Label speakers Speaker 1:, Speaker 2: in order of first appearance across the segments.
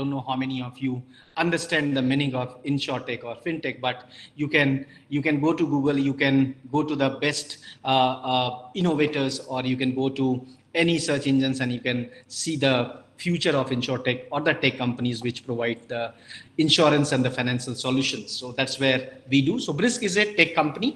Speaker 1: don't know how many of you understand the meaning of insurtech or fintech, but you can you can go to Google, you can go to the best uh, uh, innovators, or you can go to any search engines and you can see the future of insurtech or the tech companies which provide the insurance and the financial solutions. So that's where we do. So Briisk is a tech company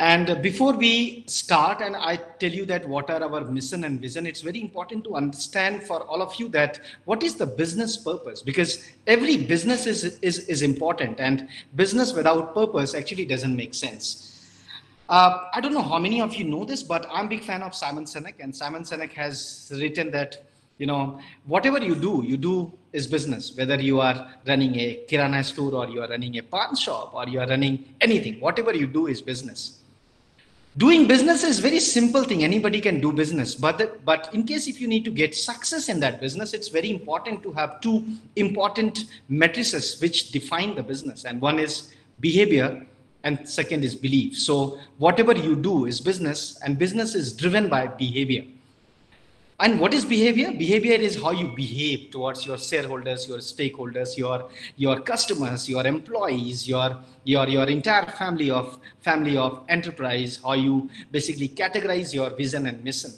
Speaker 1: and before we start, and I tell you that what are our mission and vision, it's very important to understand for all of you that what is the business purpose? Because every business is, is, is important, and business without purpose actually doesn't make sense. Uh, I don't know how many of you know this, but I'm a big fan of Simon Sinek, and Simon Sinek has written that you know whatever you do, you do is business. Whether you are running a kirana store or you are running a pawn shop or you are running anything, whatever you do is business doing business is very simple thing. Anybody can do business. But the, but in case if you need to get success in that business it's very important to have two important matrices which define the business. And one is behavior and second is belief. So whatever you do is business and business is driven by behavior and what is behavior? Behavior is how you behave towards your shareholders, your stakeholders, your your customers, your employees, your your your entire family of family of enterprise. How you basically categorize your vision and mission.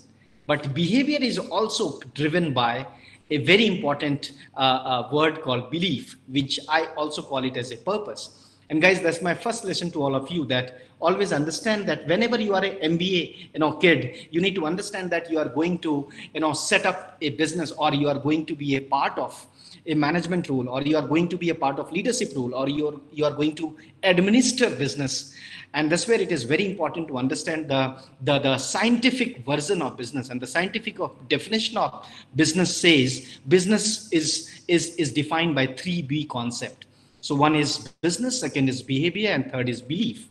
Speaker 1: But behavior is also driven by a very important uh, uh, word called belief, which I also call it as a purpose. And guys, that's my first lesson to all of you that always understand that whenever you are an MBA, you know, kid, you need to understand that you are going to, you know, set up a business or you are going to be a part of a management role or you are going to be a part of leadership role or you're you are going to administer business. And that's where it is very important to understand the, the, the scientific version of business. And the scientific of definition of business says business is is is defined by three b concept so one is business second is behavior and third is belief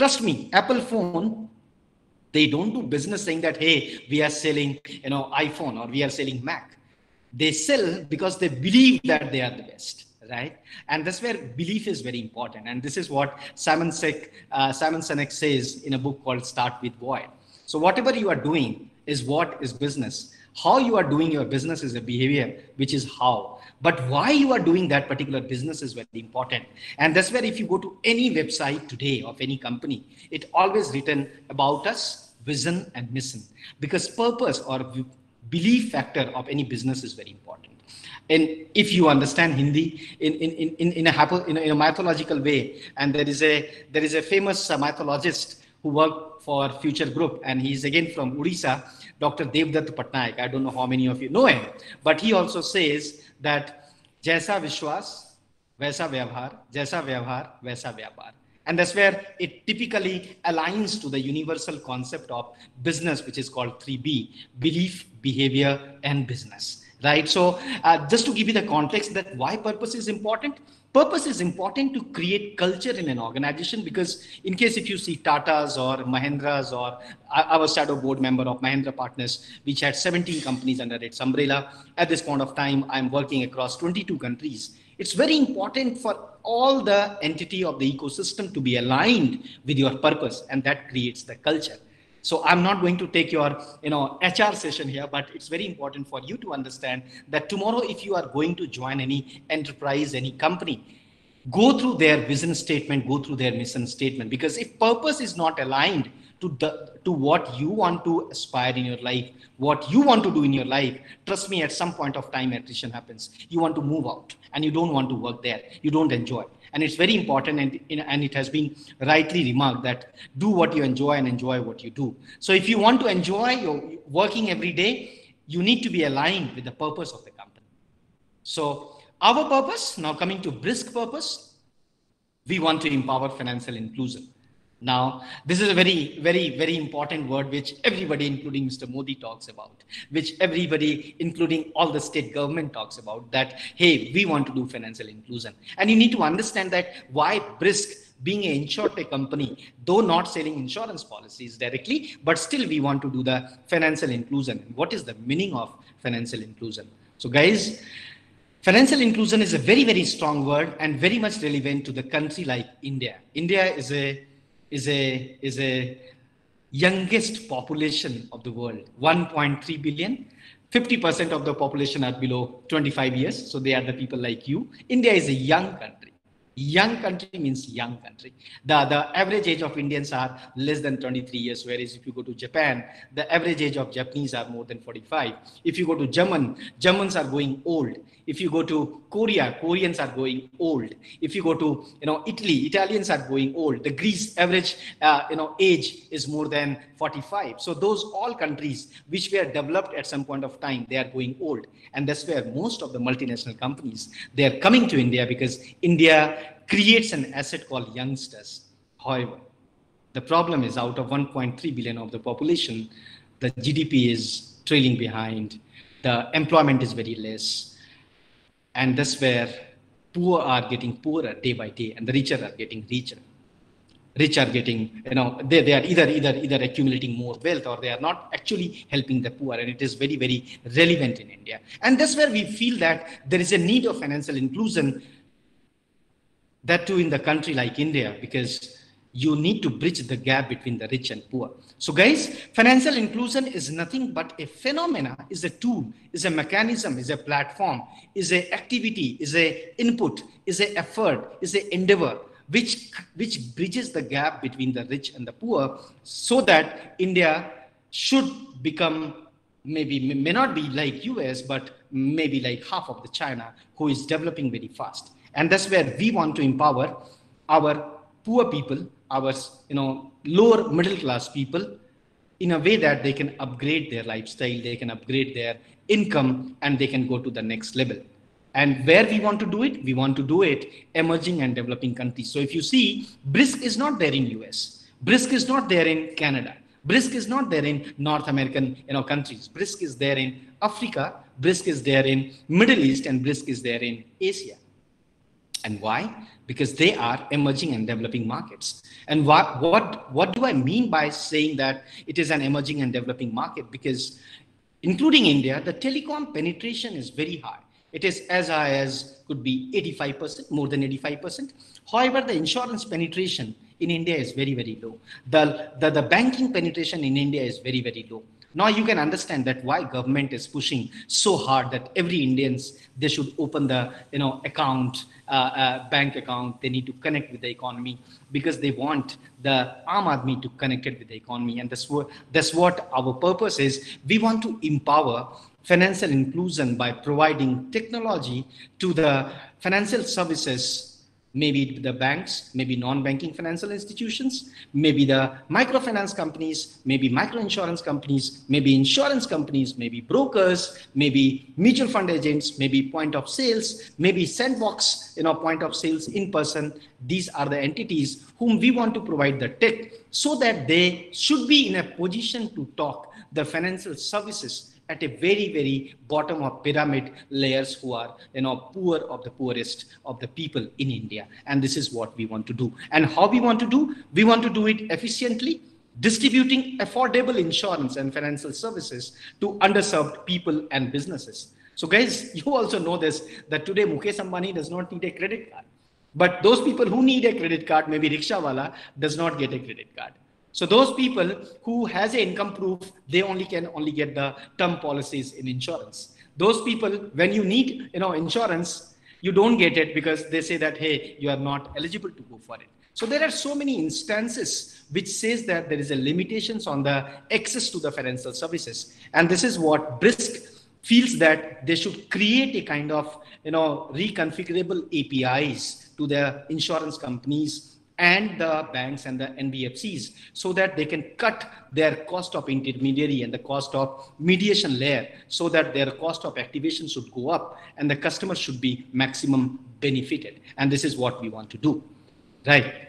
Speaker 1: Trust me, Apple phone, they don't do business saying that, hey, we are selling, you know, iPhone or we are selling Mac. They sell because they believe that they are the best, right? And that's where belief is very important. And this is what Simon, Sinek, uh, Simon Sinek says in a book called Start with Why. So whatever you are doing is what is business. How you are doing your business is a behavior, which is how but why you are doing that particular business is very important. And that's where if you go to any website today of any company it always written about us vision and mission. Because purpose or belief factor of any business is very important. And if you understand hindi in in in, in, a, in, a, in a mythological way and there is a there is a famous uh, mythologist who worked for future group and he's again from odisha dr devdutt pattanaik. I don't know how many of you know him but he also says that jaisa vishwas, vaisa vyavhar, jaisa vyavhar, vaisa vyapar. And that's where it typically aligns to the universal concept of business, which is called 3B belief, behavior, and business. Right. So, uh, just to give you the context that why purpose is important, purpose is important to create culture in an organization because in case if you see tatas or mahindras or I, was shadow board member of mahindra partners which had 17 companies under its umbrella at this point of time i'm working across 22 countries. It's very important for all the entity of the ecosystem to be aligned with your purpose and that creates the culture so I'm not going to take your, you know, HR session here, but it's very important for you to understand that tomorrow, if you are going to join any enterprise, any company, go through their vision statement, go through their mission statement, because if purpose is not aligned to the, to what you want to aspire in your life, what you want to do in your life, trust me, at some point of time, attrition happens. You want to move out and you don't want to work there. You don't enjoy and it's very important and, and it has been rightly remarked that do what you enjoy and enjoy what you do so if you want to enjoy your working every day you need to be aligned with the purpose of the company so our purpose now coming to briisk purpose we want to empower financial inclusion now, this is a very, very, very important word which everybody, including Mr. Modi, talks about, which everybody, including all the state government, talks about that, hey, we want to do financial inclusion. And you need to understand that why Briisk, being an insurtech company, though not selling insurance policies directly, but still we want to do the financial inclusion. What is the meaning of financial inclusion? So, guys, Financial inclusion is a very, very strong word and very much relevant to the country like India. India is a is a is a youngest population of the world 1.3 billion 50% of the population are below 25 years. So they are the people like you. India is a young country. Young country means young country. The, the average age of Indians are less than 23 years, whereas if you go to Japan, the average age of Japanese are more than 45. If you go to German, Germans are going old. If you go to Korea, Koreans are going old. If you go to you know Italy, Italians are going old. The Greece average uh, you know age is more than 45. So those all countries which were developed at some point of time, they are going old, and that's where most of the multinational companies they are coming to India because India creates an asset called youngsters. However, the problem is out of 1.3 billion of the population, the GDP is trailing behind. The employment is very less and that's where poor are getting poorer day by day and the richer are getting richer. Rich are getting you know they, they are either either either accumulating more wealth or they are not actually helping the poor and it is very very relevant in india. And that's where we feel that there is a need of financial inclusion that too in the country like india because you need to bridge the gap between the rich and poor. So guys, financial inclusion is nothing but a phenomena, is a tool, is a mechanism, is a platform, is a activity, is a input, is a effort, is a endeavor which which bridges the gap between the rich and the poor so that India should become maybe may not be like US but maybe like half of the China who is developing very fast. And that's where we want to empower our poor people our you know lower middle class people in a way that they can upgrade their lifestyle they can upgrade their income and they can go to the next level. And where we want to do it? We want to do it emerging and developing countries. So if you see briisk is not there in us briisk is not there in canada. Briisk is not there in north american you know countries. Briisk is there in africa. Briisk is there in middle east and briisk is there in asia. And why because they are emerging and developing markets. And what, what, what do I mean by saying that it is an emerging and developing market? Because including India, the telecom penetration is very high. It is as high as could be 85%, more than 85%. However, the insurance penetration in India is very, very low. The, the, the banking penetration in India is very, very low. Now you can understand that why government is pushing so hard that every Indians they should open the you know account, uh, uh, bank account. They need to connect with the economy because they want the Aam Aadmi to connect it with the economy, and that's what that's what our purpose is. We want to empower financial inclusion by providing technology to the financial services maybe the banks, maybe non-banking financial institutions, maybe the microfinance companies, maybe microinsurance companies, maybe insurance companies, maybe brokers, maybe mutual fund agents, maybe point of sales, maybe sandbox, you know, point of sales in person. These are the entities whom we want to provide the tech so that they should be in a position to talk the financial services at a very very bottom of pyramid layers who are you know poor of the poorest of the people in india. And this is what we want to do. And how we want to do? We want to do it efficiently distributing affordable insurance and financial services to underserved people and businesses. So guys you also know this that today mukesh ambani does not need a credit card. But those people who need a credit card maybe rickshaw wala does not get a credit card so those people who has a income proof, they only can only get the term policies in insurance. Those people, when you need, you know, insurance, you don't get it because they say that, hey, you are not eligible to go for it. So there are so many instances which says that there is a limitations on the access to the financial services. And this is what Briisk feels that they should create a kind of, you know, reconfigurable APIs to the insurance companies and the banks and the NBFCs so that they can cut their cost of intermediary and the cost of mediation layer so that their cost of activation should go up and the customer should be maximum benefited. And this is what we want to do, right?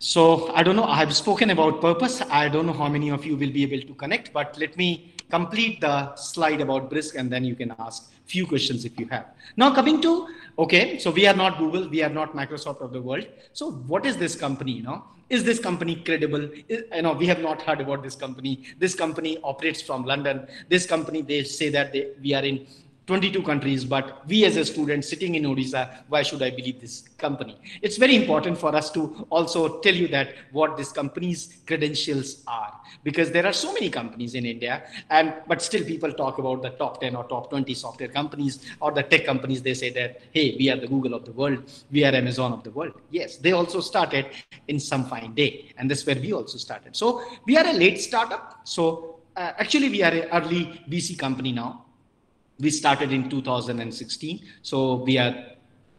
Speaker 1: So I don't know, I've spoken about purpose. I don't know how many of you will be able to connect, but let me complete the slide about Briisk and then you can ask few questions if you have. Now coming to, okay, so we are not Google, we are not Microsoft of the world. So what is this company, you know? Is this company credible? Is, you know, we have not heard about this company. This company operates from London. This company, they say that they, we are in 22 countries, but we as a student sitting in Odisha, why should I believe this company? It's very important for us to also tell you that what this company's credentials are, because there are so many companies in India, and but still people talk about the top 10 or top 20 software companies or the tech companies. They say that hey, we are the Google of the world, we are Amazon of the world. Yes, they also started in some fine day, and that's where we also started. So we are a late startup. So uh, actually, we are an early VC company now we started in 2016 so we are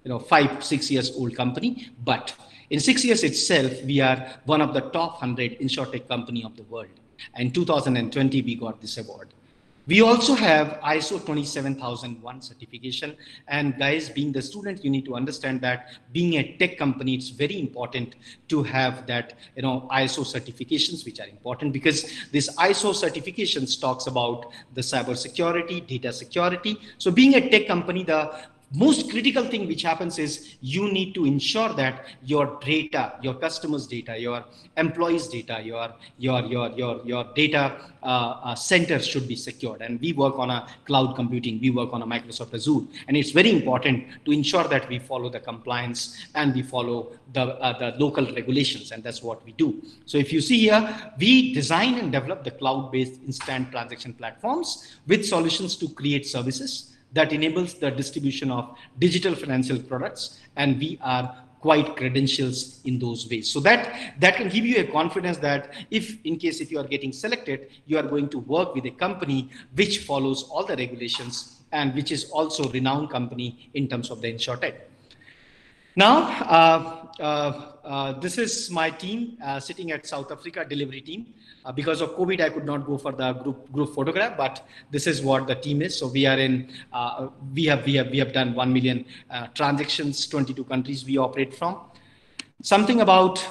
Speaker 1: you know five six years old company. But in six years itself we are one of the top 100 insurtech company of the world. And 2020 we got this award we also have ISO 27001 certification. And guys, being the student, you need to understand that being a tech company, it's very important to have that, you know, ISO certifications, which are important because this ISO certifications talks about the cyber security, data security. So being a tech company, the most critical thing which happens is you need to ensure that your data your customers data your employees data your your your your, your data uh, uh, centers should be secured. And we work on a cloud computing. We work on a microsoft azure. And it's very important to ensure that we follow the compliance and we follow the uh, the local regulations. And that's what we do. So if you see here we design and develop the cloud based instant transaction platforms with solutions to create services that enables the distribution of digital financial products and we are quite credentials in those ways. So that that can give you a confidence that if in case if you are getting selected you are going to work with a company which follows all the regulations and which is also renowned company in terms of the insurtech. Now uh, uh, uh, this is my team uh, sitting at south africa delivery team uh, because of COVID, I could not go for the group group photograph, but this is what the team is. So we are in, uh, we have we have we have done one million uh, transactions, 22 countries we operate from. Something about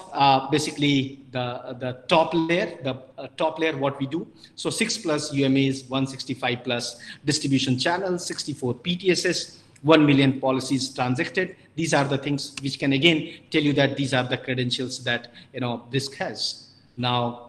Speaker 1: basically the the top layer, the top layer, what we do. So six plus UMAs, 165 plus distribution channels, 64 PTSs. 1 million policies transacted these are the things which can again tell you that these are the credentials that you know this has now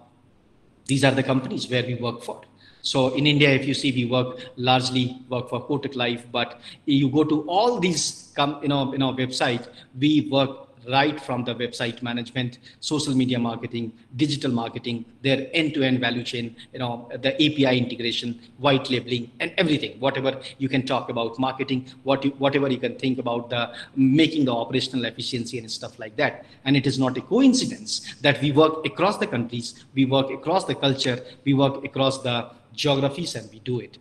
Speaker 1: these are the companies where we work for. So in India, if you see, we work largely work for Kotak Life, but you go to all these, com- you know, in our website, we work right from the website management, social media marketing, digital marketing, their end-to-end value chain, you know, the API integration, white labeling, and everything. Whatever you can talk about marketing, what you, whatever you can think about the making the operational efficiency and stuff like that. And it is not a coincidence that we work across the countries, we work across the culture, we work across the geographies, and we do it.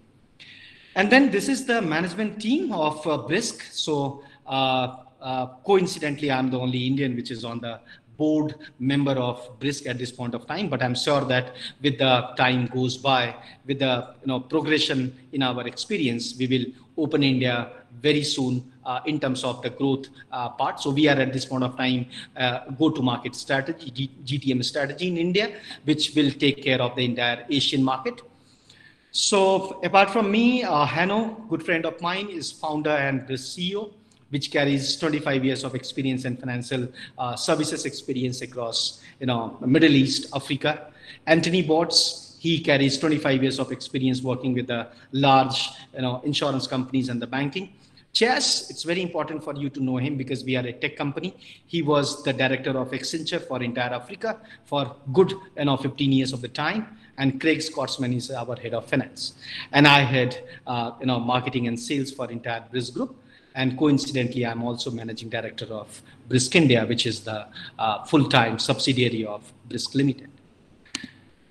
Speaker 1: And then this is the management team of uh, Briisk. So uh, uh, coincidentally, I'm the only Indian which is on the board member of Briisk at this point of time. But I'm sure that with the time goes by, with the you know progression in our experience, we will open India very soon uh, in terms of the growth uh, part. So we are at this point of time uh, go-to-market strategy, G- GTM strategy in India, which will take care of the entire Asian market. So apart from me, uh, Hanno, good friend of mine, is founder and the CEO which carries 25 years of experience and financial uh, services experience across you know Middle East, Africa. Anthony Botts, he carries 25 years of experience working with the large you know insurance companies and the banking. Chas, it's very important for you to know him because we are a tech company. He was the director of Accenture for entire Africa for good you know 15 years of the time and Craig Scotsman is our head of finance. And I had, uh, you know, marketing and sales for entire Briisk Group. And coincidentally, I'm also managing director of Briisk India, which is the uh, full-time subsidiary of Briisk Limited.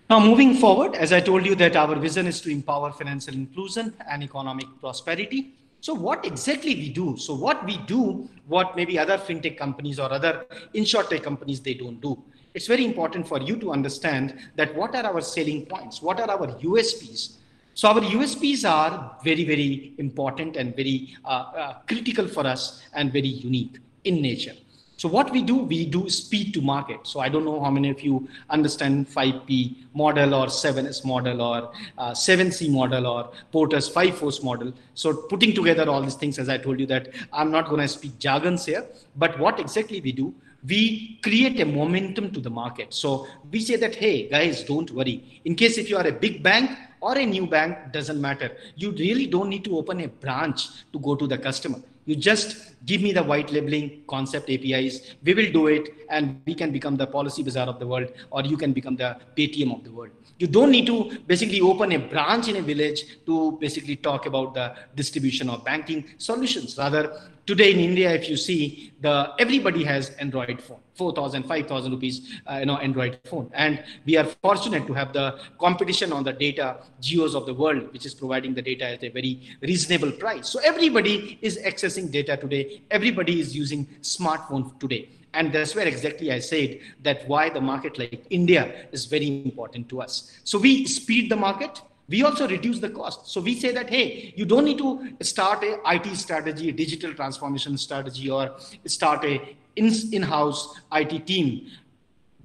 Speaker 1: Now, moving forward, as I told you that our vision is to empower financial inclusion and economic prosperity. So what exactly we do? So what we do, what maybe other fintech companies or other insurtech companies, they don't do. It's very important for you to understand that what are our selling points? What are our USPs? So our USPs are very, very important and very uh, uh, critical for us and very unique in nature. So what we do, we do speed to market. So I don't know how many of you understand 5P model or 7S model or uh, 7C model or Porter's 5 force model. So putting together all these things, as I told you that I'm not going to speak jargons here, but what exactly we do, we create a momentum to the market. So we say that, hey, guys, don't worry. In case if you are a big bank, or a new bank doesn't matter. You really don't need to open a branch to go to the customer. You just give me the white labeling concept APIs. We will do it and we can become the policy bazaar of the world or you can become the Paytm of the world. You don't need to basically open a branch in a village to basically talk about the distribution of banking solutions. Rather, today in India, if you see the everybody has Android phone, 4,000, 5,000 rupees, uh, you know, Android phone. And we are fortunate to have the competition on the data Jios of the world, which is providing the data at a very reasonable price. So everybody is accessing data today. Everybody is using smartphone today. And that's where exactly I said that why the market like India is very important to us. So we speed the market. We also reduce the cost. So we say that, hey, you don't need to start a IT strategy, a digital transformation strategy, or start a in, in-house IT team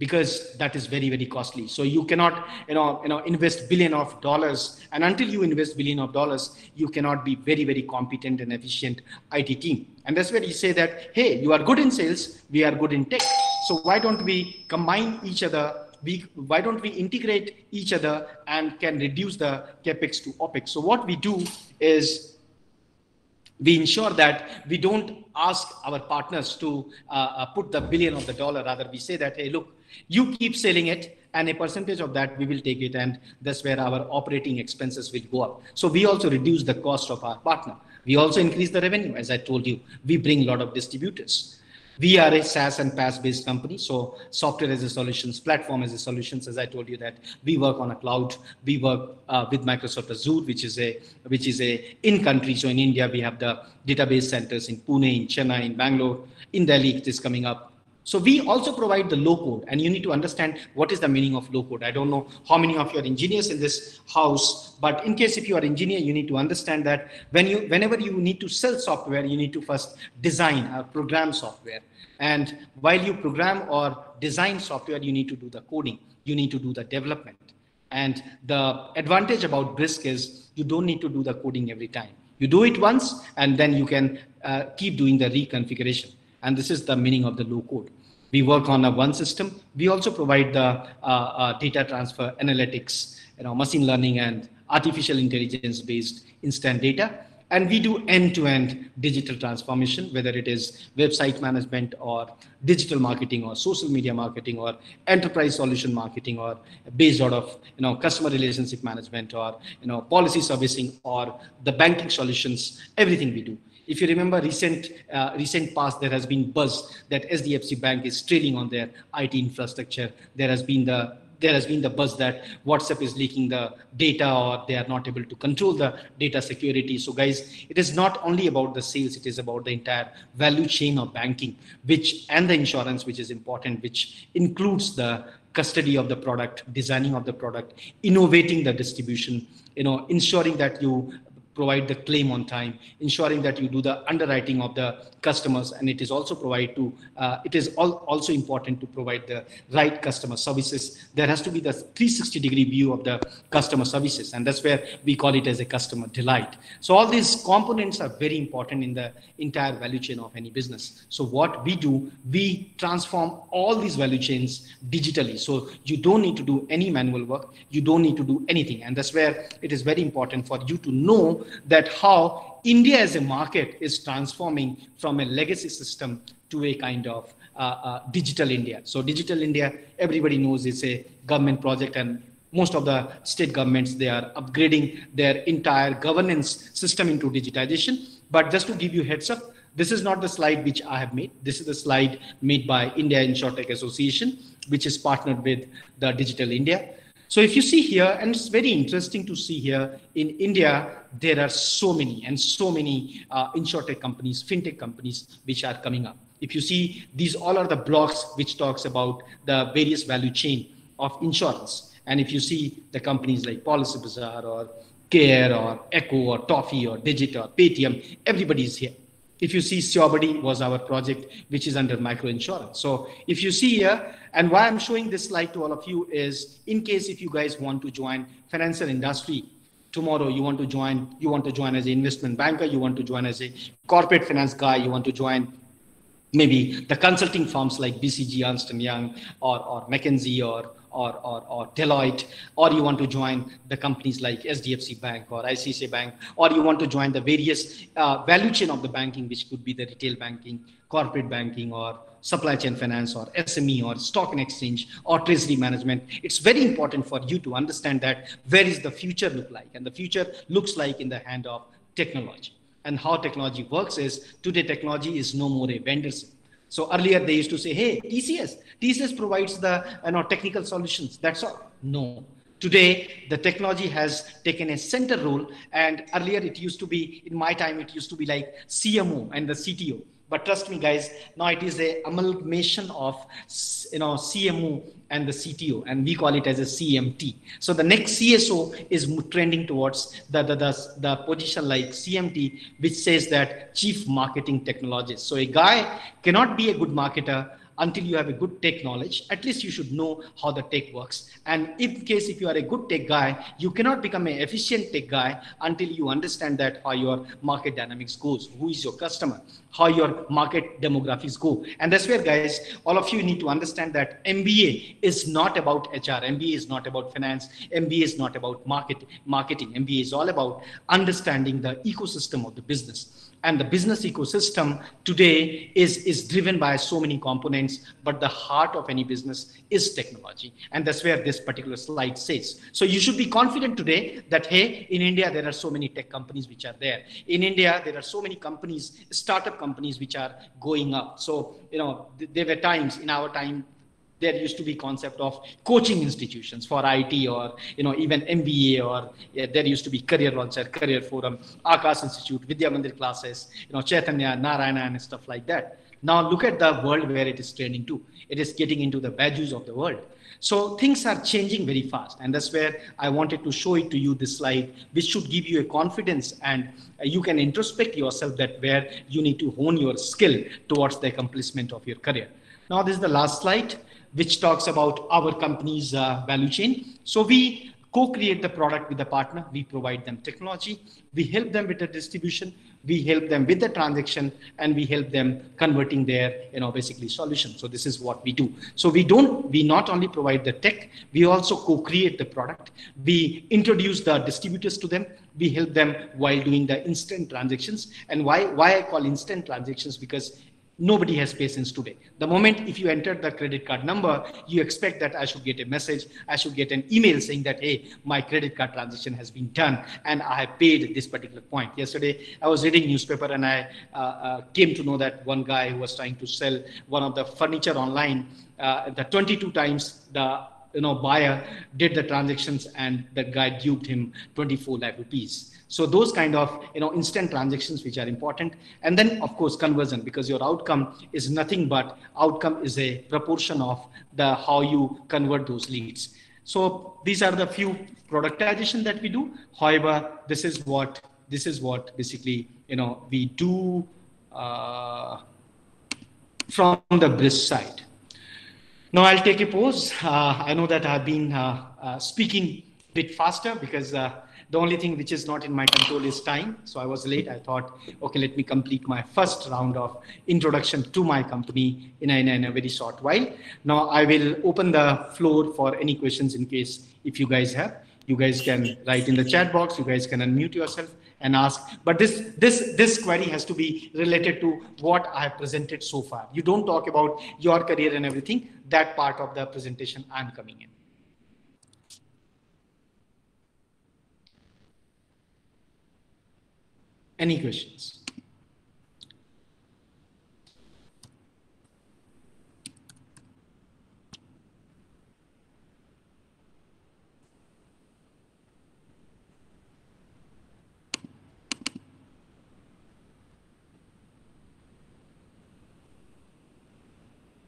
Speaker 1: because that is very very costly. So you cannot you know you know invest billion of dollars and until you invest billion of dollars you cannot be very very competent and efficient IT team. And that's where you say that hey you are good in sales we are good in tech. So why don't we combine each other we why don't we integrate each other and can reduce the capex to opex? So what we do is we ensure that we don't ask our partners to uh, uh, put the billion of the dollar. Rather we say that hey look you keep selling it and a percentage of that we will take it and that's where our operating expenses will go up. So we also reduce the cost of our partner. We also increase the revenue. As i told you we bring a lot of distributors we are a SaaS and PaaS based company. So software as a solutions, platform as a solutions. As I told you that we work on a cloud. We work uh, with Microsoft Azure, which is a which is a in country. So in India we have the database centers in Pune, in Chennai, in Bangalore, in Delhi. It is coming up. So we also provide the low code, and you need to understand what is the meaning of low code. I don't know how many of you are engineers in this house, but in case if you are engineer, you need to understand that when you, whenever you need to sell software, you need to first design or program software. And while you program or design software, you need to do the coding, you need to do the development. And the advantage about Briisk is you don't need to do the coding every time. You do it once, and then you can uh, keep doing the reconfiguration. And this is the meaning of the low code. We work on a one system. We also provide the uh, uh, data transfer analytics, you know, machine learning and artificial intelligence based instant data. And we do end-to-end digital transformation, whether it is website management or digital marketing or social media marketing or enterprise solution marketing or based out of you know customer relationship management or you know policy servicing or the banking solutions, everything we do. If you remember recent uh, recent past, there has been buzz that HDFC Bank is trailing on their IT infrastructure. There has been the there has been the buzz that WhatsApp is leaking the data or they are not able to control the data security. So, guys, it is not only about the sales, it is about the entire value chain of banking, which and the insurance, which is important, which includes the custody of the product, designing of the product, innovating the distribution, you know, ensuring that you provide the claim on time, ensuring that you do the underwriting of the customers, and it is also provide to uh, it is all, also important to provide the right customer services. There has to be the 360 degree view of the customer services, and that's where we call it as a customer delight. So all these components are very important in the entire value chain of any business. So what we do, we transform all these value chains digitally. So you don't need to do any manual work, you don't need to do anything, and that's where it is very important for you to know that how India as a market is transforming from a legacy system to a kind of uh, uh, digital India. So digital India, everybody knows it's a government project and most of the state governments, they are upgrading their entire governance system into digitization. But just to give you heads up, this is not the slide which I have made. This is the slide made by India InsurTech Association, which is partnered with the Digital India. So if you see here, and it's very interesting to see here in India, there are so many and so many uh, insurtech companies, fintech companies, which are coming up. If you see, these all are the blocks which talks about the various value chain of insurance. And if you see the companies like Policy Bazaar or Care or Acko or Toffee or Digit or Paytm, everybody is here. If you see Siobody was our project, which is under micro insurance. So if you see here, and why I'm showing this slide to all of you is in case if you guys want to join financial industry, tomorrow you want to join, you want to join as an investment banker, you want to join as a corporate finance guy, you want to join maybe the consulting firms like BCG, Ernst and Young, or, or McKinsey, or, or, or, or Deloitte, or you want to join the companies like HDFC Bank or ICICI Bank, or you want to join the various uh, value chain of the banking, which could be the retail banking, corporate banking, or supply chain finance or SME or stock and exchange or treasury management. It's very important for you to understand that where is the future look like? And the future looks like in the hand of technology. And how technology works is today technology is no more a vendor. So earlier they used to say, hey, TCS, TCS provides the you know, technical solutions. That's all. No. Today, the technology has taken a center role. And earlier it used to be, in my time, it used to be like CMO and the CTO but trust me, guys, now it is a amalgamation of you know CMO and the CTO, and we call it as a CMT. So the next CSO is trending towards the, the, the, the position like CMT, which says that Chief Marketing Technologist. So a guy cannot be a good marketer until you have a good tech knowledge at least you should know how the tech works. And in case if you are a good tech guy you cannot become an efficient tech guy until you understand that how your market dynamics goes who is your customer how your market demographics go. And that's where guys all of you need to understand that mba is not about hr mba is not about finance mba is not about market marketing. Mba is all about understanding the ecosystem of the business and the business ecosystem today is, is driven by so many components but the heart of any business is technology. And that's where this particular slide says so you should be confident today that hey in india there are so many tech companies which are there. In india there are so many companies startup companies which are going up. So you know there were times in our time there used to be concept of coaching institutions for IT or you know even MBA or yeah, there used to be career launcher, career forum, Aakash Institute, Vidya Mandir classes, you know Chaitanya, Narayana and stuff like that. Now look at the world where it is trending to. It is getting into the values of the world. So things are changing very fast, and that's where I wanted to show it to you this slide, which should give you a confidence and uh, you can introspect yourself that where you need to hone your skill towards the accomplishment of your career. Now this is the last slide which talks about our company's uh, value chain. So we co-create the product with the partner. We provide them technology. We help them with the distribution. We help them with the transaction, and we help them converting their, you know, basically solution. So this is what we do. So we don't. We not only provide the tech. We also co-create the product. We introduce the distributors to them. We help them while doing the instant transactions. And why why I call instant transactions because nobody has patience today. The moment if you enter the credit card number you expect that i should get a message i should get an email saying that hey my credit card transaction has been done and i have paid this particular point. Yesterday i was reading newspaper and i uh, uh, came to know that one guy who was trying to sell one of the furniture online uh, the 22 times the you know buyer did the transactions and the guy duped him 24 lakh rupees so those kind of you know instant transactions which are important, and then of course conversion because your outcome is nothing but outcome is a proportion of the how you convert those leads. So these are the few productization that we do. However, this is what this is what basically you know we do uh, from the BRIISK side. Now I'll take a pause. Uh, I know that I've been uh, uh speaking a bit faster because uh, the only thing which is not in my control is time. So I was late. I thought, okay, let me complete my first round of introduction to my company in a, in a very short while. Now I will open the floor for any questions in case if you guys have. You guys can write in the chat box. You guys can unmute yourself and ask. But this this this query has to be related to what I have presented so far. You don't talk about your career and everything. That part of the presentation I'm coming in. Any questions?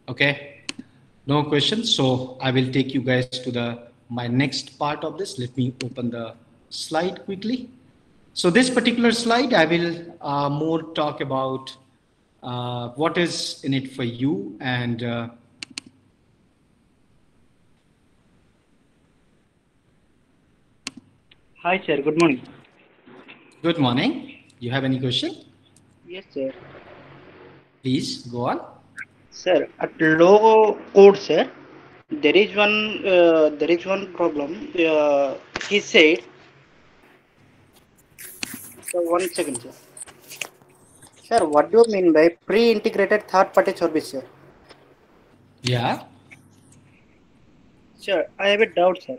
Speaker 1: Okay, no questions. So I will take you guys to the my next part of this. Let me open the slide quickly. So this particular slide, I will uh, more talk about uh, what is in it for you and uh,
Speaker 2: Hi, sir. Good morning.
Speaker 1: Good morning. You have any question?
Speaker 2: Yes, sir.
Speaker 1: Please go on.
Speaker 2: Sir, at logo code, sir, There is one. Uh, there is one problem. Uh, he said. So one second, sir. Sir, what do you mean by pre-integrated third-party service, sir?
Speaker 1: Yeah.
Speaker 2: Sir, I have a doubt, sir.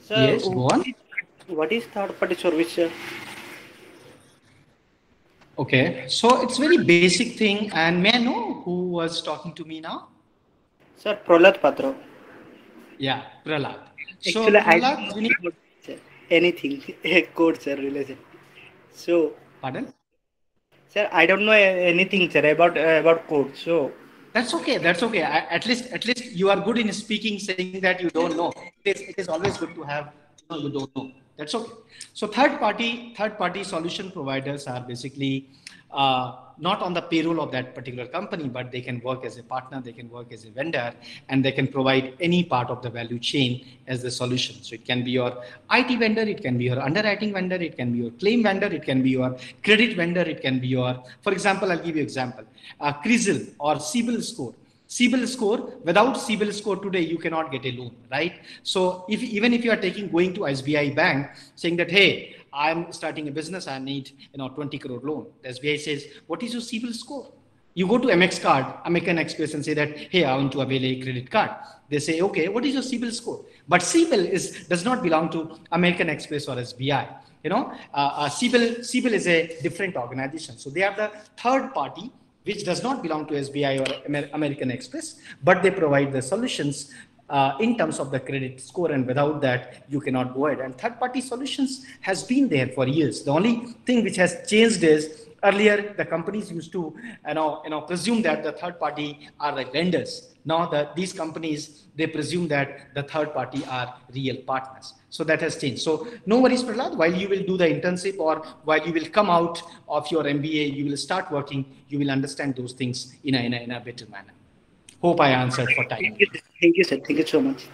Speaker 2: Sir,
Speaker 1: Yes, go on.
Speaker 2: What is third-party service, sir?
Speaker 1: Okay. So it's very basic thing. And may I know who was talking to me now?
Speaker 2: Sir, Prahlad Patra.
Speaker 1: Yeah, Prahlad. So
Speaker 2: Actually, I don't know anything code, sir, related. So,
Speaker 1: pardon?
Speaker 2: sir, I don't know anything, sir, about uh, about code. So,
Speaker 1: That's okay. That's okay. I, at least, at least you are good in speaking, saying that you don't know. It is, it is always good to have you, know, you don't know. That's okay. So third party, third party solution providers are basically uh, not on the payroll of that particular company, but they can work as a partner, they can work as a vendor, and they can provide any part of the value chain as the solution. So it can be your IT vendor, it can be your underwriting vendor, it can be your claim vendor, it can be your credit vendor, it can be your, for example, I'll give you example, uh, CRISIL or CIBIL score. CIBIL score, without CIBIL score today, you cannot get a loan, right? So if even if you are taking going to SBI bank saying that, hey, I'm starting a business, I need you know 20 crore loan. The SBI says, what is your CIBIL score? You go to Amex card, American Express and say that, hey, I want to avail a credit card. They say, okay, what is your CIBIL score? But CIBIL is does not belong to American Express or SBI. You know, uh, uh, CIBIL, CIBIL is a different organization. So they are the third party which does not belong to SBI or Amer- American Express, but they provide the solutions uh, in terms of the credit score. And without that, you cannot go ahead. And third party solutions has been there for years. The only thing which has changed is earlier the companies used to you know, you know presume that the third party are the lenders Now that these companies they presume that the third party are real partners. So that has changed. So no worries, Prahlad. While you will do the internship or while you will come out of your MBA, you will start working. You will understand those things in a, in a, in a better manner. Hope I answered for time.
Speaker 2: thank you, thank you, sir. Thank you so much.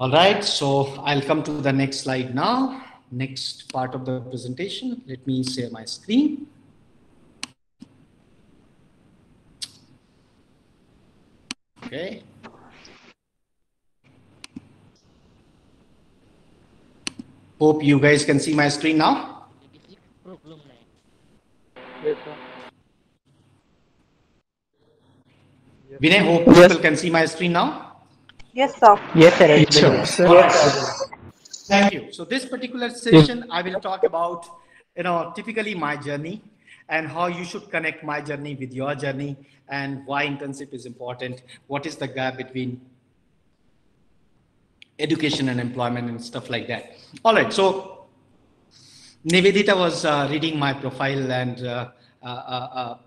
Speaker 1: All right, so I'll come to the next slide now. Next part of the presentation. Let me share my screen. Okay. Hope you guys can see my screen now.
Speaker 2: Yes, sir.
Speaker 1: Vinay, hope people can see my screen now.
Speaker 3: Yes, sir.
Speaker 2: Yes, sir.
Speaker 1: Yes. Thank you. So this particular session, I will talk about, you know, typically my journey and how you should connect my journey with your journey and why internship is important. What is the gap between education and employment and stuff like that. All right. So Nivedita was uh, reading my profile and uh,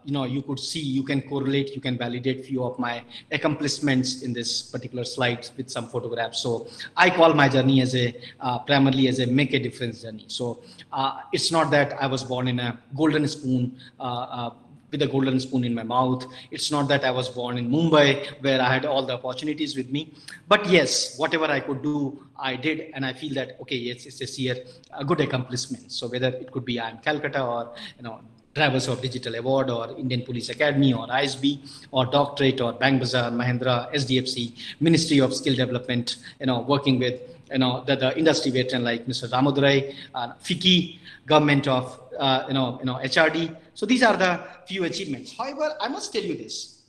Speaker 1: you know you could see you can correlate you can validate few of my accomplishments in this particular slide with some photographs so i call my journey as a uh, primarily as a make a difference journey so uh, it's not that i was born in a golden spoon uh, uh, with a golden spoon in my mouth. It's not that I was born in Mumbai where I had all the opportunities with me. But yes, whatever I could do, I did. And I feel that, okay, yes, it's this year a good accomplishment. So whether it could be IIM Calcutta or, you know, Drivers of Digital Award or Indian Police Academy or ISB or Doctorate or Bank Bazaar, Mahindra, HDFC, Ministry of Skill Development, you know, working with, you know, the, the industry veteran like Mr. Ramadorai, uh, FICCI, government of, uh, you know, you know, HRD. So these are the few achievements. However, I must tell you this.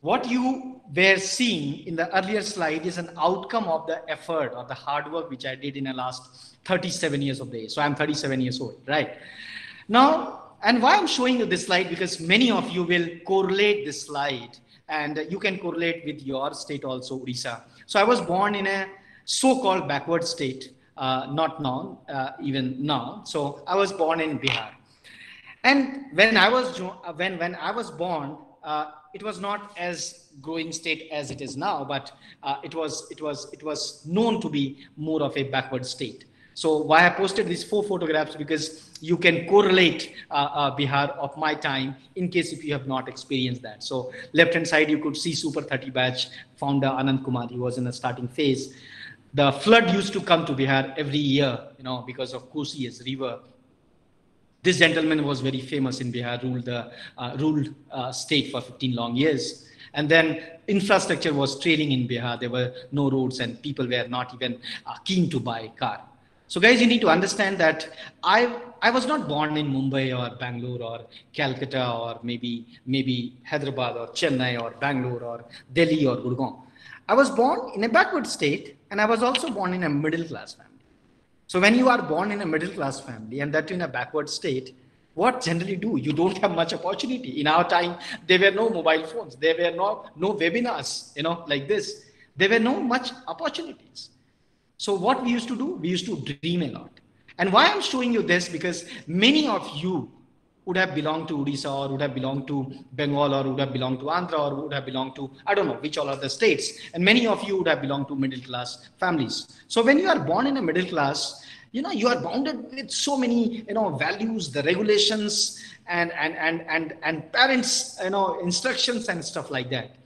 Speaker 1: What you were seeing in the earlier slide is an outcome of the effort or the hard work which I did in the last 37 years of the age. So I'm 37 years old, right? Now, and why I'm showing you this slide because many of you will correlate this slide and you can correlate with your state also, Orissa. So I was born in a so-called backward state, uh, not now, uh, even now. So I was born in Bihar. And when I was when when I was born, uh, it was not as growing state as it is now, but uh, it was it was it was known to be more of a backward state. So why I posted these four photographs because you can correlate uh, uh, Bihar of my time in case if you have not experienced that. So left hand side you could see Super 30 batch founder Anand Kumar. He was in the starting phase. The flood used to come to Bihar every year, you know, because of Kosi as river this gentleman was very famous in Bihar, ruled the uh, ruled uh, state for 15 long years. And then infrastructure was trailing in Bihar. There were no roads and people were not even uh, keen to buy a car. So guys, you need to understand that I, I was not born in Mumbai or Bangalore or Calcutta or maybe, maybe Hyderabad or Chennai or Bangalore or Delhi or Gurgaon. I was born in a backward state and I was also born in a middle class family. So when you are born in a middle class family and that in a backward state, what generally do? You don't have much opportunity. In our time there were no mobile phones. There were no no webinars you know like this. There were no much opportunities so what we used to do we used to dream a lot and why i'm showing you this because many of you would have belonged to Odisha or would have belonged to Bengal or would have belonged to Andhra or would have belonged to, I don't know, which all other states. And many of you would have belonged to middle class families. So when you are born in a middle class, you know you are bounded with so many you know values the regulations and and and and and parents you know instructions and stuff like that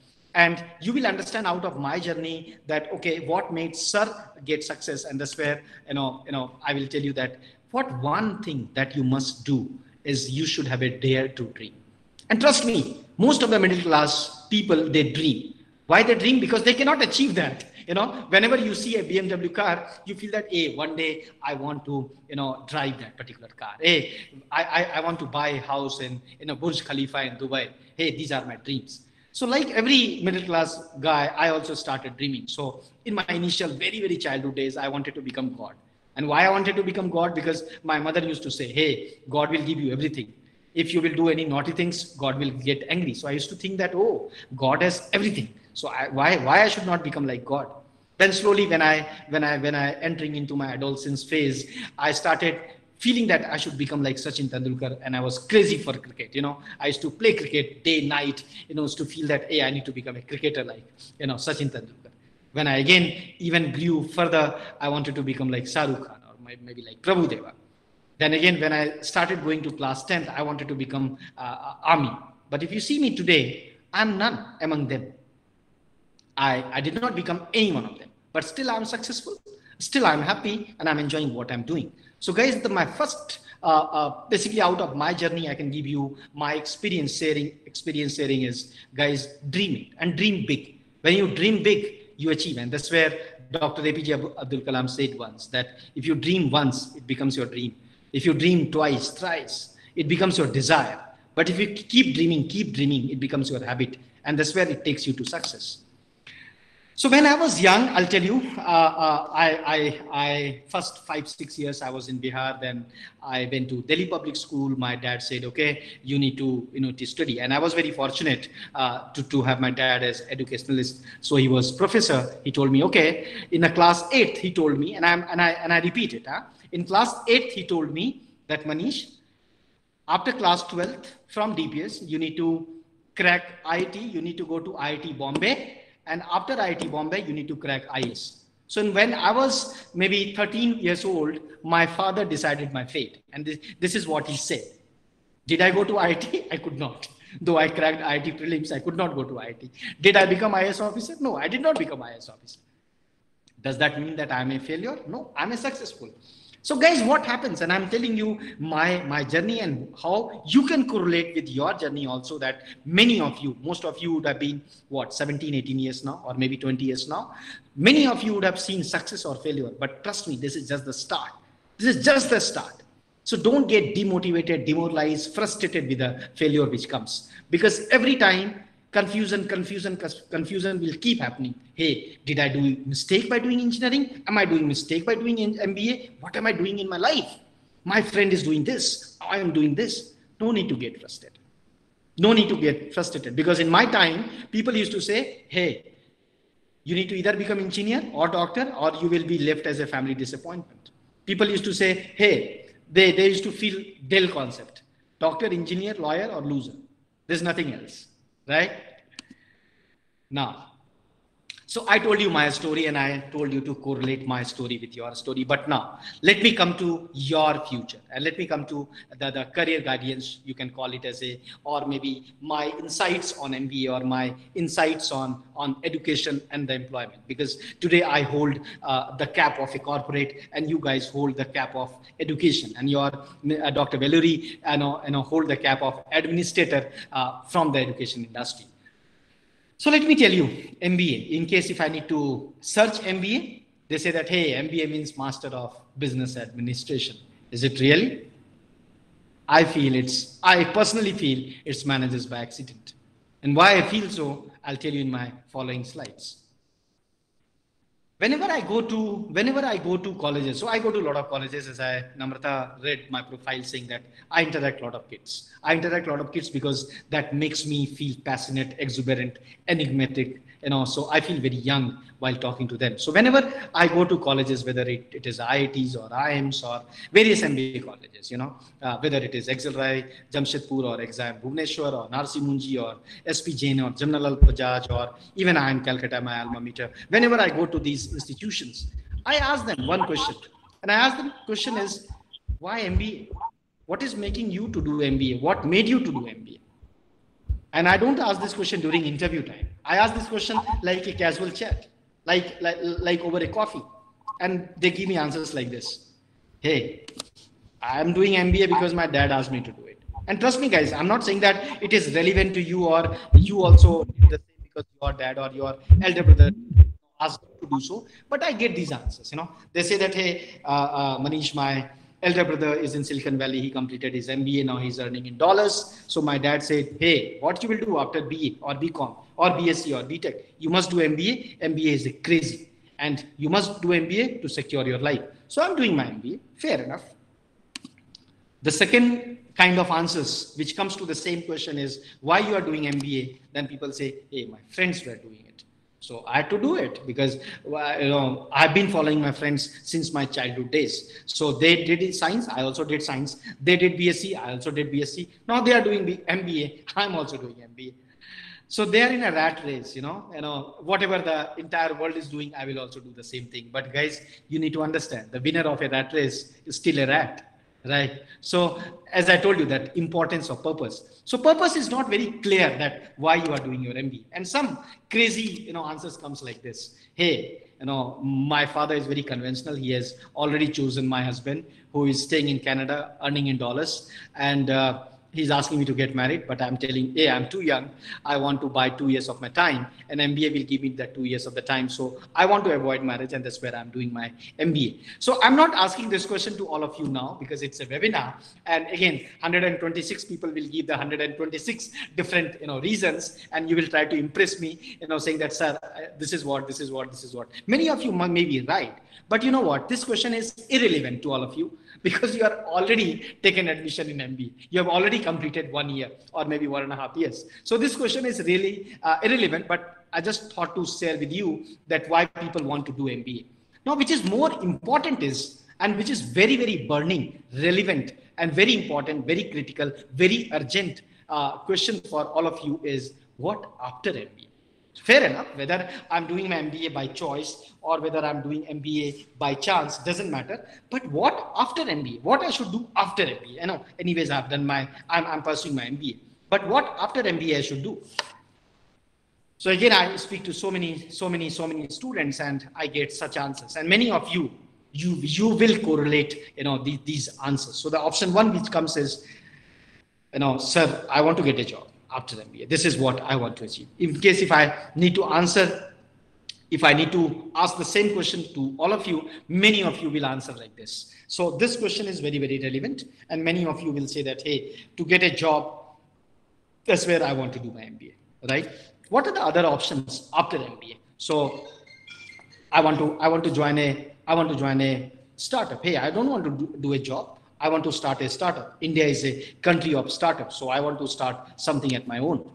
Speaker 1: and you will understand out of my journey that okay what made sir get success and that's where you know you know i will tell you that what one thing that you must do is you should have a dare to dream. And trust me most of the middle class people they dream. Why they dream? Because they cannot achieve that you know. Whenever you see a bmw car you feel that hey one day i want to you know drive that particular car. Hey i i, I want to buy a house in in a burj khalifa in dubai. Hey these are my dreams so like every middle class guy i also started dreaming. So in my initial very very childhood days i wanted to become god. And why i wanted to become god? Because my mother used to say hey god will give you everything. If you will do any naughty things god will get angry. So i used to think that oh god has everything. So I, why why I should not become like God? Then slowly, when I when I when I entering into my adolescence phase, I started feeling that I should become like Sachin Tendulkar, and I was crazy for cricket. You know, I used to play cricket day night. You know, to feel that hey, I need to become a cricketer like you know Sachin Tendulkar. When I again even grew further, I wanted to become like Shahrukh Khan or maybe like Prabhu Deva. Then again, when I started going to class 10th, I wanted to become uh, army. But if you see me today, I'm none among them. I, I did not become any one of them, but still I'm successful. Still I'm happy and I'm enjoying what I'm doing. So guys, the, my first, uh, uh, basically out of my journey, I can give you my experience sharing. Experience sharing is guys, dream it and dream big. When you dream big, you achieve. And that's where Dr. APJ Abdul Kalam said once that if you dream once, it becomes your dream. If you dream twice, thrice, it becomes your desire. But if you keep dreaming, keep dreaming, it becomes your habit. And that's where it takes you to success. So when I was young, I'll tell you, uh, uh, I, I, I, first five, six years I was in Bihar. Then I went to Delhi public school. My dad said, okay, you need to, you know, to study. And I was very fortunate uh, to, to have my dad as educationalist. So he was professor. He told me, okay, in a class eighth, he told me, and, I'm, and, I, and I repeat it. Huh? In class eighth, he told me that Manish, after class 12th from DPS, you need to crack IIT, you need to go to IIT Bombay and after IIT Bombay, you need to crack IS. So when I was maybe 13 years old, my father decided my fate. And this, this is what he said. Did I go to IIT? I could not. Though I cracked IIT prelims, I could not go to IIT. Did I become IS officer? No, I did not become IS officer. Does that mean that I'm a failure? No, I'm a successful. So guys, what happens? And I'm telling you my, my journey and how you can correlate with your journey also that many of you, most of you would have been what, 17, 18 years now, or maybe 20 years now. Many of you would have seen success or failure, but trust me, this is just the start. This is just the start. So don't get demotivated, demoralized, frustrated with the failure which comes. Because every time confusion, confusion, confusion will keep happening. Hey, did I do mistake by doing engineering? Am I doing mistake by doing MBA? What am I doing in my life? My friend is doing this. I am doing this. No need to get frustrated. No need to get frustrated because in my time, people used to say, hey, you need to either become engineer or doctor or you will be left as a family disappointment. People used to say, hey, they, they used to feel Dell concept. Doctor, engineer, lawyer, or loser. There's nothing else right? Now, so I told you my story and I told you to correlate my story with your story. But now let me come to your future and let me come to the, the career guidance, you can call it as a, or maybe my insights on MBA or my insights on, on education and the employment. Because today I hold uh, the cap of a corporate and you guys hold the cap of education and your uh, Dr. Know, you know, hold the cap of administrator uh, from the education industry. So let me tell you, MBA. In case if I need to search MBA, they say that hey, MBA means Master of Business Administration. Is it really? I feel it's. I personally feel it's managers by accident. And why I feel so, I'll tell you in my following slides whenever I go to whenever I go to colleges, so I go to a lot of colleges as I Namrata read my profile saying that I interact a lot of kids. I interact a lot of kids because that makes me feel passionate, exuberant, enigmatic, you know so i feel very young while talking to them. So whenever i go to colleges whether it, it is iits or iims or various mba colleges you know uh, whether it is XLRI jamshedpur or XIM bhubaneswar or Narsee Monjee or sp jain or jamnalal bajaj or even IIM Calcutta my alma mater whenever i go to these institutions i ask them one question. And i ask them question is why mba what is making you to do mba what made you to do mba and I don't ask this question during interview time. I ask this question like a casual chat, like, like, like over a coffee. And they give me answers like this. Hey, I'm doing MBA because my dad asked me to do it. And trust me, guys, I'm not saying that it is relevant to you or you also the same because your dad or your elder brother asked to do so. But I get these answers. You know, they say that, hey, uh, uh, Manish, my elder brother is in Silicon Valley. He completed his MBA. Now he's earning in dollars. So my dad said, Hey, what you will do after BA or BCom or BSc or BTech? You must do MBA. MBA is crazy. And you must do MBA to secure your life. So I'm doing my MBA. Fair enough. The second kind of answers which comes to the same question is why you are doing MBA. Then people say, Hey, my friends were doing. So I had to do it because uh, you know I've been following my friends since my childhood days. So they did science, I also did science. They did BSc, I also did BSc. Now they are doing MBA. I'm also doing MBA. So they are in a rat race, you know. You know whatever the entire world is doing, I will also do the same thing. But guys, you need to understand the winner of a rat race is still a rat right? So as i told you that importance of purpose. So purpose is not very clear that why you are doing your mb and some crazy you know answers comes like this. Hey you know my father is very conventional. He has already chosen my husband who is staying in canada earning in dollars. And uh, he's asking me to get married, but I'm telling, hey, I'm too young. I want to buy two years of my time, and MBA will give me that two years of the time. So I want to avoid marriage, and that's where I'm doing my MBA. So I'm not asking this question to all of you now because it's a webinar, and again, 126 people will give the 126 different you know reasons, and you will try to impress me, you know, saying that sir, this is what, this is what, this is what. Many of you may be right, but you know what? This question is irrelevant to all of you because you are already taken admission in MBA. You have already completed one year or maybe one and a half years. So this question is really uh, irrelevant, but I just thought to share with you that why people want to do MBA. Now, which is more important is, and which is very, very burning, relevant, and very important, very critical, very urgent uh, question for all of you is what after MBA? Fair enough, whether I'm doing my MBA by choice or whether I'm doing MBA by chance, doesn't matter. But what after MBA? What I should do after MBA? You know, anyways, I've done my, I'm, I'm pursuing my MBA. But what after MBA I should do? So again, I speak to so many, so many, so many students and I get such answers. And many of you, you, you will correlate, you know, the, these answers. So the option one which comes is, you know, sir, I want to get a job after MBA. This is what I want to achieve. In case if I need to answer, if I need to ask the same question to all of you, many of you will answer like this. So this question is very, very relevant. And many of you will say that, hey, to get a job, that's where I want to do my MBA, right? What are the other options after MBA? So I want to, I want to join a, I want to join a startup. Hey, I don't want to do, do a job. I want to start a startup. India is a country of startups, so I want to start something at my own.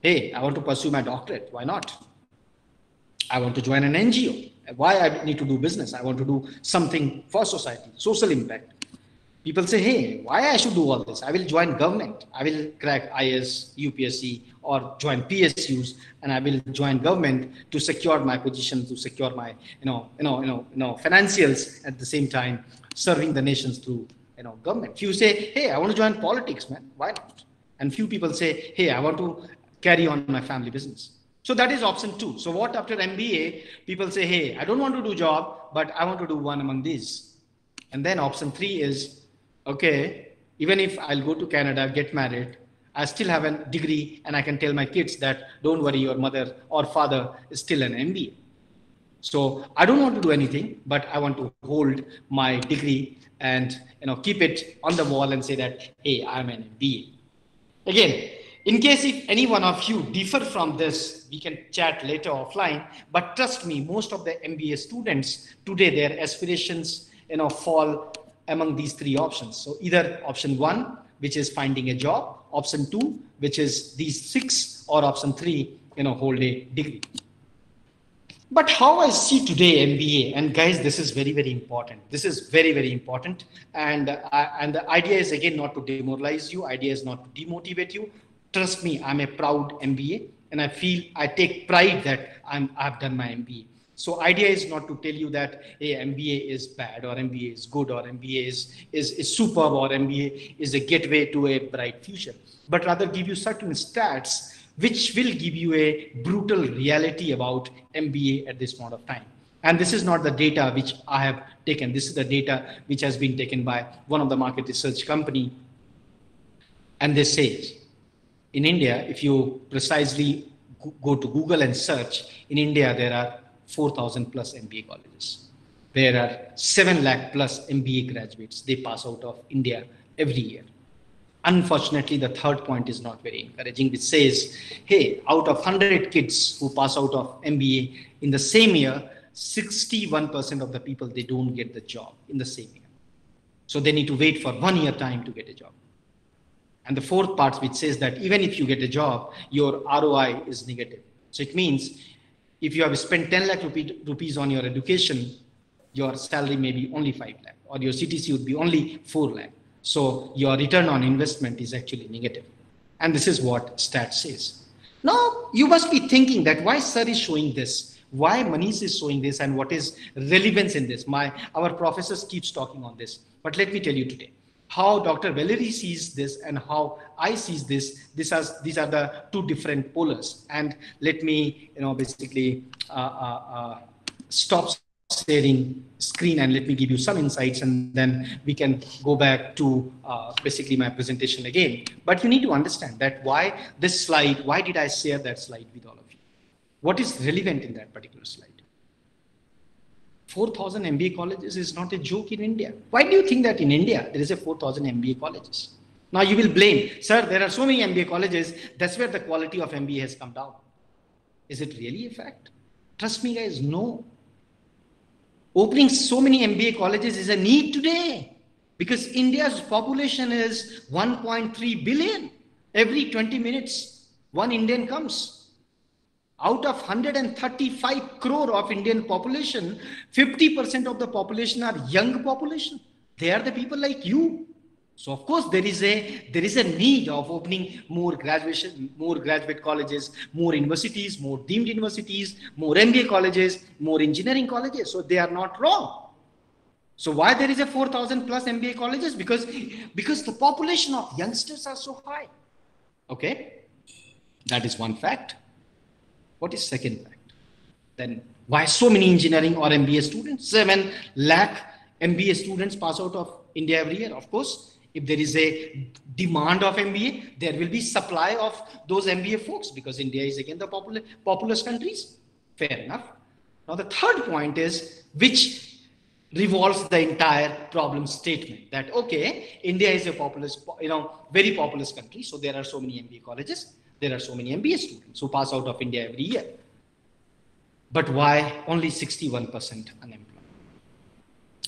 Speaker 1: Hey, I want to pursue my doctorate. Why not? I want to join an NGO. Why I need to do business? I want to do something for society, social impact. People say, hey, why I should do all this? I will join government. I will crack IS, UPSC, or join PSUs, and I will join government to secure my position, to secure my, you know, you know, you know, you know, financials at the same time, serving the nations through you know, government. Few say, hey, I want to join politics, man. Why not? And few people say, hey, I want to carry on my family business. So that is option two. So what after MBA, people say, hey, I don't want to do job, but I want to do one among these. And then option three is, okay, even if I'll go to Canada, get married, I still have a degree and I can tell my kids that don't worry, your mother or father is still an MBA. So I don't want to do anything, but I want to hold my degree and you know keep it on the wall and say that hey, I'm an MBA. Again, in case if any one of you differ from this, we can chat later offline. But trust me, most of the MBA students today, their aspirations you know fall among these three options. So either option one, which is finding a job, option two, which is these six, or option three, you know, hold a degree. But how I see today MBA, and guys, this is very, very important. This is very, very important. And, uh, and the idea is again not to demoralize you. Idea is not to demotivate you. Trust me, I'm a proud MBA, and I feel I take pride that I'm I've done my MBA. So idea is not to tell you that hey, MBA is bad or MBA is good or MBA is, is, is superb or MBA is a gateway to a bright future, but rather give you certain stats which will give you a brutal reality about MBA at this point of time. And this is not the data which I have taken. This is the data which has been taken by one of the market research company. And they say, in India, if you precisely go to Google and search, in India, there are 4,000 plus MBA colleges. There are 7 lakh plus MBA graduates. They pass out of India every year. Unfortunately, the third point is not very encouraging, which says, hey, out of 100 kids who pass out of MBA in the same year, 61% of the people, they don't get the job in the same year. So they need to wait for one year time to get a job. And the fourth part, which says that even if you get a job, your ROI is negative. So it means if you have spent 10 lakh rupees on your education, your salary may be only 5 lakh, or your CTC would be only 4 lakh. So your return on investment is actually negative. And this is what stats says. Now you must be thinking that why sir is showing this? Why Manish is showing this and what is relevance in this? My our professors keeps talking on this. But let me tell you today how Dr. Velluri sees this and how I sees this. This has these are the two different polars. And let me, you know, basically uh, uh, uh, stop sharing screen and let me give you some insights and then we can go back to uh, basically my presentation again. But you need to understand that why this slide, why did I share that slide with all of you? What is relevant in that particular slide? 4,000 MBA colleges is not a joke in India. Why do you think that in India there is a 4,000 MBA colleges? Now you will blame, sir, there are so many MBA colleges, that's where the quality of MBA has come down. Is it really a fact? Trust me, guys, no. Opening so many MBA colleges is a need today because India's population is 1.3 billion. Every 20 minutes, one Indian comes out of 135 crore of Indian population, 50% of the population are young population. They are the people like you. So of course there is a there is a need of opening more graduation, more graduate colleges, more universities, more deemed universities, more MBA colleges, more engineering colleges. So they are not wrong. So why there is a 4,000 plus MBA colleges? Because because the population of youngsters are so high. Okay, that is one fact. What is second fact? Then why so many engineering or MBA students? 7 lakh MBA students pass out of India every year. Of course, if there is a demand of MBA, there will be supply of those MBA folks because India is again the popular, populous countries. Fair enough. Now the third point is which revolves the entire problem statement that okay, India is a populous, you know, very populous country, so there are so many MBA colleges there are so many MBA students who pass out of India every year. But why only 61% unemployment?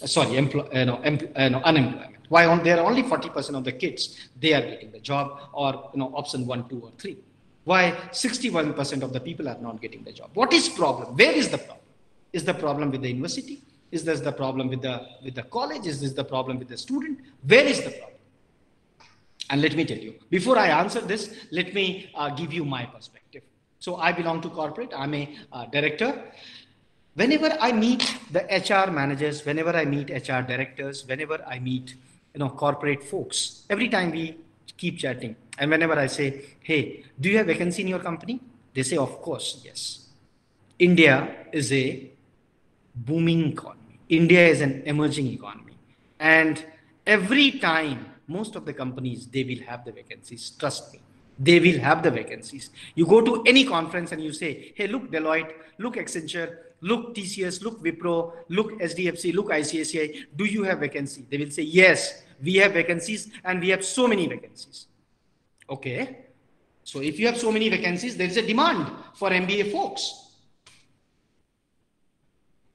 Speaker 1: Uh, sorry, empl- uh, no, empl- uh, no, unemployment. Why on, there are only 40% of the kids, they are getting the job or you know, option one, two, or three. Why 61% of the people are not getting the job? What is problem? Where is the problem? Is the problem with the university? Is this the problem with the with the college? Is this the problem with the student? Where is the problem? And let me tell you, before I answer this, let me uh, give you my perspective. So I belong to corporate. I'm a uh, director. Whenever I meet the HR managers, whenever I meet HR directors, whenever I meet you know corporate folks, every time we keep chatting, and whenever I say, "Hey, do you have vacancy in your company?" They say, "Of course, yes." India is a booming economy. India is an emerging economy, and every time most of the companies they will have the vacancies trust me they will have the vacancies. You go to any conference and you say, hey, look, Deloitte, look, Accenture, look, TCS, look, Wipro, look, HDFC, look, ICICI, do you have vacancy? They will say, yes, we have vacancies and we have so many vacancies. Okay. So if you have so many vacancies, there is a demand for MBA folks.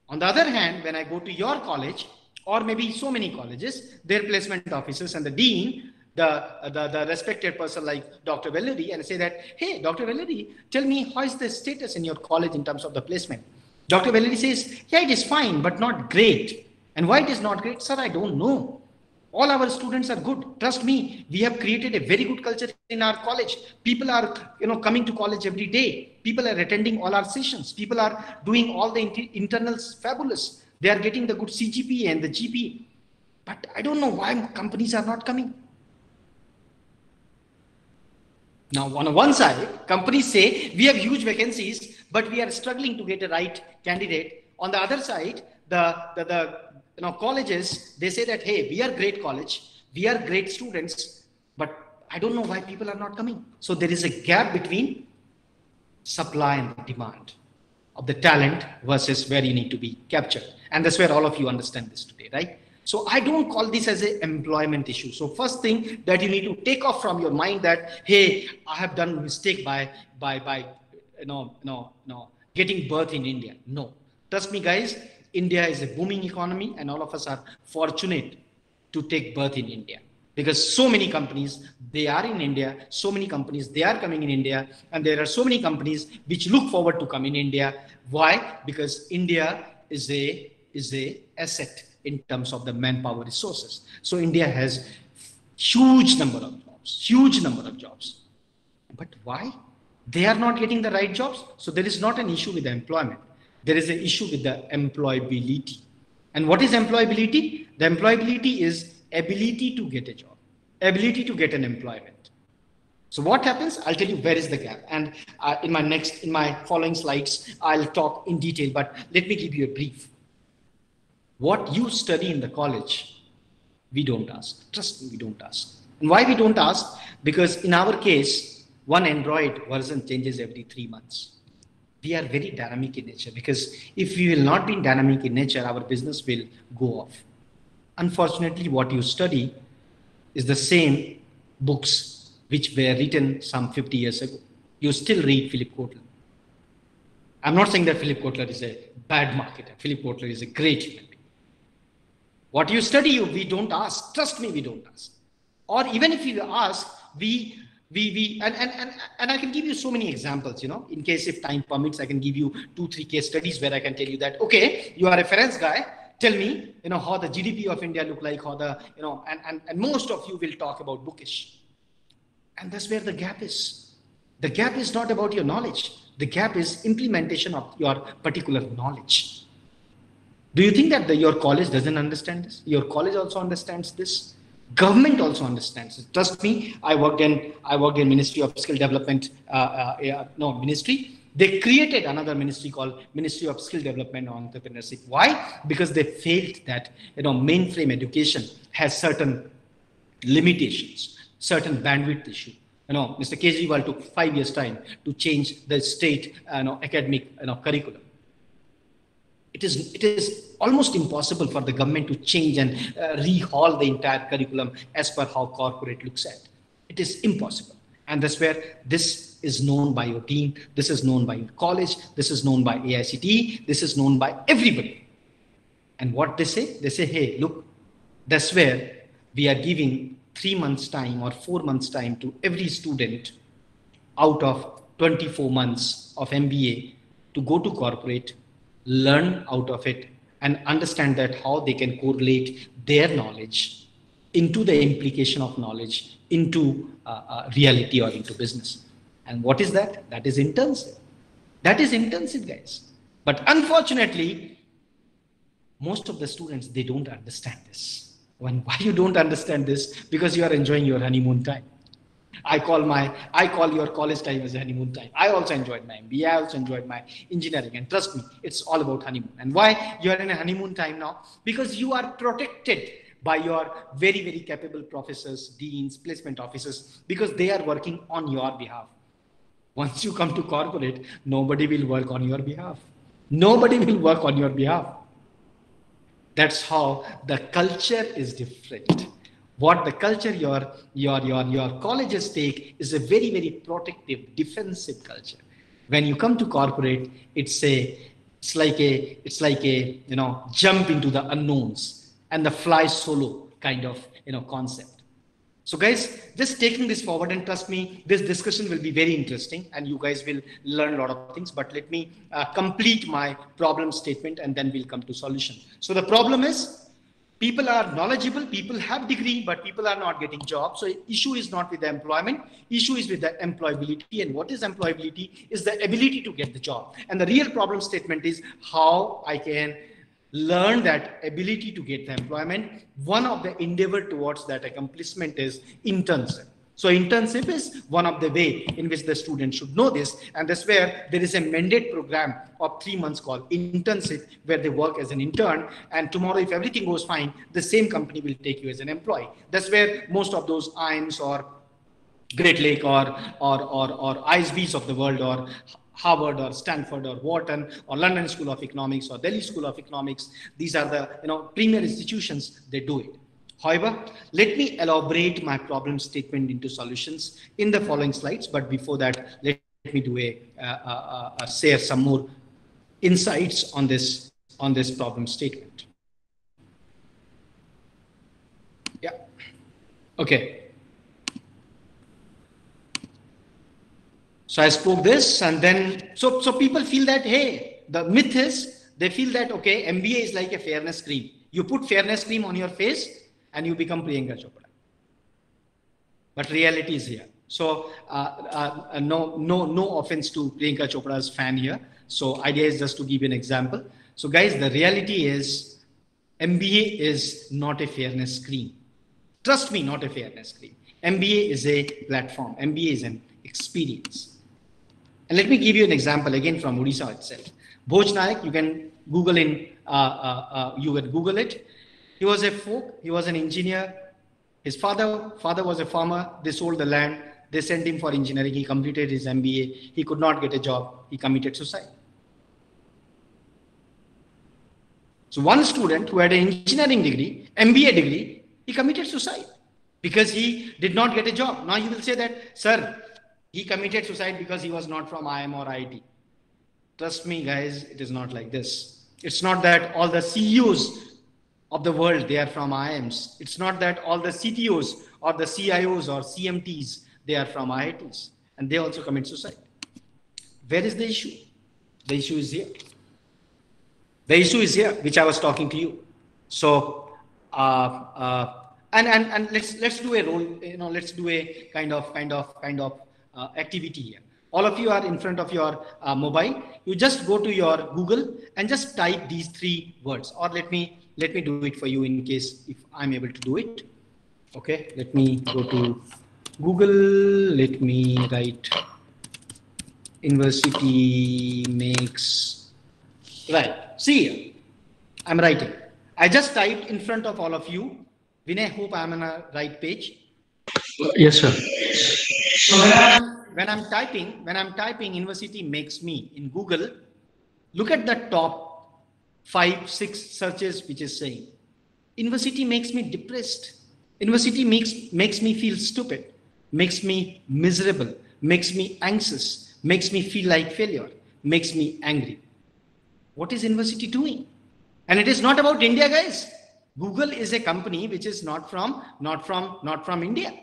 Speaker 1: On the other hand, when I go to your college, or maybe so many colleges, their placement officers and the dean the, the, the respected person like Dr. Velluri and say that, hey, Dr. Velluri, tell me how is the status in your college in terms of the placement? Dr. Velluri says, yeah, it is fine, but not great. And why it is not great? Sir, I don't know. All our students are good. Trust me, we have created a very good culture in our college. People are, you know, coming to college every day. People are attending all our sessions. People are doing all the inter- internals fabulous. They are getting the good CGPA and the GP. But I don't know why companies are not coming. Now, on one side, companies say we have huge vacancies, but we are struggling to get a right candidate. On the other side, the, the, the you know, colleges, they say that, hey, we are great college, we are great students, but I don't know why people are not coming. So there is a gap between supply and demand of the talent versus where you need to be captured. And that's where all of you understand this today, right? So I don't call this as an employment issue. So first thing that you need to take off from your mind that hey, I have done mistake by by by know no no getting birth in India. No, trust me, guys. India is a booming economy, and all of us are fortunate to take birth in India because so many companies they are in India. So many companies they are coming in India, and there are so many companies which look forward to come in India. Why? Because India is a is a asset in terms of the manpower resources. So India has huge number of jobs, huge number of jobs. But why? They are not getting the right jobs. So there is not an issue with the employment. There is an issue with the employability. And what is employability? The employability is ability to get a job, ability to get an employment. So what happens? I'll tell you where is the gap. And uh, in my next, in my following slides, I'll talk in detail, but let me give you a brief. What you study in the college, we don't ask. Trust me, we don't ask. And why we don't ask? Because in our case, one Android version changes every three months. We are very dynamic in nature because if we will not be dynamic in nature, our business will go off. Unfortunately, what you study is the same books which were written some 50 years ago. You still read Philip Kotler. I'm not saying that Philip Kotler is a bad marketer. Philip Kotler is a great human being. What you study, we don't ask. Trust me, we don't ask. Or even if you ask, we we we and, and and and I can give you so many examples. You know, in case if time permits, I can give you two three case studies where I can tell you that okay, you are a finance guy. Tell me, you know, how the GDP of India look like, how the you know, and and and most of you will talk about bookish, and that's where the gap is. The gap is not about your knowledge. The gap is implementation of your particular knowledge. Do you think that the, your college doesn't understand this? Your college also understands this. Government also understands it. Trust me, I worked in I worked in Ministry of Skill Development. Uh, uh, no ministry. They created another ministry called Ministry of Skill Development and Entrepreneurship. Why? Because they felt that you know mainframe education has certain limitations, certain bandwidth issue. You know, Mr. Kejriwal took five years' time to change the state you know, academic you know, curriculum it is it is almost impossible for the government to change and uh, rehaul the entire curriculum as per how corporate looks at. It is impossible. And that's where this is known by your team this is known by your college this is known by aict this is known by everybody. And what they say? They say hey look that's where we are giving three months time or four months time to every student out of 24 months of mba to go to corporate learn out of it and understand that how they can correlate their knowledge into the implication of knowledge into uh, uh, reality or into business. And what is that? That is intensive. That is intensive guys. But unfortunately most of the students they don't understand this. When why you don't understand this? Because you are enjoying your honeymoon time I call my I call your college time as a honeymoon time. I also enjoyed my MBA. I also enjoyed my engineering. And trust me, it's all about honeymoon. And why you are in a honeymoon time now? Because you are protected by your very, very capable professors, deans, placement officers, because they are working on your behalf. Once you come to corporate, nobody will work on your behalf. Nobody will work on your behalf. That's how the culture is different. What the culture your your your your colleges take is a very very protective, defensive culture. When you come to corporate, it's a it's like a it's like a you know jump into the unknowns and the fly solo kind of you know concept. So guys, just taking this forward and trust me, this discussion will be very interesting and you guys will learn a lot of things, but let me uh, complete my problem statement and then we'll come to solution. So the problem is people are knowledgeable, people have degree, but people are not getting jobs. So issue is not with the employment, issue is with the employability. And what is employability is the ability to get the job. And the real problem statement is how I can learn that ability to get the employment. One of the endeavor towards that accomplishment is internship. So internship is one of the way in which the student should know this. And that's where there is a mandate program of three months called internship where they work as an intern. And tomorrow, if everything goes fine, the same company will take you as an employee. That's where most of those IIMs or Great Lake or, or, or, or ISBs of the world or Harvard or Stanford or Wharton or London School of Economics or Delhi School of Economics. These are the you know premier institutions. They do it. However, let me elaborate my problem statement into solutions in the following slides. But before that, let me do a, share some more insights on this on this problem statement. Yeah. Okay. So I spoke this, and then so so people feel that hey, the myth is they feel that okay, MBA is like a fairness cream. You put fairness cream on your face, and you become Priyanka Chopra. But reality is here. So uh, uh, no no no offense to Priyanka Chopra's fan here. So idea is just to give you an example. So guys, the reality is MBA is not a fairness screen. Trust me, not a fairness screen. MBA is a platform. MBA is an experience. And let me give you an example again from Odisha itself. Bhoj you can Google in, uh, uh, uh, you would Google it. He was a folk, he was an engineer. His father, father was a farmer. They sold the land. They sent him for engineering. He completed his MBA. He could not get a job. He committed suicide. So one student who had an engineering degree, MBA degree, he committed suicide because he did not get a job. Now you will say that, sir, he committed suicide because he was not from IIM or IIT. Trust me, guys, it is not like this. It's not that all the CEOs of the world they are from IIMs. It's not that all the CTOs or the CIOs or CMTs they are from IITs and they also commit suicide. Where is the issue? The issue is here. The issue is here, which I was talking to you. So, uh, uh, and and and let's let's do a role. You know, let's do a kind of kind of kind of uh, activity here. All of you are in front of your uh, mobile. You just go to your Google and just type these three words. Or let me let me do it for you in case if I'm able to do it. Okay, let me go to Google. Let me write university makes right. See, I'm writing. I just typed in front of all of you. Vinay, hope I'm on a right page.
Speaker 3: Yes, sir.
Speaker 1: So when I'm, when I'm typing, when I'm typing university makes me in Google, look at the top five, six searches which is saying university makes me depressed. University makes makes me feel stupid, makes me miserable, makes me anxious, makes me feel like failure, makes me angry. What is university doing? And it is not about India, guys. Google is a company which is not from not from not from India.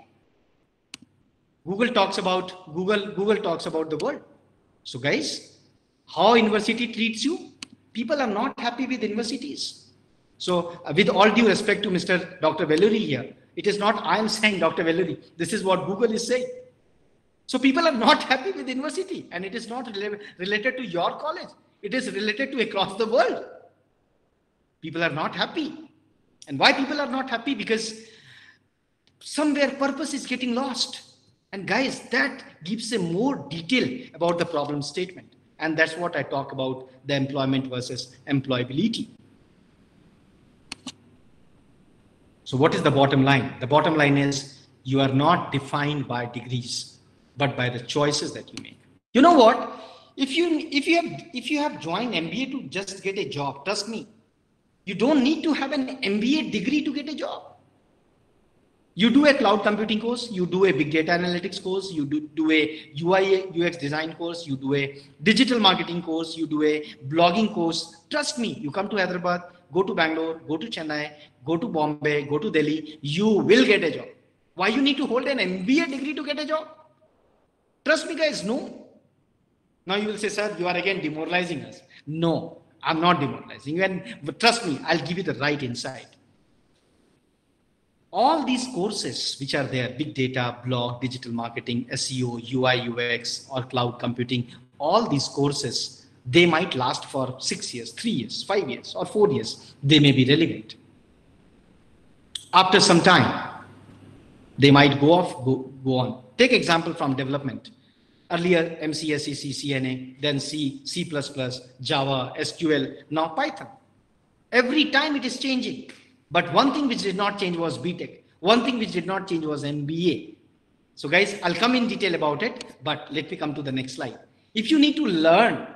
Speaker 1: Google talks about Google, Google talks about the world. So guys, how university treats you, people are not happy with universities. So uh, with all due respect to Mr. Dr. Velluri here, it is not I am saying Dr. Velluri. This is what Google is saying. So people are not happy with university and it is not rela related to your college. It is related to across the world. People are not happy. And why people are not happy? Because somewhere purpose is getting lost and guys, that gives a more detail about the problem statement. And that's what I talk about the employment versus employability. So what is the bottom line? The bottom line is you are not defined by degrees, but by the choices that you make. You know what? If you if you have if you have joined MBA to just get a job, trust me, you don't need to have an MBA degree to get a job. You do a cloud computing course, you do a big data analytics course, you do, do a UI UX design course, you do a digital marketing course, you do a blogging course. Trust me, you come to Hyderabad, go to Bangalore, go to Chennai, go to Bombay, go to Delhi, you will get a job. Why you need to hold an MBA degree to get a job? Trust me, guys, no. Now you will say, sir, you are again demoralizing us. No, I'm not demoralizing you. And trust me, I'll give you the right insight. All these courses which are there, big data, blog, digital marketing, SEO, UI, UX, or cloud computing, all these courses, they might last for six years, three years, five years, or four years. They may be relevant. After some time, they might go off, go, go on. Take example from development. Earlier, MCSE, CCNA, then C, C++, Java, SQL, now Python. Every time it is changing. But one thing which did not change was BTech. One thing which did not change was MBA. So guys, I'll come in detail about it, but let me come to the next slide. If you need to learn,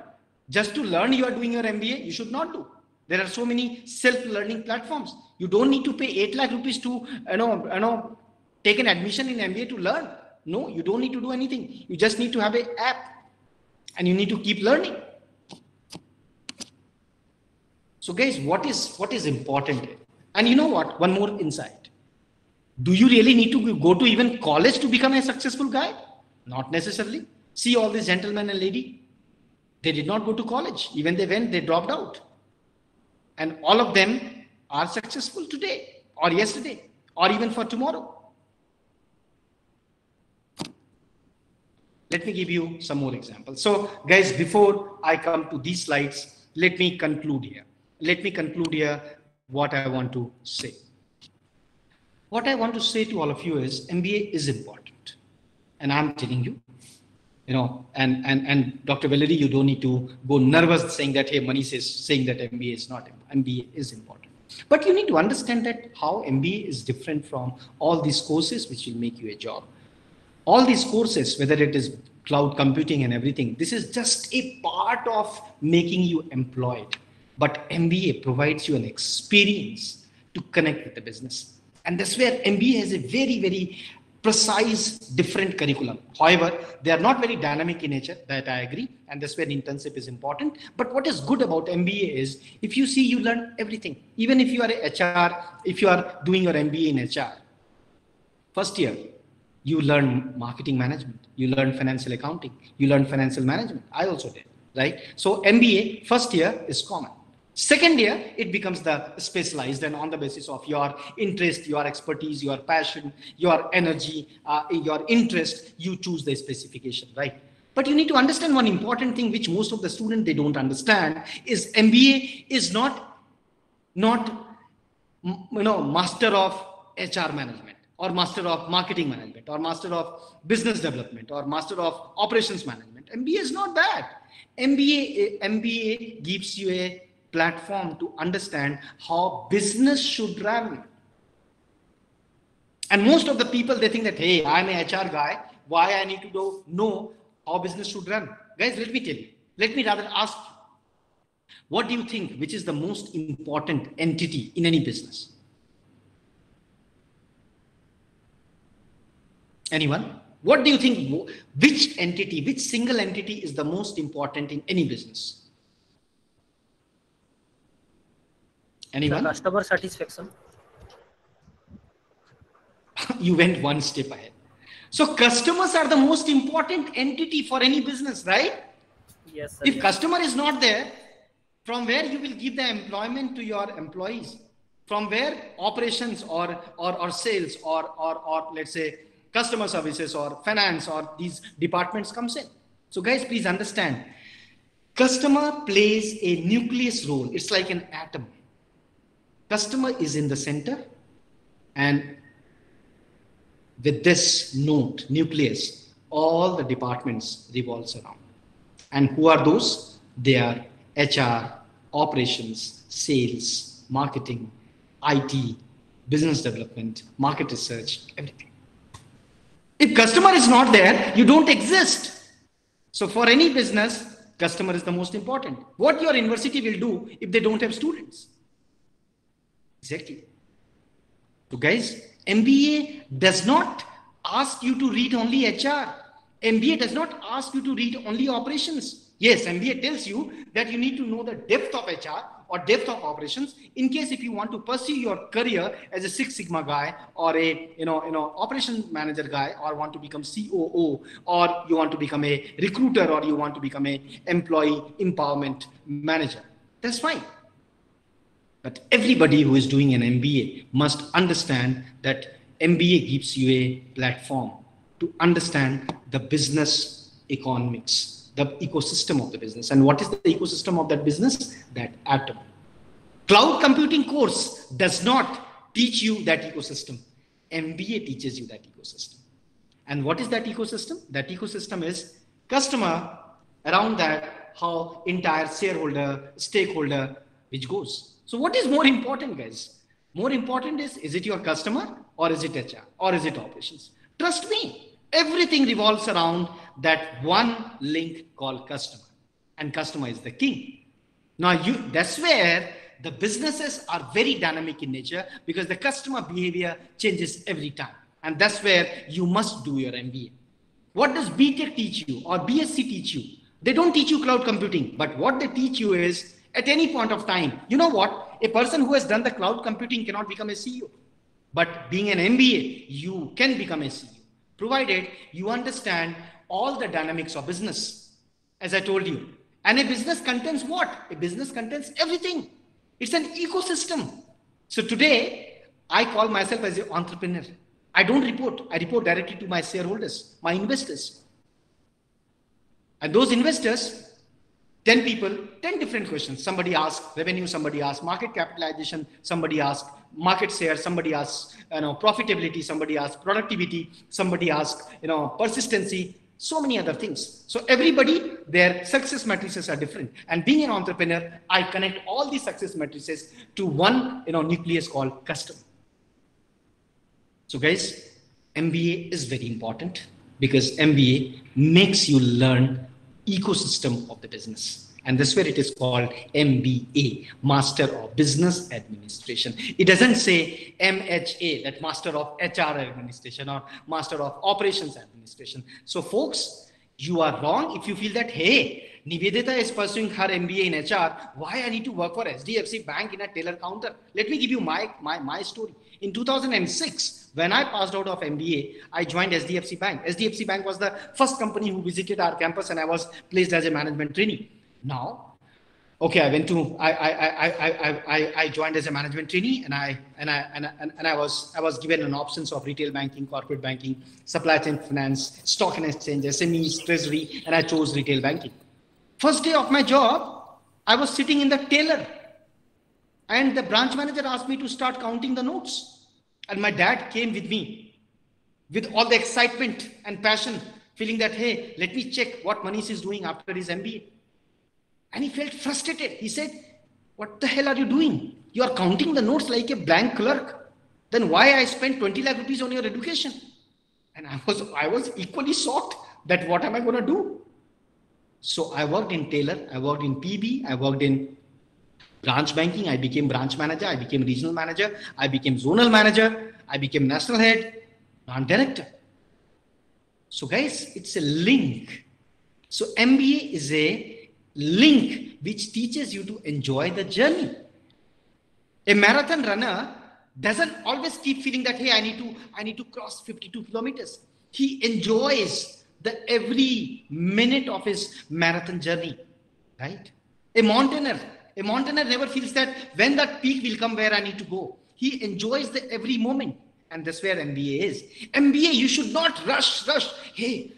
Speaker 1: just to learn you are doing your MBA, you should not do. There are so many self-learning platforms. You don't need to pay 8 lakh rupees to, you know, you know, take an admission in MBA to learn. No, you don't need to do anything. You just need to have an app and you need to keep learning. So guys, what is what is important? And you know what? One more insight. Do you really need to go to even college to become a successful guy? Not necessarily. See all these gentlemen and lady. They did not go to college. Even they went, they dropped out. And all of them are successful today or yesterday or even for tomorrow. Let me give you some more examples. So guys, before I come to these slides, let me conclude here. Let me conclude here what I want to say. What I want to say to all of you is MBA is important. And I'm telling you, you know, and and and Dr. Velluri, you don't need to go nervous saying that, hey, Manish is saying that MBA is not MBA is important. But you need to understand that how MBA is different from all these courses which will make you a job all these courses, whether it is cloud computing and everything, this is just a part of making you employed. But MBA provides you an experience to connect with the business. And that's where MBA has a very, very precise, different curriculum. However, they are not very dynamic in nature, that I agree. And that's where internship is important. But what is good about MBA is if you see, you learn everything. Even if you are a HR, if you are doing your MBA in HR, first year, you learn marketing management, you learn financial accounting, you learn financial management. I also did, right? So MBA first year is common. Second year, it becomes the specialized and on the basis of your interest, your expertise, your passion, your energy, uh, your interest, you choose the specification, right? But you need to understand one important thing, which most of the students, they don't understand is MBA is not, not, you know, master of HR management or master of marketing management or master of business development or master of operations management mba is not that mba mba gives you a platform to understand how business should run and most of the people they think that hey i'm a hr guy why i need to know, know how business should run guys let me tell you let me rather ask you what do you think which is the most important entity in any business Anyone? What do you think? Which entity, which single entity is the most important in any business? Anyone?
Speaker 2: The customer satisfaction.
Speaker 1: you went one step ahead. So customers are the most important entity for any business, right?
Speaker 2: Yes.
Speaker 1: Sir, if yes. customer is not there, from where you will give the employment to your employees? From where operations or or, or sales or, or or let's say customer services or finance or these departments comes in. So guys, please understand, customer plays a nucleus role. It's like an atom. Customer is in the center and with this node, nucleus, all the departments revolves around. And who are those? They are HR, operations, sales, marketing, IT, business development, market research, everything. If customer is not there, you don't exist. So for any business, customer is the most important. What your university will do if they don't have students? Exactly. So guys, MBA does not ask you to read only HR. MBA does not ask you to read only operations. Yes, MBA tells you that you need to know the depth of HR or depth of operations in case if you want to pursue your career as a Six Sigma guy or a you know you know operations manager guy or want to become COO or you want to become a recruiter or you want to become a employee empowerment manager. That's fine. But everybody who is doing an MBA must understand that MBA gives you a platform to understand the business economics the ecosystem of the business. And what is the ecosystem of that business? That atom. Cloud computing course does not teach you that ecosystem. MBA teaches you that ecosystem. And what is that ecosystem? That ecosystem is customer around that, how entire shareholder, stakeholder, which goes. So what is more important, guys? More important is, is it your customer or is it HR or is it operations? Trust me, everything revolves around that one link called customer and customer is the king now you that's where the businesses are very dynamic in nature because the customer behavior changes every time and that's where you must do your mba what does btech teach you or bsc teach you they don't teach you cloud computing but what they teach you is at any point of time you know what a person who has done the cloud computing cannot become a ceo but being an mba you can become a ceo provided you understand all the dynamics of business, as I told you. And a business contains what? A business contains everything. It's an ecosystem. So today, I call myself as an entrepreneur. I don't report. I report directly to my shareholders, my investors. And those investors, 10 people, 10 different questions. Somebody asks revenue, somebody asks market capitalization, somebody asks market share, somebody asks you know, profitability, somebody asks productivity, somebody asks you know, persistency, so many other things. So everybody, their success matrices are different. And being an entrepreneur, I connect all these success matrices to one you know, nucleus called customer. So guys, MBA is very important because MBA makes you learn ecosystem of the business and that's where it is called MBA, Master of Business Administration. It doesn't say MHA, that Master of HR Administration or Master of Operations Administration. So, folks, you are wrong if you feel that, hey, Nivedita is pursuing her MBA in HR. Why I need to work for HDFC Bank in a teller counter? Let me give you my, my, my story. In 2006, when I passed out of MBA, I joined HDFC Bank. HDFC Bank was the first company who visited our campus and I was placed as a management trainee. Now, okay, I went to I I I I I, I joined as a management trainee, and I and I and, and, and I was I was given an options of retail banking, corporate banking, supply chain finance, stock and exchange, SMEs, treasury, and I chose retail banking. First day of my job, I was sitting in the teller, and the branch manager asked me to start counting the notes, and my dad came with me, with all the excitement and passion, feeling that hey, let me check what Manish is doing after his MBA. And he felt frustrated. He said, What the hell are you doing? You are counting the notes like a blank clerk. Then why I spent 20 lakh rupees on your education? And I was I was equally shocked that what am I going to do? So I worked in teller, I worked in PB, I worked in branch banking, I became branch manager, I became regional manager, I became zonal manager, I became national head, branch director. So guys, it's a link. So MBA is a link which teaches you to enjoy the journey. A marathon runner doesn't always keep feeling that hey i need to i need to cross 52 kilometers he enjoys the every minute of his marathon journey right a mountaineer a mountaineer never feels that when that peak will come where i need to go he enjoys the every moment and that's where mba is mba you should not rush rush hey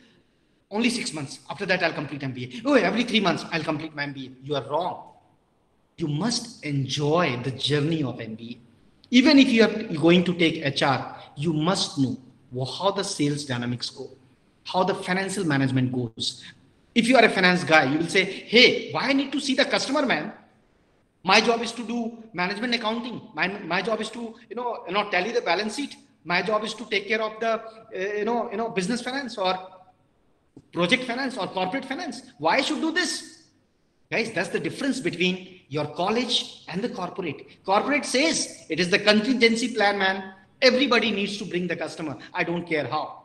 Speaker 1: only six months. After that, I'll complete MBA. Oh, every three months, I'll complete my MBA. You are wrong. You must enjoy the journey of MBA. Even if you are going to take HR, you must know how the sales dynamics go, how the financial management goes. If you are a finance guy, you will say, hey, why I need to see the customer, man? My job is to do management accounting. My, my job is to, you know, you know, tally the balance sheet. My job is to take care of the, uh, you know, you know, business finance or project finance or corporate finance. Why I should do this? Guys, that's the difference between your college and the corporate. Corporate says it is the contingency plan, man. Everybody needs to bring the customer. I don't care how.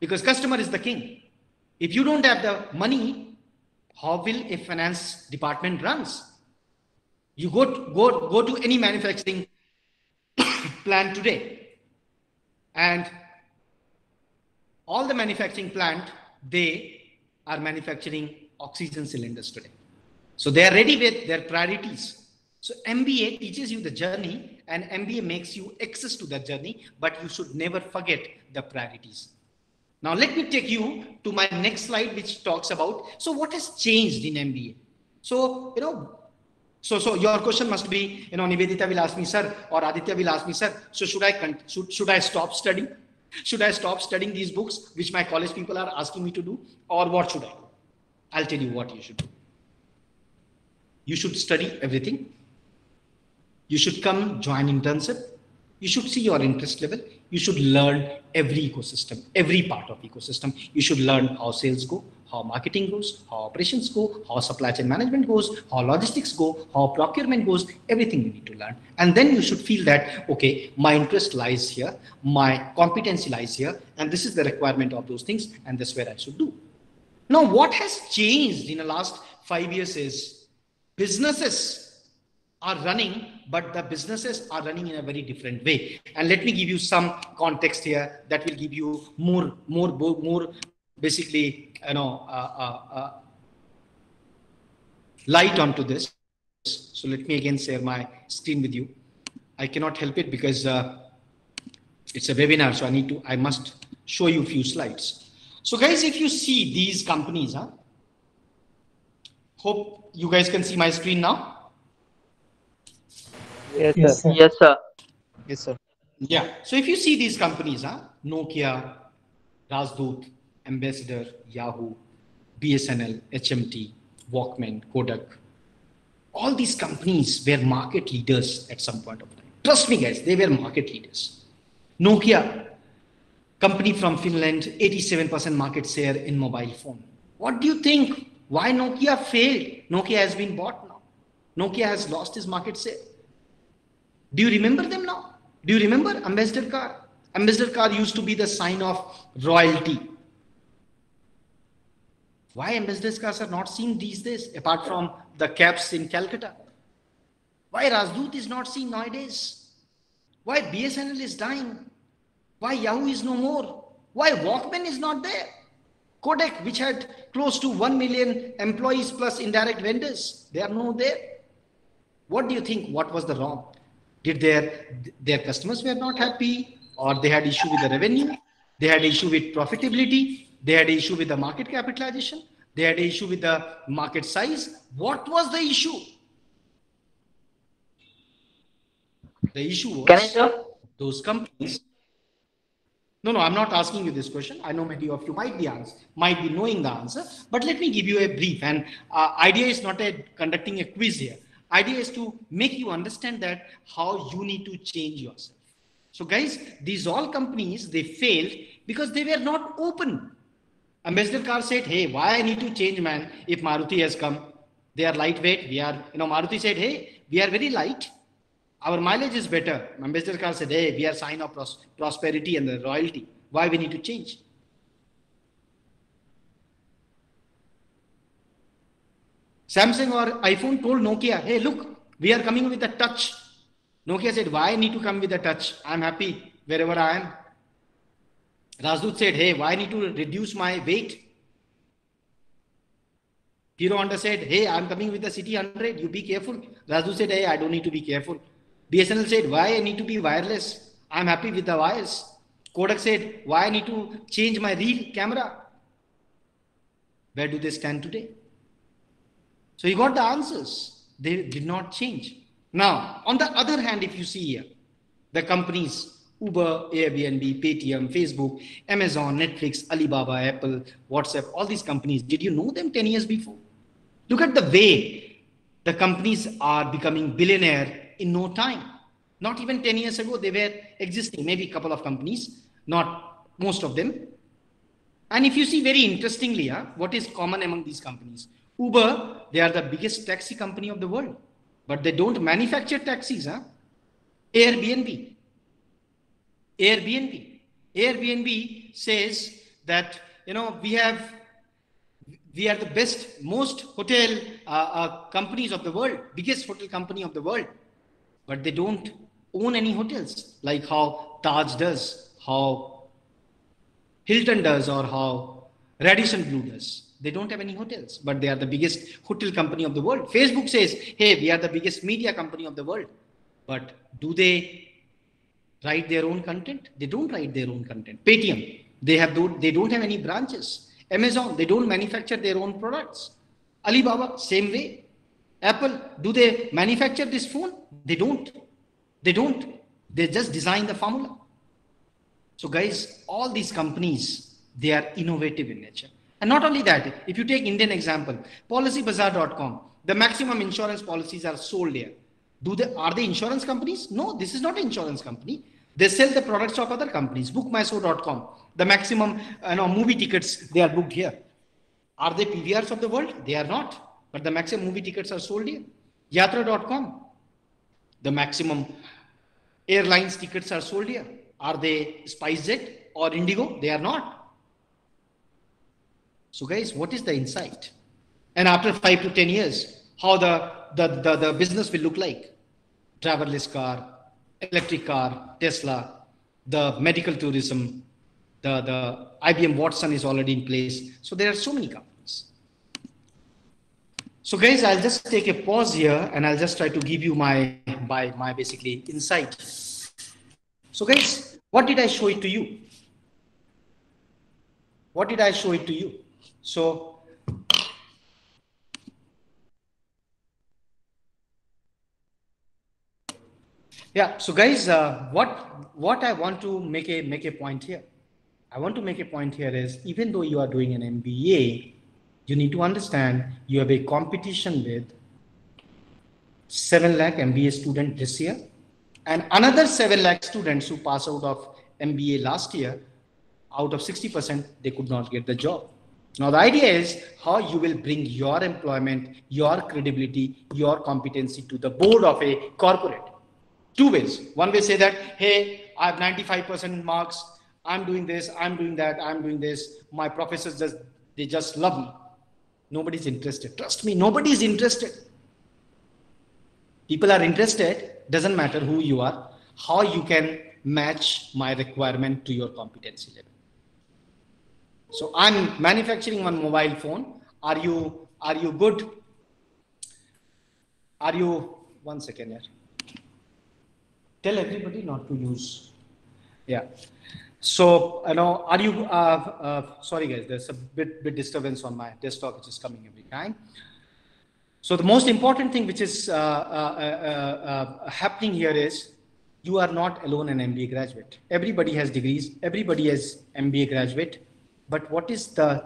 Speaker 1: Because customer is the king. If you don't have the money, how will a finance department runs? You go to, go go to any manufacturing plant today, and all the manufacturing plant they are manufacturing oxygen cylinders today. So they are ready with their priorities. So MBA teaches you the journey, and MBA makes you access to that journey, but you should never forget the priorities. Now let me take you to my next slide, which talks about so what has changed in MBA. So you know so, so your question must be, you know, Nivedita will ask me, sir, or Aditya will ask me, sir. So should I should should I stop studying? Should I stop studying these books, which my college people are asking me to do, or what should I do? I'll tell you what you should do. You should study everything. You should come join internship. You should see your interest level. You should learn every ecosystem, every part of ecosystem. You should learn how sales go, how marketing goes, how operations go, how supply chain management goes, how logistics go, how procurement goes, everything you need to learn. And then you should feel that, okay, my interest lies here, my competency lies here, and this is the requirement of those things, and that's where I should do. Now, what has changed in the last five years is businesses are running, but the businesses are running in a very different way. And let me give you some context here that will give you more, more, more basically you know uh, uh, uh, light onto this. So let me again share my screen with you. I cannot help it because uh, it's a webinar so i need to i must show you a few slides. So guys if you see these companies huh hope you guys can see my screen now.
Speaker 3: Yes sir yes sir. yes sir,
Speaker 2: yes, sir.
Speaker 1: yeah. So if you see these companies huh nokia rajdoot Ambassador, Yahoo, BSNL, HMT, Walkman, Kodak. All these companies were market leaders at some point of time. Trust me, guys, they were market leaders. Nokia, company from Finland, 87% market share in mobile phone. What do you think? Why Nokia failed? Nokia has been bought now. Nokia has lost its market share. Do you remember them now? Do you remember Ambassador car? Ambassador car used to be the sign of royalty. Why ambassadors cars are not seen these days, apart from the cabs in Calcutta? Why Rajdoot is not seen nowadays? Why BSNL is dying? Why Yahoo is no more? Why Walkman is not there? Kodak, which had close to 1 million employees plus indirect vendors, they are no there. What do you think? What was the wrong? Did their, their customers were not happy or they had issue with the revenue? They had issue with profitability? They had an issue with the market capitalization. They had an issue with the market size. What was the issue? The issue was those companies. No, no, I'm not asking you this question. I know many of you might be answer, might be knowing the answer, but let me give you a brief. And uh, idea is not a conducting a quiz here. Idea is to make you understand that how you need to change yourself. So, guys, these all companies they failed because they were not open Ambassador car said, hey, why I need to change, man, if Maruti has come? They are lightweight. We are, you know, Maruti said, hey, we are very light. Our mileage is better. Ambassador car said, hey, we are sign of pros- prosperity and the royalty. Why we need to change? Samsung or iPhone told Nokia, hey, look, we are coming with a touch. Nokia said, why I need to come with a touch? I'm happy wherever I am. Rajdoot said, hey, why I need to reduce my weight? Hero Honda said, hey, I'm coming with the CD 100. You be careful. Rajdoot said, hey, I don't need to be careful. BSNL said, why I need to be wireless? I'm happy with the wires. Kodak said, why I need to change my reel camera? Where do they stand today? So you got the answers. They did not change. Now, on the other hand, if you see here, the companies Uber, Airbnb, Paytm, Facebook, Amazon, Netflix, Alibaba, Apple, WhatsApp, all these companies. Did you know them 10 years before? Look at the way the companies are becoming billionaire in no time. Not even 10 years ago, they were existing, maybe a couple of companies, not most of them. And if you see very interestingly, uh, what is common among these companies? Uber, they are the biggest taxi company of the world, but they don't manufacture taxis. Huh? Airbnb. Airbnb. Airbnb says that, you know, we have, we are the best, most hotel uh, uh, companies of the world, biggest hotel company of the world, but they don't own any hotels like how Taj does, how Hilton does, or how Radisson Blu does. They don't have any hotels, but they are the biggest hotel company of the world. Facebook says, hey, we are the biggest media company of the world. But do they write their own content? They don't write their own content. Paytm, they have they don't have any branches. Amazon, they don't manufacture their own products. Alibaba, same way. Apple, do they manufacture this phone? They don't. They don't. They just design the formula. So, guys, all these companies, they are innovative in nature. And not only that, if you take Indian example, policybazaar.com, the maximum insurance policies are sold here. Do they are they insurance companies? No, this is not an insurance company. They sell the products of other companies. Bookmyshow.com, the maximum you know, movie tickets they are booked here. Are they PVRs of the world? They are not. But the maximum movie tickets are sold here. Yatra.com, the maximum airlines tickets are sold here. Are they SpiceJet or Indigo? They are not. So, guys, what is the insight? And after five to 10 years, how the, the, the, the business will look like? Driverless car, electric car, Tesla, the medical tourism, the, the IBM Watson is already in place. So, there are so many companies. So, guys, I'll just take a pause here and I'll just try to give you my, my, my basically insight. So, guys, what did I show it to you? What did I show it to you? So yeah, so guys, uh, what what I want to make a make a point here. I want to make a point here is even though you are doing an MBA, you need to understand you have a competition with 7 lakh MBA student this year and another 7 lakh students who pass out of MBA last year, out of 60%, they could not get the job. Now, the idea is how you will bring your employment, your credibility, your competency to the board of a corporate. Two ways. One way say that, hey, I have 95% marks. I'm doing this. I'm doing that. I'm doing this. My professors just, they just love me. Nobody's interested. Trust me, nobody's interested. People are interested. Doesn't matter who you are, how you can match my requirement to your competency level. So I'm manufacturing one mobile phone. Are you are you good? Are you one second here? Tell everybody not to use. Yeah. So you know, are you? Uh, uh, sorry guys, there's a bit bit disturbance on my desktop which is coming every time. So the most important thing which is uh, uh, uh, uh happening here is you are not alone an MBA graduate. Everybody has degrees. Everybody has MBA graduate but what is the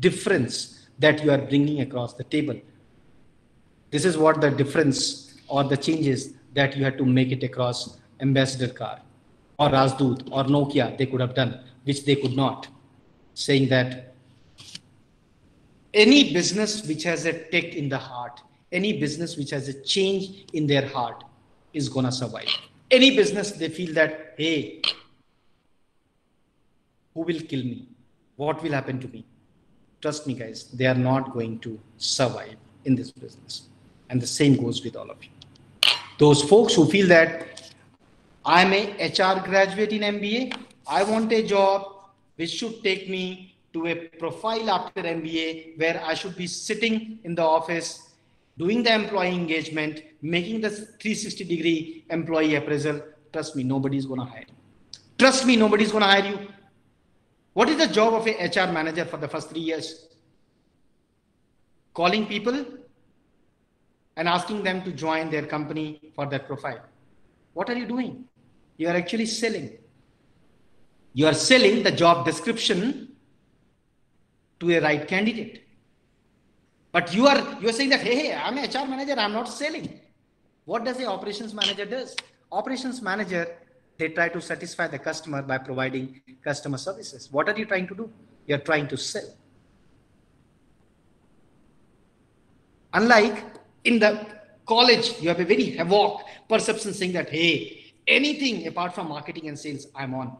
Speaker 1: difference that you are bringing across the table? This is what the difference or the changes that you had to make it across Ambassador Car or Rajdoot or Nokia they could have done, which they could not. Saying that any business which has a tech in the heart, any business which has a change in their heart is going to survive. Any business they feel that, hey, who will kill me? what will happen to me? Trust me, guys, they are not going to survive in this business. And the same goes with all of you. Those folks who feel that I'm a HR graduate in MBA, I want a job which should take me to a profile after MBA where I should be sitting in the office doing the employee engagement, making the 360 degree employee appraisal. Trust me, nobody's going to hire you. Trust me, nobody's going to hire you. What is the job of a HR manager for the first three years? Calling people and asking them to join their company for their profile. What are you doing? You are actually selling. You are selling the job description to a right candidate. But you are you are saying that hey, hey, I'm a HR manager, I'm not selling. What does the operations manager does? Operations manager, they try to satisfy the customer by providing customer services. What are you trying to do? You're trying to sell. Unlike in the college, you have a very havoc perception saying that, hey, anything apart from marketing and sales, I'm on.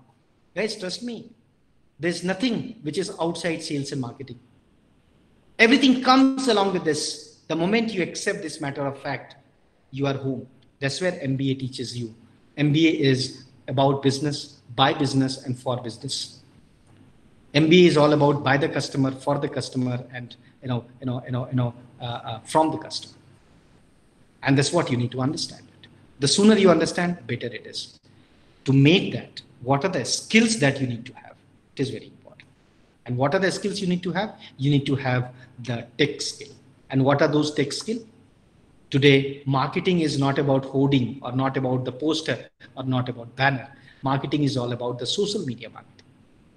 Speaker 1: Guys, trust me, there's nothing which is outside sales and marketing. Everything comes along with this. The moment you accept this matter of fact, you are home. That's where MBA teaches you. MBA is about business, by business, and for business. MBA is all about by the customer, for the customer, and you know, you know, you know, you know, uh, uh, from the customer. And that's what you need to understand. It. The sooner you understand, better it is. To make that, what are the skills that you need to have? It is very important. And what are the skills you need to have? You need to have the tech skill. And what are those tech skills? Today, marketing is not about hoarding or not about the poster or not about banner. Marketing is all about the social media marketing.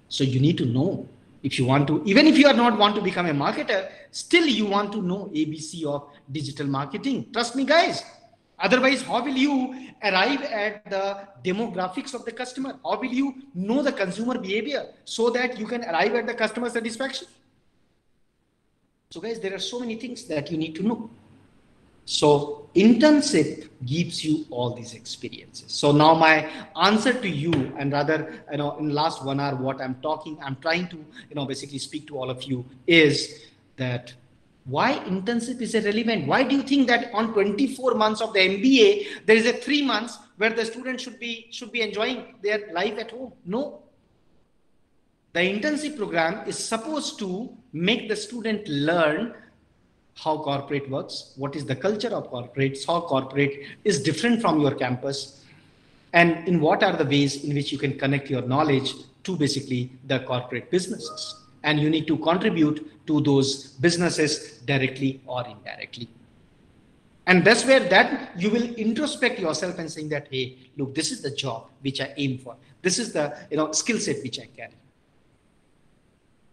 Speaker 1: So you need to know if you want to, even if you are not want to become a marketer, still you want to know ABC of digital marketing. Trust me, guys. Otherwise, how will you arrive at the demographics of the customer? How will you know the consumer behavior so that you can arrive at the customer satisfaction? So, guys, there are so many things that you need to know. So internship gives you all these experiences. So now my answer to you, and rather, you know, in last one hour, what I'm talking, I'm trying to, you know, basically speak to all of you is that why internship is relevant Why do you think that on 24 months of the MBA, there is a three months where the student should be should be enjoying their life at home? No. The internship program is supposed to make the student learn how corporate works, what is the culture of corporates, how corporate is different from your campus, and in what are the ways in which you can connect your knowledge to basically the corporate businesses. And you need to contribute to those businesses directly or indirectly. And that's where that you will introspect yourself and saying that, hey, look, this is the job which I aim for. This is the you know skill set which I carry.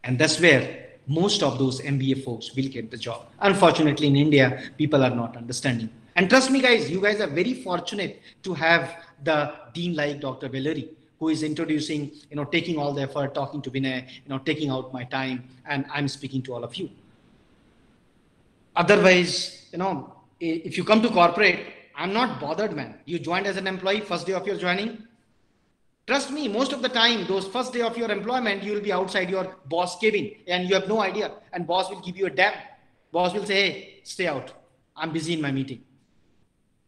Speaker 1: And that's where most of those MBA folks will get the job. Unfortunately, in India, people are not understanding. And trust me, guys, you guys are very fortunate to have the dean like Dr. Velluri, who is introducing, you know, taking all the effort, talking to Vinay, you know, taking out my time, and I'm speaking to all of you. Otherwise, you know, if you come to corporate, I'm not bothered, man. You joined as an employee, first day of your joining, Trust me, most of the time, those first day of your employment, you will be outside your boss cabin and you have no idea. And boss will give you a damn. Boss will say, hey, stay out. I'm busy in my meeting.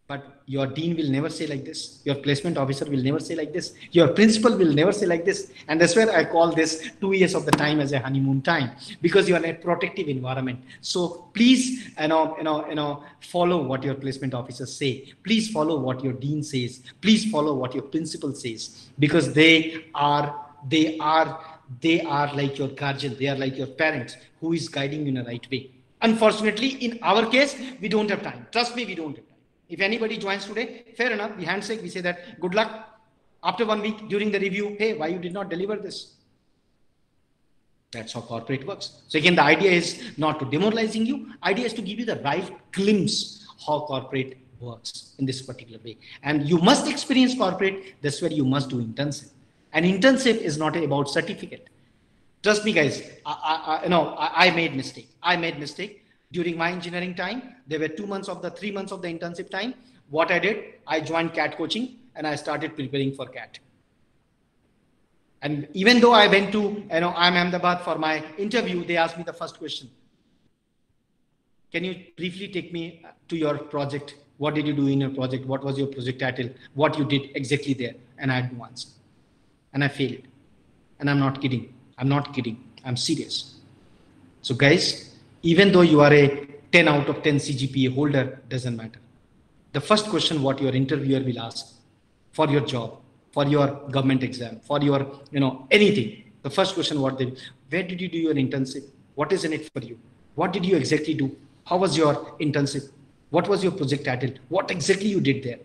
Speaker 1: But your dean will never say like this. Your placement officer will never say like this. Your principal will never say like this. And that's where I call this two years of the time as a honeymoon time because you are in a protective environment. So please, you know, you know, you know, follow what your placement officers say. Please follow what your dean says. Please follow what your principal says because they are, they are, they are like your guardian. They are like your parents who is guiding you in the right way. Unfortunately, in our case, we don't have time. Trust me, we don't have time. If anybody joins today, fair enough. We handshake, we say that good luck. After one week during the review, hey, why you did not deliver this? That's how corporate works. So again, the idea is not to demoralizing you. Idea is to give you the right glimpse how corporate works in this particular way. And you must experience corporate. That's where you must do internship. And internship is not about certificate. Trust me, guys. I, I, I no, I, I made mistake. I made mistake during my engineering time. There were two months of the three months of the internship time. What I did, I joined CAT coaching and I started preparing for CAT. And even though I went to, you know, IIM Ahmedabad for my interview, they asked me the first question. Can you briefly take me to your project? What did you do in your project? What was your project title? What you did exactly there? And I had no answer. And I failed. And I'm not kidding. I'm not kidding. I'm serious. So guys, even though you are a 10 out of 10 CGPA holder, doesn't matter. The first question what your interviewer will ask for your job, for your government exam, for your, you know, anything. The first question what they, where did you do your internship? What is in it for you? What did you exactly do? How was your internship? What was your project title? What exactly you did there?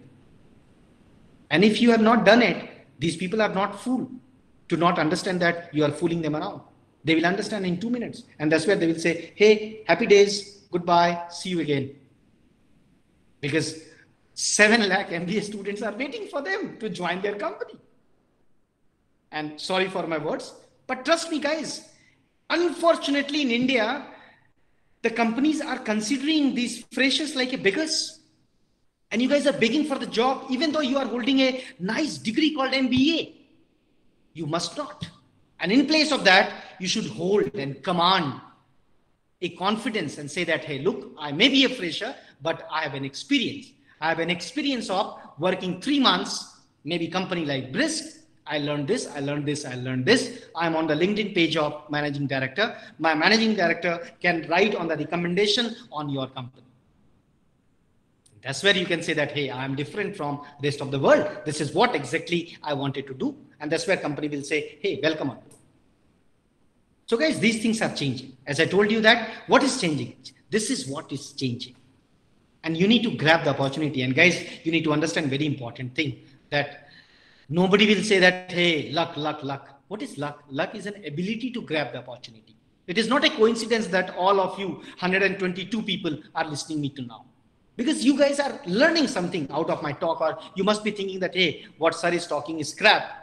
Speaker 1: And if you have not done it, these people are not fooled to not understand that you are fooling them around. They will understand in two minutes. And that's where they will say, hey, happy days. goodbye, see you again. Because 7 lakh MBA students are waiting for them to join their company. And sorry for my words, but trust me, guys, unfortunately in India, the companies are considering these freshers like a beggars. And you guys are begging for the job, even though you are holding a nice degree called MBA. You must not. And in place of that, you should hold and command a confidence and say that, hey, look, I may be a fresher, but I have an experience. I have an experience of working three months, maybe company like Briisk. I learned this, I learned this, I learned this. I'm on the LinkedIn page of managing director. My managing director can write on the recommendation on your company. That's where you can say that, hey, I'm different from the rest of the world. This is what exactly I wanted to do. And that's where company will say, hey, welcome on. So guys, these things are changing. As I told you that, what is changing? This is what is changing. And you need to grab the opportunity. And guys, you need to understand very important thing that nobody will say that, hey, luck, luck, luck. What is luck? Luck is an ability to grab the opportunity. It is not a coincidence that all of you, 122 people, are listening me to now because you guys are learning something out of my talk or you must be thinking that hey what sir is talking is crap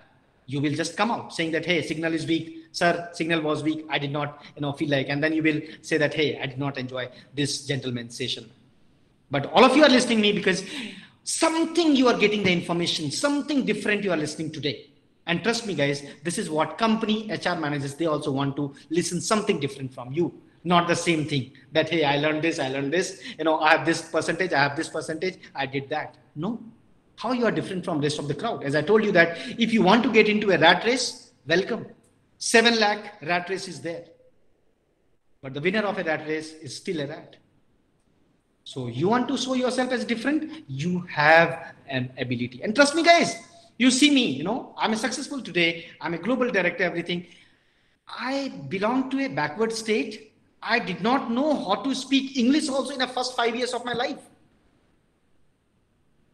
Speaker 1: you will just come out saying that hey signal is weak. Sir signal was weak. I did not you know feel like and then you will say that hey i did not enjoy this gentleman's session. But all of you are listening me because something you are getting the information something different you are listening today. And trust me guys this is what company hr managers they also want to listen something different from you not the same thing that hey i learned this i learned this. You know i have this percentage i have this percentage. I did that. No how you are different from rest of the crowd. As i told you that if you want to get into a rat race welcome. 7 lakh rat race is there. But the winner of a rat race is still a rat. So you want to show yourself as different you have an ability. And trust me guys you see me you know i'm a successful today. I'm a global director everything. I belong to a backward state. I did not know how to speak English also in the first five years of my life.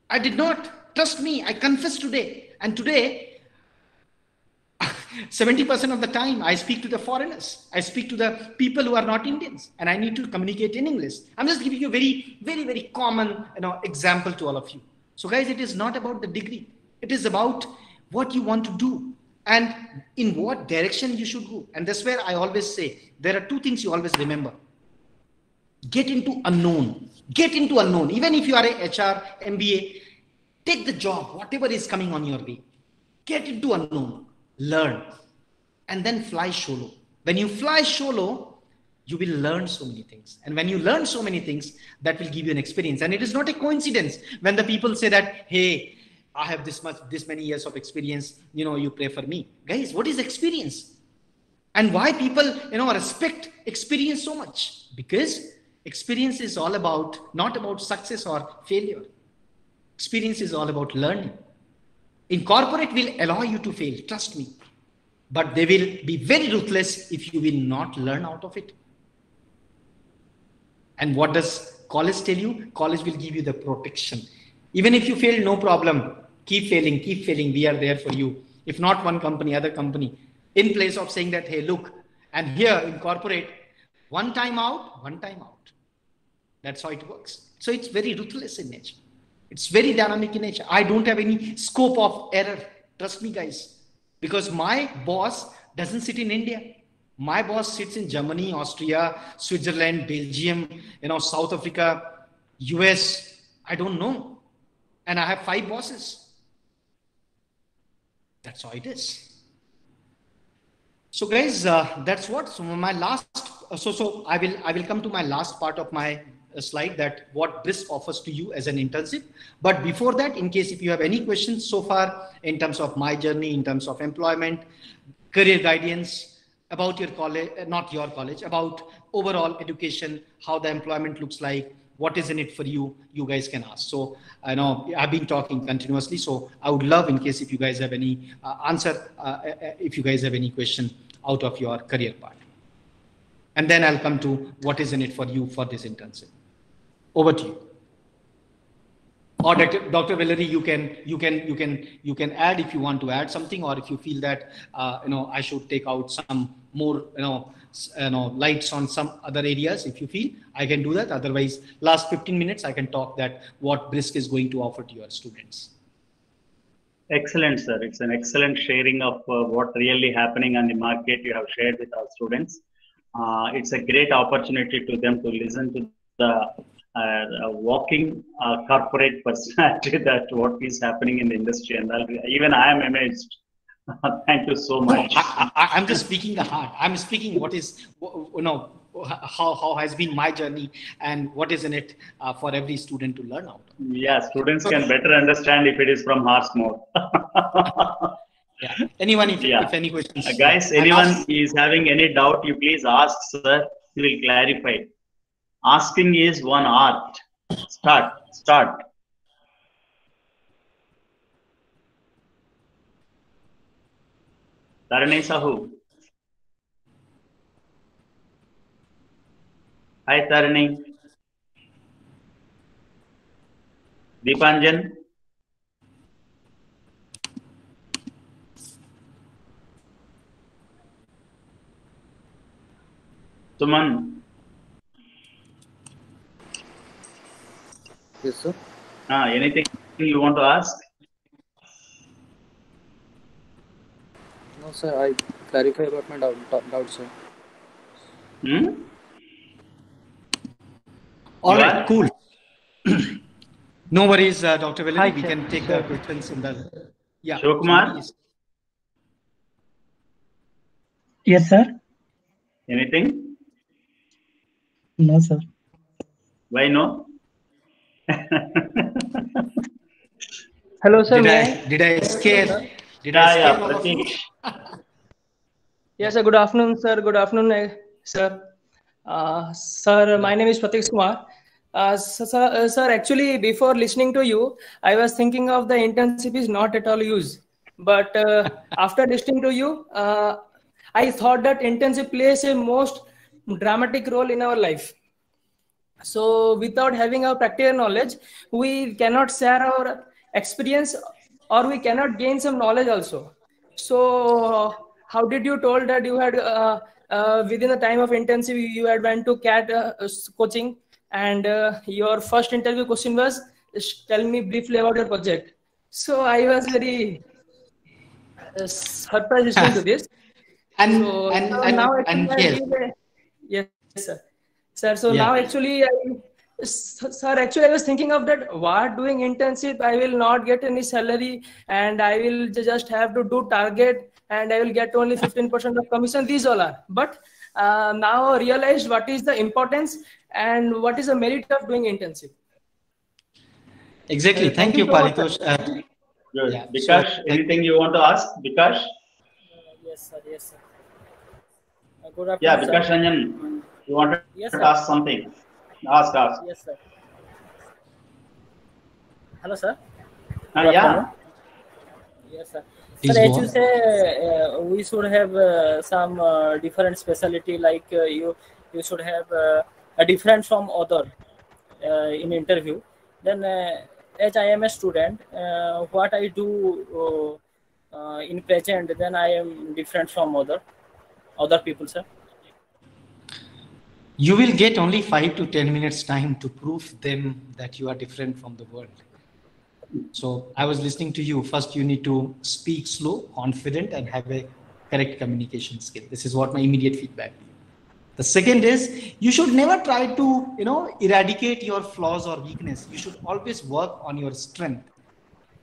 Speaker 1: I did not. Trust me, I confess today. And today, 70% of the time, I speak to the foreigners. I speak to the people who are not Indians, and I need to communicate in English. I'm just giving you a very, very, very common you know, example to all of you. So, guys, it is not about the degree, it is about what you want to do and in what direction you should go. And that's where I always say there are two things you always remember get into unknown, get into unknown. Even if you are a HR, MBA, take the job, whatever is coming on your way, get into unknown, learn, and then fly solo. When you fly solo, you will learn so many things. And when you learn so many things, that will give you an experience. And it is not a coincidence when the people say that, hey, I have this much, this many years of experience, you know, you pray for me. Guys, what is experience? And why people, you know, respect experience so much? Because experience is all about, not about success or failure. Experience is all about learning. In corporate will allow you to fail, trust me. But they will be very ruthless if you will not learn out of it. And what does college tell you? College will give you the protection. Even if you fail, no problem keep failing keep failing we are there for you if not one company other company in place of saying that hey look and here in corporate one time out one time out that's how it works. So it's very ruthless in nature. It's very dynamic in nature. I don't have any scope of error. Trust me guys. Because my boss doesn't sit in india. My boss sits in germany austria switzerland belgium you know south africa us i don't know. And i have five bosses. That's how it is. So guys, uh, that's what. So my last, uh, so so I will I will come to my last part of my slide that what Briisk offers to you as an internship. But before that, in case if you have any questions so far in terms of my journey, in terms of employment, career guidance, about your college, uh, not your college, about overall education, how the employment looks like, what is in it for you you guys can ask. So i know i've been talking continuously so i would love in case if you guys have any uh, answer uh, uh, if you guys have any question out of your career part. And then i'll come to what is in it for you for this internship over to you or Dr. Dr. Velluri, you can you can you can you can add if you want to add something, or if you feel that uh, you know I should take out some more, you know, you know, lights on some other areas. If you feel, I can do that. Otherwise, last 15 minutes, I can talk that what Briisk is going to offer to your students.
Speaker 3: Excellent, sir. It's an excellent sharing of uh, what really happening on the market you have shared with our students. Uh, it's a great opportunity to them to listen to the uh, walking uh, corporate personality that what is happening in the industry and even I am amazed. Thank you so much.
Speaker 1: I, am just speaking the heart. I'm speaking what is, you know, how, how has been my journey and what is in it uh, for every student to learn out.
Speaker 3: Yeah, students can better understand if it is from horse mode.
Speaker 1: yeah. Anyone, if, yeah. if any questions.
Speaker 3: Uh, guys, anyone ask, is having any doubt, you please ask, sir. He will clarify. Asking is one art. Start, start. Tarani Sahu. Hi Tarani. Deepanjan. Suman.
Speaker 2: Yes, sir.
Speaker 3: Ah, anything you want to ask?
Speaker 2: No, sir. I clarify about my doubt, doubt sir.
Speaker 3: Hmm?
Speaker 1: All you right, are? cool. no worries, uh, Dr. Velluri. we can take the questions in the.
Speaker 3: Yeah. Shivakumar?
Speaker 4: Yes, sir.
Speaker 3: Anything?
Speaker 4: No, sir.
Speaker 3: Why no?
Speaker 4: Hello, sir.
Speaker 1: Did I, did I scare?
Speaker 3: Did I scare? Yeah,
Speaker 4: yes, sir. Good afternoon, sir. Good afternoon, eh, sir. Uh, sir, my name is Pratik Kumar. Uh, sir, uh, sir, actually, before listening to you, I was thinking of the internship is not at all used. But uh, after listening to you, uh, I thought that internship plays a most dramatic role in our life so without having our practical knowledge we cannot share our experience or we cannot gain some knowledge also. So how did you told that you had uh, uh, within the time of intensive you had went to cat uh, coaching and uh, your first interview question was tell me briefly about your project. So i was very uh, surprised listening to this.
Speaker 1: And so, and, so and, now and,
Speaker 4: and yes sir sir so yeah. now actually I, sir actually i was thinking of that what doing internship i will not get any salary and i will just have to do target and i will get only 15% of commission these all are but uh, now I realized what is the importance and what is the merit of doing internship
Speaker 1: exactly uh, thank, thank, you, you paritosh uh,
Speaker 3: Good. Yeah. Bikash, so, anything you want to ask? Bikash?
Speaker 4: Uh, yes, sir. Yes, sir. Uh, good afternoon.
Speaker 3: Yeah, Bikash Ranjan. You wanted yes, to sir. ask something? Ask, ask.
Speaker 4: Yes, sir. Hello, sir.
Speaker 3: Uh, yeah.
Speaker 4: Yes, sir. Please sir, as you say, uh, we should have uh, some uh, different specialty. Like uh, you, you should have uh, a different from other in interview. Then, as I am a student, what I do in present, then I am different from other other people, sir
Speaker 1: you will get only five to 10 minutes time to prove them that you are different from the world. So I was listening to you. First, you need to speak slow, confident, and have a correct communication skill. This is what my immediate feedback. The second is you should never try to, you know, eradicate your flaws or weakness. You should always work on your strength.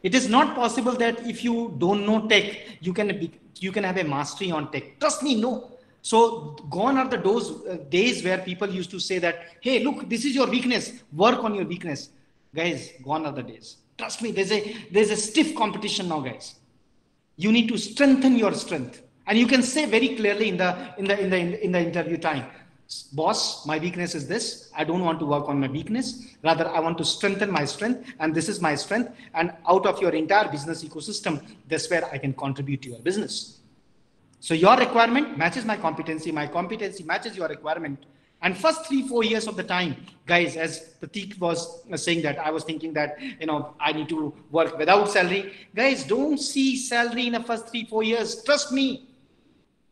Speaker 1: It is not possible that if you don't know tech, you can be, you can have a mastery on tech. Trust me, no so gone are the those uh, days where people used to say that, hey, look, this is your weakness. Work on your weakness. Guys, gone are the days. Trust me, there's a there's a stiff competition now, guys. You need to strengthen your strength. And you can say very clearly in the in the in the in the interview time, boss, my weakness is this. I don't want to work on my weakness. Rather, I want to strengthen my strength, and this is my strength. And out of your entire business ecosystem, that's where I can contribute to your business. So your requirement matches my competency, my competency matches your requirement. And first three, four years of the time, guys, as Pratik was uh, saying that, I was thinking that, you know, I need to work without salary. Guys, don't see salary in the first three, four years. Trust me.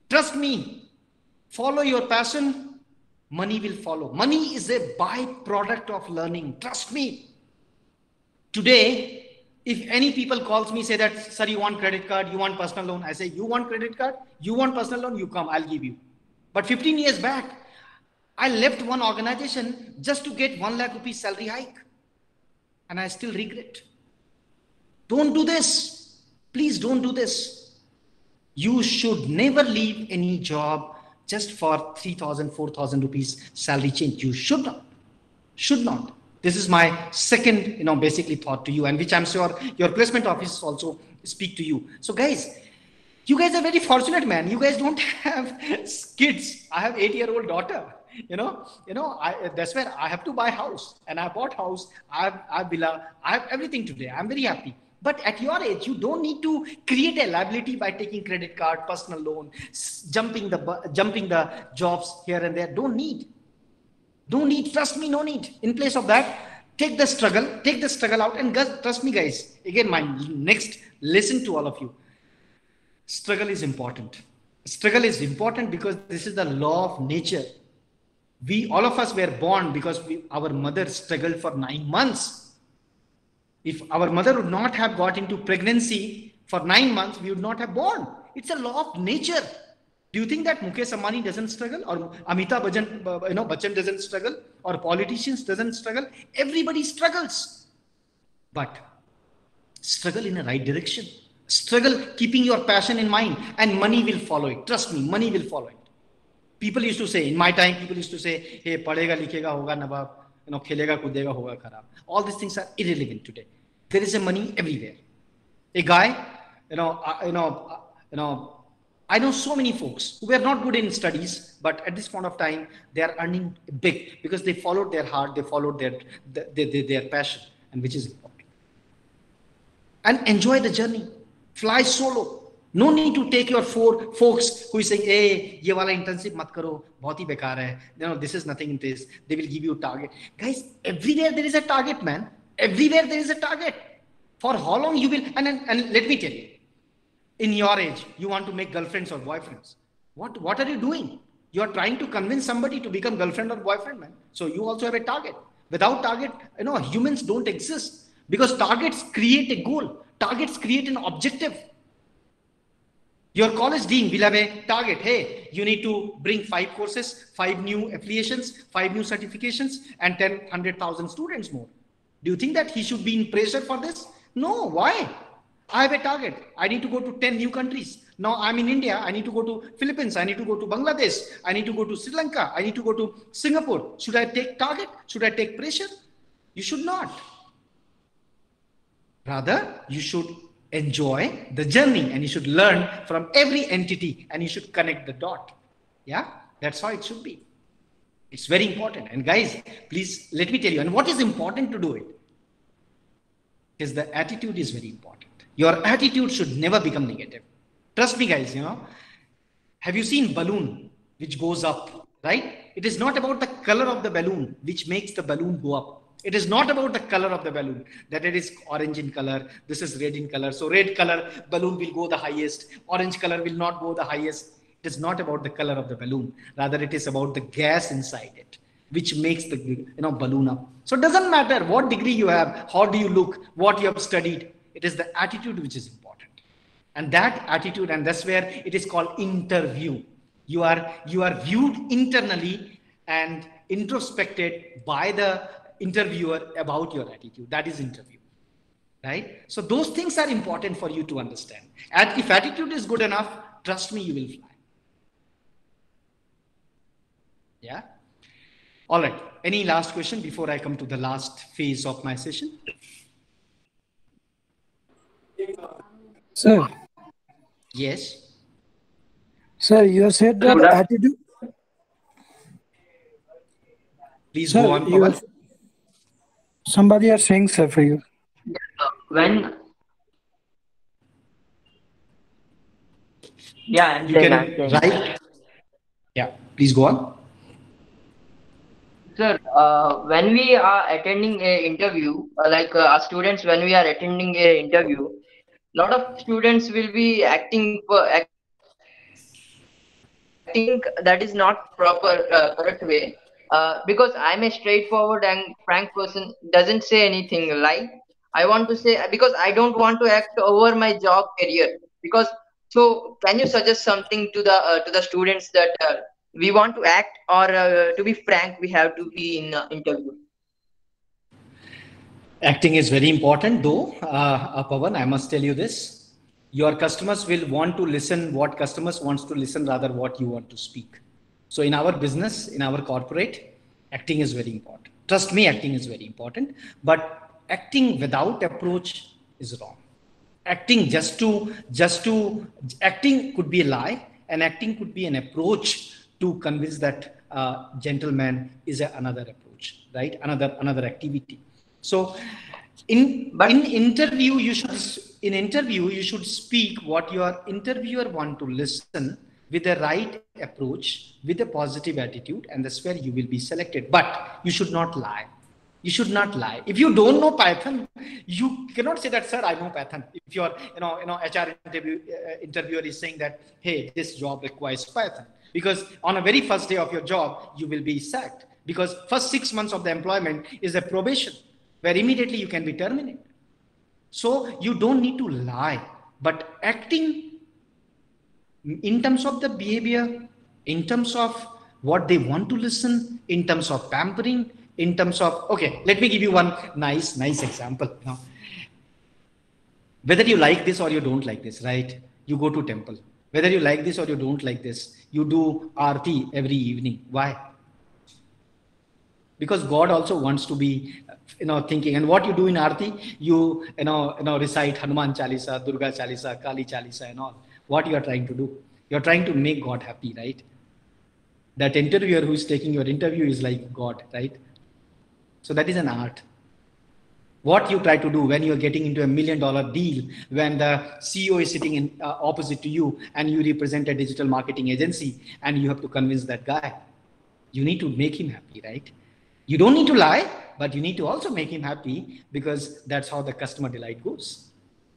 Speaker 1: Trust me. follow your passion, money will follow. Money is a byproduct of learning. Trust me. Today, if any people calls me say that sir you want credit card you want personal loan i say you want credit card? You want personal loan? You come i'll give you. But 15 years back i left one organization just to get 1 lakh rupees salary hike and i still regret. Don't do this. Please don't do this. You should never leave any job just for 3000 4000 rupees salary change. You should not. Should not this is my second you know basically thought to you and which i'm sure your placement office also speak to you. So guys you guys are very fortunate man. You guys don't have kids. I have 8 year old daughter. You know you know I, that's where i have to buy house. And i bought house. I have i villa. I have everything today. I'm very happy. But at your age you don't need to create a liability by taking credit card personal loan jumping the jumping the jobs here and there. Don't need don't need, trust me, no need. In place of that, take the struggle, take the struggle out, and guys, trust me, guys. Again, my next lesson to all of you struggle is important. Struggle is important because this is the law of nature. We, all of us, were born because we, our mother struggled for nine months. If our mother would not have got into pregnancy for nine months, we would not have born. It's a law of nature. Do you think that Mukesh Ambani doesn't struggle or Amitabh Bachchan, you know, Bachchan doesn't struggle or politicians doesn't struggle? Everybody struggles. But struggle in the right direction. Struggle keeping your passion in mind and money will follow it. Trust me, money will follow it. People used to say, in my time, people used to say, hey, padega, likhega, hoga, nabab, you know, khelega, kudega, hoga, kharab. All these things are irrelevant today. There is a money everywhere. A guy, you know, uh, you know, uh, you know, I know so many folks who were not good in studies, but at this point of time, they are earning big because they followed their heart, they followed their, their, passion, and which is important. And enjoy the journey. Fly solo. No need to take your four folks who is saying, hey, ye wala internship mat karo, bahut hi hai. You know, this is nothing in this. They will give you a target. Guys, everywhere there is a target, man. Everywhere there is a target. For how long you will, and, and let me tell you, in your age you want to make girlfriends or boyfriends. What what are you doing? You are trying to convince somebody to become girlfriend or boyfriend man. So you also have a target. Without target you know humans don't exist. Because targets create a goal. Targets create an objective. Your college dean will have a target. Hey you need to bring five courses five new affiliations five new certifications and 10 100000 students more. Do you think that he should be in pressure for this? No. Why I have a target. I need to go to 10 new countries. Now I'm in India. I need to go to Philippines. I need to go to Bangladesh. I need to go to Sri Lanka. I need to go to Singapore. Should I take target? Should I take pressure? You should not. Rather, you should enjoy the journey and you should learn from every entity and you should connect the dot. Yeah, that's how it should be. It's very important. And guys, please let me tell you, and what is important to do it is the attitude is very important your attitude should never become negative. Trust me, guys, you know. Have you seen balloon which goes up, right? It is not about the color of the balloon which makes the balloon go up. It is not about the color of the balloon that it is orange in color. This is red in color. So red color balloon will go the highest. Orange color will not go the highest. It is not about the color of the balloon. Rather, it is about the gas inside it, which makes the you know balloon up. So it doesn't matter what degree you have, how do you look, what you have studied. It is the attitude which is important. And that attitude, and that's where it is called interview. You are you are viewed internally and introspected by the interviewer about your attitude. That is interview. Right? So those things are important for you to understand. And if attitude is good enough, trust me, you will fly. Yeah. All right. Any last question before I come to the last phase of my session?
Speaker 5: Sir.
Speaker 1: Yes.
Speaker 5: Sir, you said that attitude.
Speaker 1: Please
Speaker 5: Sir,
Speaker 1: go on.
Speaker 5: you
Speaker 1: Pawan.
Speaker 5: are- Somebody are saying, sir, for you.
Speaker 6: when yeah I'm
Speaker 1: You can
Speaker 6: I'm saying.
Speaker 1: write. Yeah. Please go on.
Speaker 6: sir uh, when we are attending a interview uh, like uh, our students when we are attending a interview lot of students will be acting for act, think that is not proper uh, correct way. Uh, because i'm a straightforward and frank person doesn't say anything lie. I want to say because i don't want to act over my job career. Because so can you suggest something to the uh, to the students that uh, we want to act or uh, to be frank we have to be in uh, interview
Speaker 1: acting is very important though uh, pavan i must tell you this. Your customers will want to listen what customers wants to listen rather what you want to speak. So in our business in our corporate acting is very important. Trust me acting is very important. But acting without approach is wrong. Acting just to just to acting could be a lie and acting could be an approach to convince that uh, gentleman is a, another approach right? Another another activity so in
Speaker 6: But-
Speaker 1: in interview you should in interview you should speak what your interviewer want to listen with the right approach with a positive attitude and that's where you will be selected. But you should not lie. You should not lie. If you don't know python you cannot say that sir i know python. If your you know you know hr interview uh, interviewer is saying that hey this job requires python. Because on a very first day of your job you will be sacked. Because first 6 months of the employment is a probation where immediately you can be terminated. So you don't need to lie. But acting in terms of the behavior in terms of what they want to listen in terms of pampering in terms of okay let me give you one nice nice example. Now whether you like this or you don't like this right? You go to temple. Whether you like this or you don't like this you do arti every evening. Why? Because god also wants to be you know thinking. And what you do in arti you you know you know recite hanuman chalisa durga chalisa kali chalisa and all. What you are trying to do? You're trying to make god happy right? That interviewer who is taking your interview is like god right? So that is an art. What you try to do when you're getting into a million dollar deal when the ceo is sitting in uh, opposite to you and you represent a digital marketing agency and you have to convince that guy you need to make him happy right you don't need to lie but you need to also make him happy because that's how the customer delight goes.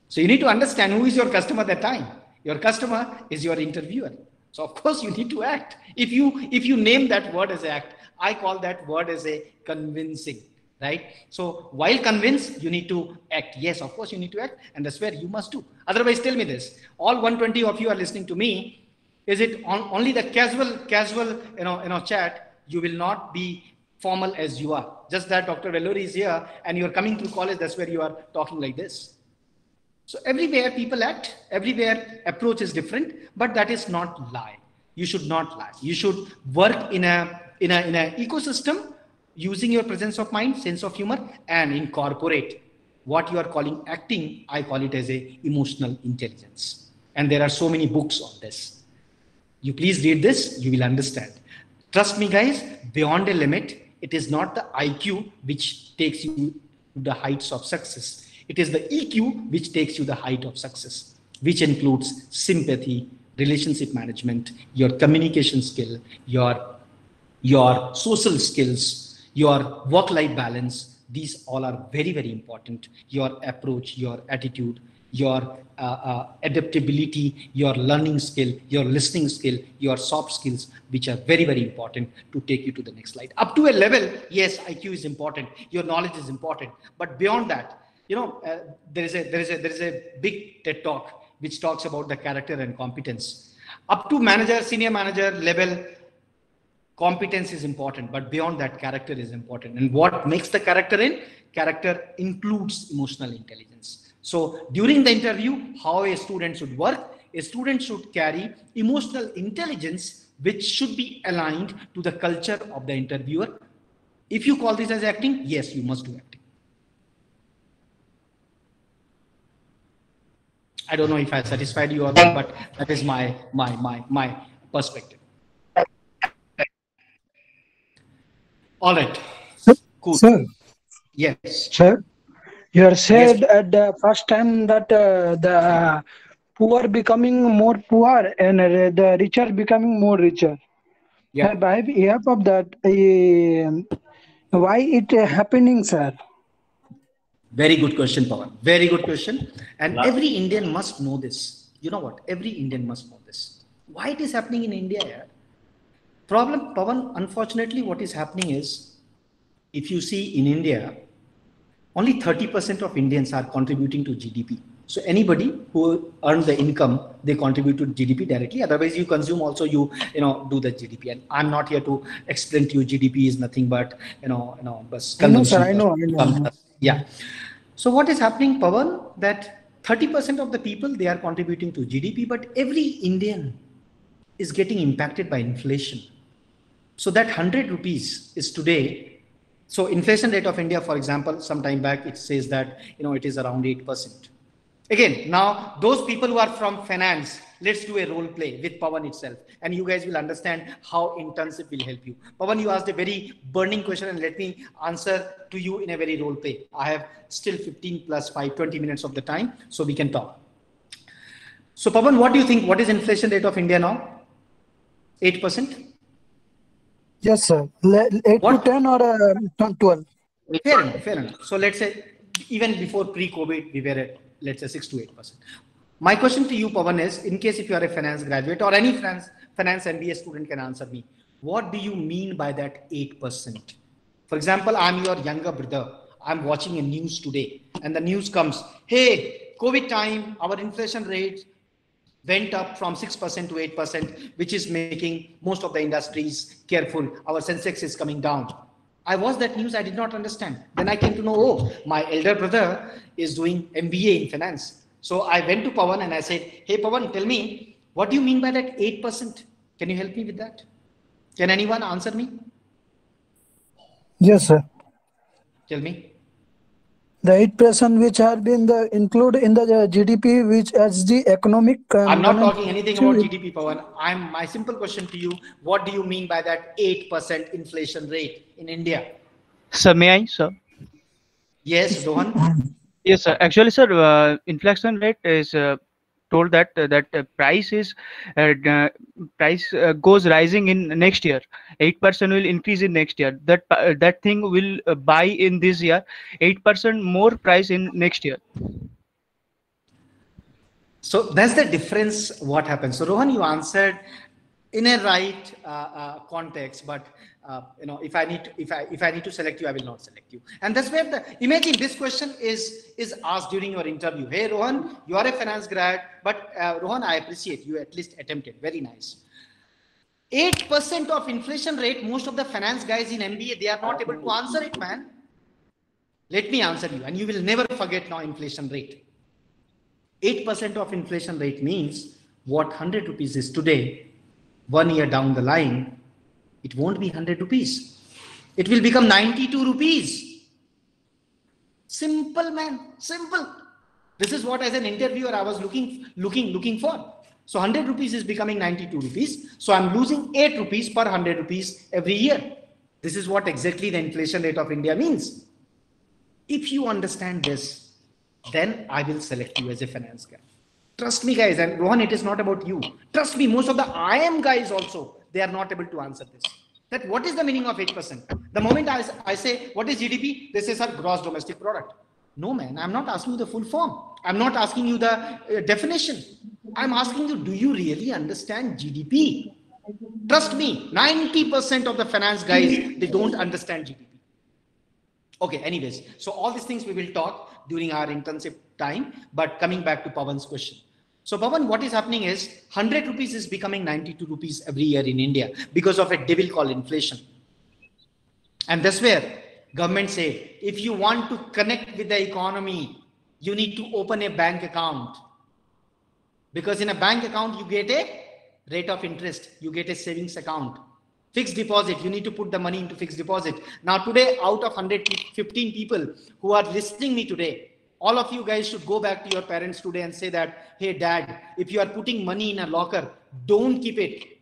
Speaker 1: So you need to understand who is your customer at that time. Your customer is your interviewer. So of course you need to act. If you if you name that word as act i call that word as a convincing right? So while convinced you need to act. Yes of course you need to act and that's where you must do. Otherwise tell me this. All 120 of you are listening to me. Is it on, only the casual casual you know you know chat? You will not be formal as you are. Just that dr Velluri is here and you're coming to college that's where you are talking like this. So everywhere people act everywhere approach is different but that is not lie. You should not lie. You should work in a in a in a ecosystem using your presence of mind sense of humor and incorporate. What you are calling acting i call it as a emotional intelligence. And there are so many books on this. You please read this you will understand. Trust me guys beyond a limit it is not the iq which takes you to the heights of success it is the eq which takes you the height of success which includes sympathy relationship management your communication skill your your social skills, your work life balance, these all are very, very important. Your approach, your attitude, your uh, uh, adaptability, your learning skill, your listening skill, your soft skills, which are very, very important to take you to the next slide. Up to a level, yes, IQ is important, your knowledge is important, but beyond that, you know, uh, there is a there is a there is a big TED talk which talks about the character and competence. Up to manager, senior manager level, competence is important. But beyond that character is important. And what makes the character in? Character includes emotional intelligence so during the interview how a student should work a student should carry emotional intelligence which should be aligned to the culture of the interviewer if you call this as acting yes you must do acting i don't know if i satisfied you or not but that is my my my my perspective All right. Cool.
Speaker 5: Sir,
Speaker 1: Yes.
Speaker 5: sir, you have said at the first time that uh, the poor becoming more poor and uh, the richer becoming more richer.
Speaker 1: Yeah.
Speaker 5: By behalf of that, uh, why it uh, happening, sir?
Speaker 1: Very good question, Pawan. Very good question. And
Speaker 3: La-
Speaker 1: every Indian must know this. You know what? Every Indian must know this. Why it is happening in India? Yeah? Problem, Pawan, unfortunately, what is happening is, if you see in India, only 30% of Indians are contributing to GDP. So anybody who earns the income, they contribute to GDP directly. Otherwise, you consume also you you know do the GDP. And I'm not here to explain to you GDP is nothing but you know you know but
Speaker 5: I know, sir. I know. I know.
Speaker 1: Um, yeah. So what is happening, Pawan? That 30% of the people they are contributing to GDP, but every Indian is getting impacted by inflation. So that 100 rupees is today. So inflation rate of India, for example, some time back, it says that, you know, it is around 8%. Again, now those people who are from finance, let's do a role play with Pawan itself. And you guys will understand how intensive will help you. Pawan, you asked a very burning question and let me answer to you in a very role play. I have still 15 plus 5, 20 minutes of the time, so we can talk. So Pawan, what do you think? What is inflation rate of India now? 8%?
Speaker 5: Yes, sir. Le- 8
Speaker 1: What?
Speaker 5: to 10 or uh, 12?
Speaker 1: Fair enough, fair enough. So let's say even before pre-COVID, we were at let's say six to eight percent. My question to you, Pawan, is in case if you are a finance graduate or any finance finance MBA student can answer me, what do you mean by that eight percent? For example, I'm your younger brother. I'm watching a news today, and the news comes, hey, COVID time, our inflation rate went up from 6% to 8%, which is making most of the industries careful. Our Sensex is coming down. I was that news, I did not understand. Then I came to know, oh, my elder brother is doing MBA in finance. So I went to Pawan and I said, hey, Pawan, tell me, what do you mean by that 8%? Can you help me with that? Can anyone answer me?
Speaker 5: Yes, sir.
Speaker 1: Tell me.
Speaker 5: The 8% which have been the include in the uh, GDP, which as the economic. uh,
Speaker 1: I'm not talking anything about GDP, Pawan. I'm my simple question to you: What do you mean by that 8% inflation rate in India?
Speaker 7: Sir, may I, sir?
Speaker 1: Yes, Rohan.
Speaker 7: Yes, sir. Actually, sir, uh, inflation rate is uh, told that uh, that uh, price is uh, price goes rising in next year. Eight percent will increase in next year. That that thing will buy in this year. Eight percent more price in next year.
Speaker 1: So that's the difference. What happens? So Rohan, you answered in a right uh, uh, context, but uh, you know, if I need to, if I if I need to select you, I will not select you. And that's where the imagine this question is is asked during your interview. Hey Rohan, you are a finance grad, but uh, Rohan, I appreciate you at least attempted. Very nice. 8% of inflation rate, most of the finance guys in MBA, they are not able to answer it, man. Let me answer you, and you will never forget now inflation rate. 8% of inflation rate means what 100 rupees is today, one year down the line, it won't be 100 rupees. It will become 92 rupees. Simple, man. Simple. This is what, as an interviewer, I was looking, looking, looking for. So 100 rupees is becoming 92 rupees. So I'm losing 8 rupees per 100 rupees every year. This is what exactly the inflation rate of India means. If you understand this, then I will select you as a finance guy. Trust me, guys. And Rohan, it is not about you. Trust me, most of the IIM guys also, they are not able to answer this. That what is the meaning of 8%? The moment I, I say, what is GDP? They say, sir, gross domestic product. No, man, I'm not asking you the full form. I'm not asking you the uh, definition. I'm asking you, do you really understand GDP? Trust me, 90% of the finance guys, they don't understand GDP. Okay, anyways, so all these things we will talk during our internship time, but coming back to Pawan's question. So Pawan, what is happening is 100 rupees is becoming 92 rupees every year in India because of a devil called inflation. And that's where government say, if you want to connect with the economy, you need to open a bank account. Because in a bank account, you get a rate of interest, you get a savings account. Fixed deposit, you need to put the money into fixed deposit. Now, today, out of 115 people who are listening me today, all of you guys should go back to your parents today and say that, hey, dad, if you are putting money in a locker, don't keep it.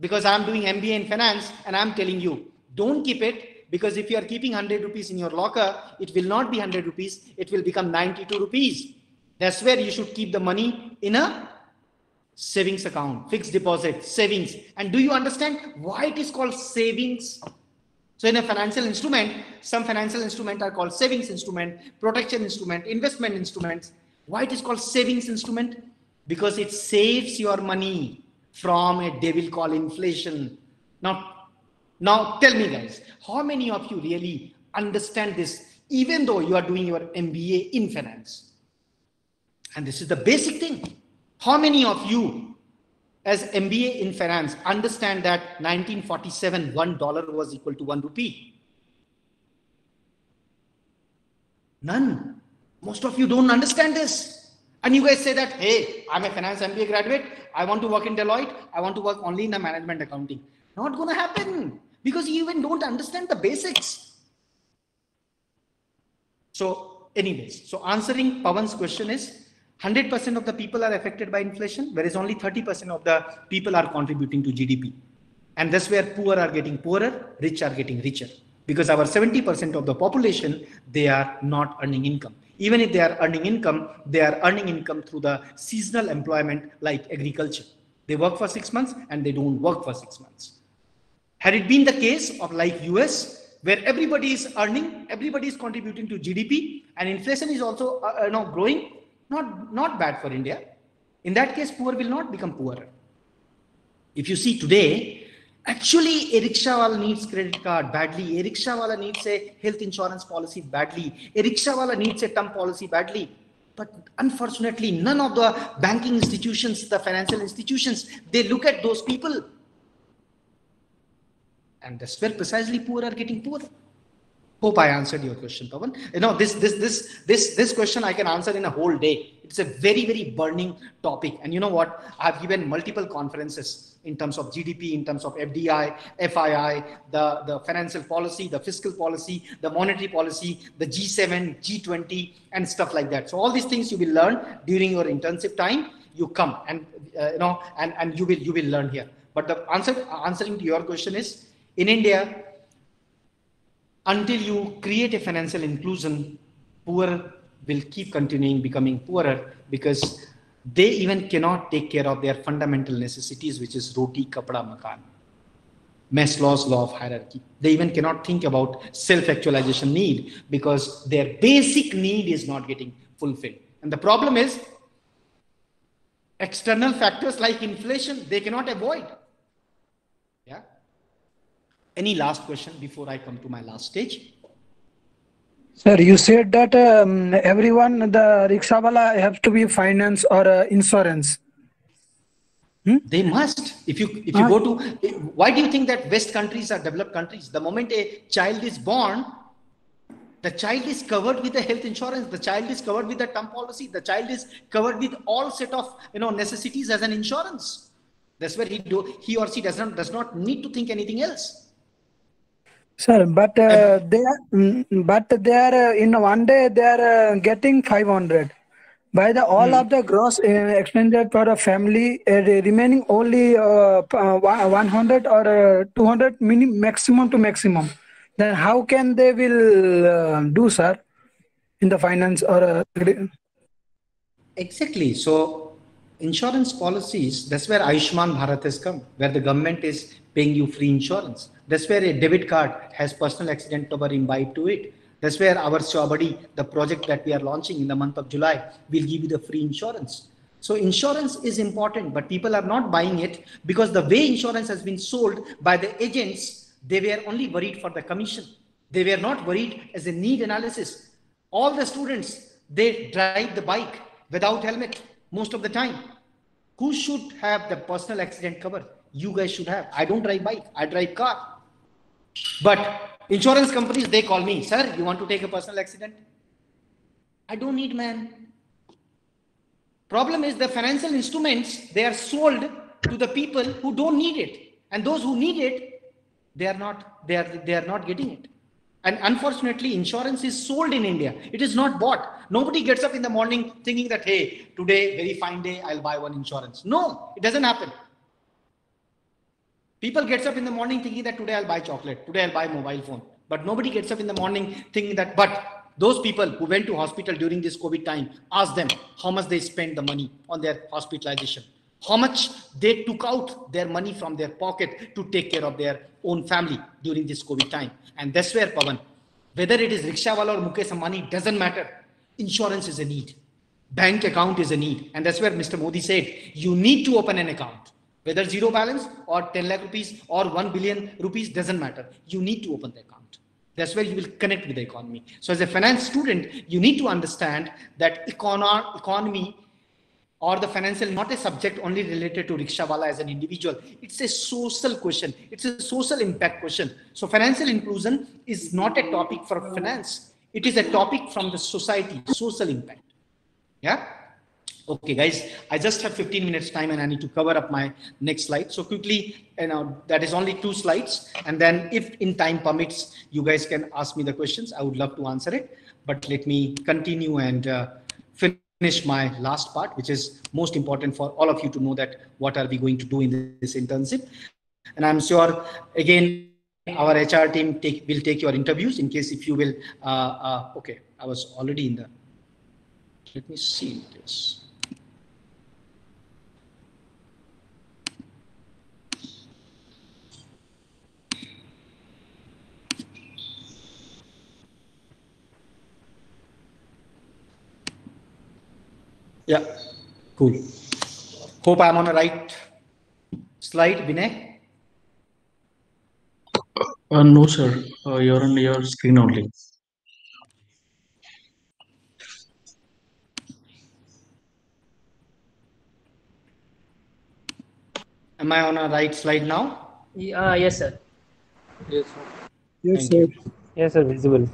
Speaker 1: Because I'm doing MBA in finance and I'm telling you, don't keep it because if you are keeping 100 rupees in your locker, it will not be 100 rupees, it will become 92 rupees. That's where you should keep the money in a savings account, fixed deposit, savings. And do you understand why it is called savings? So in a financial instrument, some financial instrument are called savings instrument, protection instrument, investment instruments. Why it is called savings instrument? Because it saves your money from a devil called inflation. Now, now tell me, guys, how many of you really understand this, even though you are doing your MBA in finance? And this is the basic thing. How many of you, as MBA in finance, understand that 1947 one dollar was equal to one rupee? None. Most of you don't understand this. And you guys say that, hey, I'm a finance MBA graduate. I want to work in Deloitte. I want to work only in the management accounting. Not going to happen because you even don't understand the basics. So, anyways, so answering Pawan's question is 100% of the people are affected by inflation, whereas only 30% of the people are contributing to GDP. And that's where poor are getting poorer, rich are getting richer. Because our 70% of the population, they are not earning income. Even if they are earning income, they are earning income through the seasonal employment like agriculture. They work for six months and they don't work for six months. Had it been the case of like US, where everybody is earning, everybody is contributing to GDP, and inflation is also uh, know growing, not not bad for India. In that case, poor will not become poorer. If you see today, actually a rickshawala needs credit card badly, a rickshawala needs a health insurance policy badly, a rickshawala needs a term policy badly. But unfortunately, none of the banking institutions, the financial institutions, they look at those people and that's where precisely poor are getting poorer. Hope I answered your question, Pawan. You know, this this this this this question I can answer in a whole day. It's a very, very burning topic. And you know what? I've given multiple conferences in terms of GDP, in terms of FDI, FII, the, the financial policy, the fiscal policy, the monetary policy, the G7, G20, and stuff like that. So all these things you will learn during your intensive time. You come and uh, you know, and, and you will you will learn here. But the answer answering to your question is in India, until you create a financial inclusion, poor will keep continuing becoming poorer because they even cannot take care of their fundamental necessities, which is roti, kapda, makan. Maslow's law of hierarchy. They even cannot think about self-actualization need because their basic need is not getting fulfilled. And the problem is external factors like inflation, they cannot avoid. Any last question before I come to my last stage?
Speaker 5: Sir, you said that um, everyone, the rickshawala have to be finance or uh, insurance.
Speaker 1: They must. If you if you
Speaker 5: Ah.
Speaker 1: go to, why do you think that West countries are developed countries? The moment a child is born, the child is covered with the health insurance. The child is covered with the term policy. The child is covered with all set of you know necessities as an insurance. That's where he do he or she does not does not need to think anything else.
Speaker 5: Sir, but uh, they are, mm, but they are uh, in one day they are uh, getting 500. By the all of the gross uh, expenditure for a family uh, remaining only uh, uh, 100 or uh, 200 minimum maximum to maximum. Then how can they will uh, do, sir, in the finance or uh,
Speaker 1: Exactly. So insurance policies, that's where Ayushman Bharat has come, where the government is paying you free insurance. That's where a debit card has personal accident cover imbibed to it. That's where our Shawbadi, the project that we are launching in the month of July, will give you the free insurance. So insurance is important, but people are not buying it because the way insurance has been sold by the agents, they were only worried for the commission. They were not worried as a need analysis. All the students, they drive the bike without helmet most of the time. Who should have the personal accident cover? You guys should have. I don't drive bike. I drive car. But insurance companies, they call me, sir, you want to take a personal accident? I don't need, man. Problem is the financial instruments, they are sold to the people who don't need it. And those who need it, they are not, they are, they are not getting it. And unfortunately, insurance is sold in India. It is not bought. Nobody gets up in the morning thinking that, hey, today, very fine day, I'll buy one insurance. No, it doesn't happen. People gets up in the morning thinking that today I'll buy chocolate, today I'll buy mobile phone. But nobody gets up in the morning thinking that, but those people who went to hospital during this COVID time, ask them how much they spent the money on their hospitalization, how much they took out their money from their pocket to take care of their own family during this COVID time. And that's where, Pawan, whether it is Rickshawala or Mukesh Ambani, doesn't matter. Insurance is a need. Bank account is a need. And that's where Mr. Modi said, you need to open an account. Whether zero balance or 10 lakh rupees or 1 billion rupees doesn't matter. You need to open the account. That's where you will connect with the economy. So as a finance student, you need to understand that econo- economy or the financial not a subject only related to rickshawala as an individual it's a social question it's a social impact question so financial inclusion is not a topic for finance it is a topic from the society social impact yeah okay guys i just have 15 minutes time and i need to cover up my next slide so quickly you know that is only two slides and then if in time permits you guys can ask me the questions i would love to answer it but let me continue and uh, finish finish my last part, which is most important for all of you to know that what are we going to do in this internship. And I'm sure, again, our HR team take, will take your interviews in case if you will. Uh, uh, okay, I was already in the. Let me see this. Yeah, cool. Hope I'm on the right slide, Vinay.
Speaker 8: Uh, no, sir. Uh, you're on your screen only.
Speaker 1: Am I on a right slide now?
Speaker 4: Uh, yes, sir.
Speaker 5: Yes,
Speaker 1: Thank
Speaker 5: sir.
Speaker 1: you.
Speaker 9: Yes, sir, visible.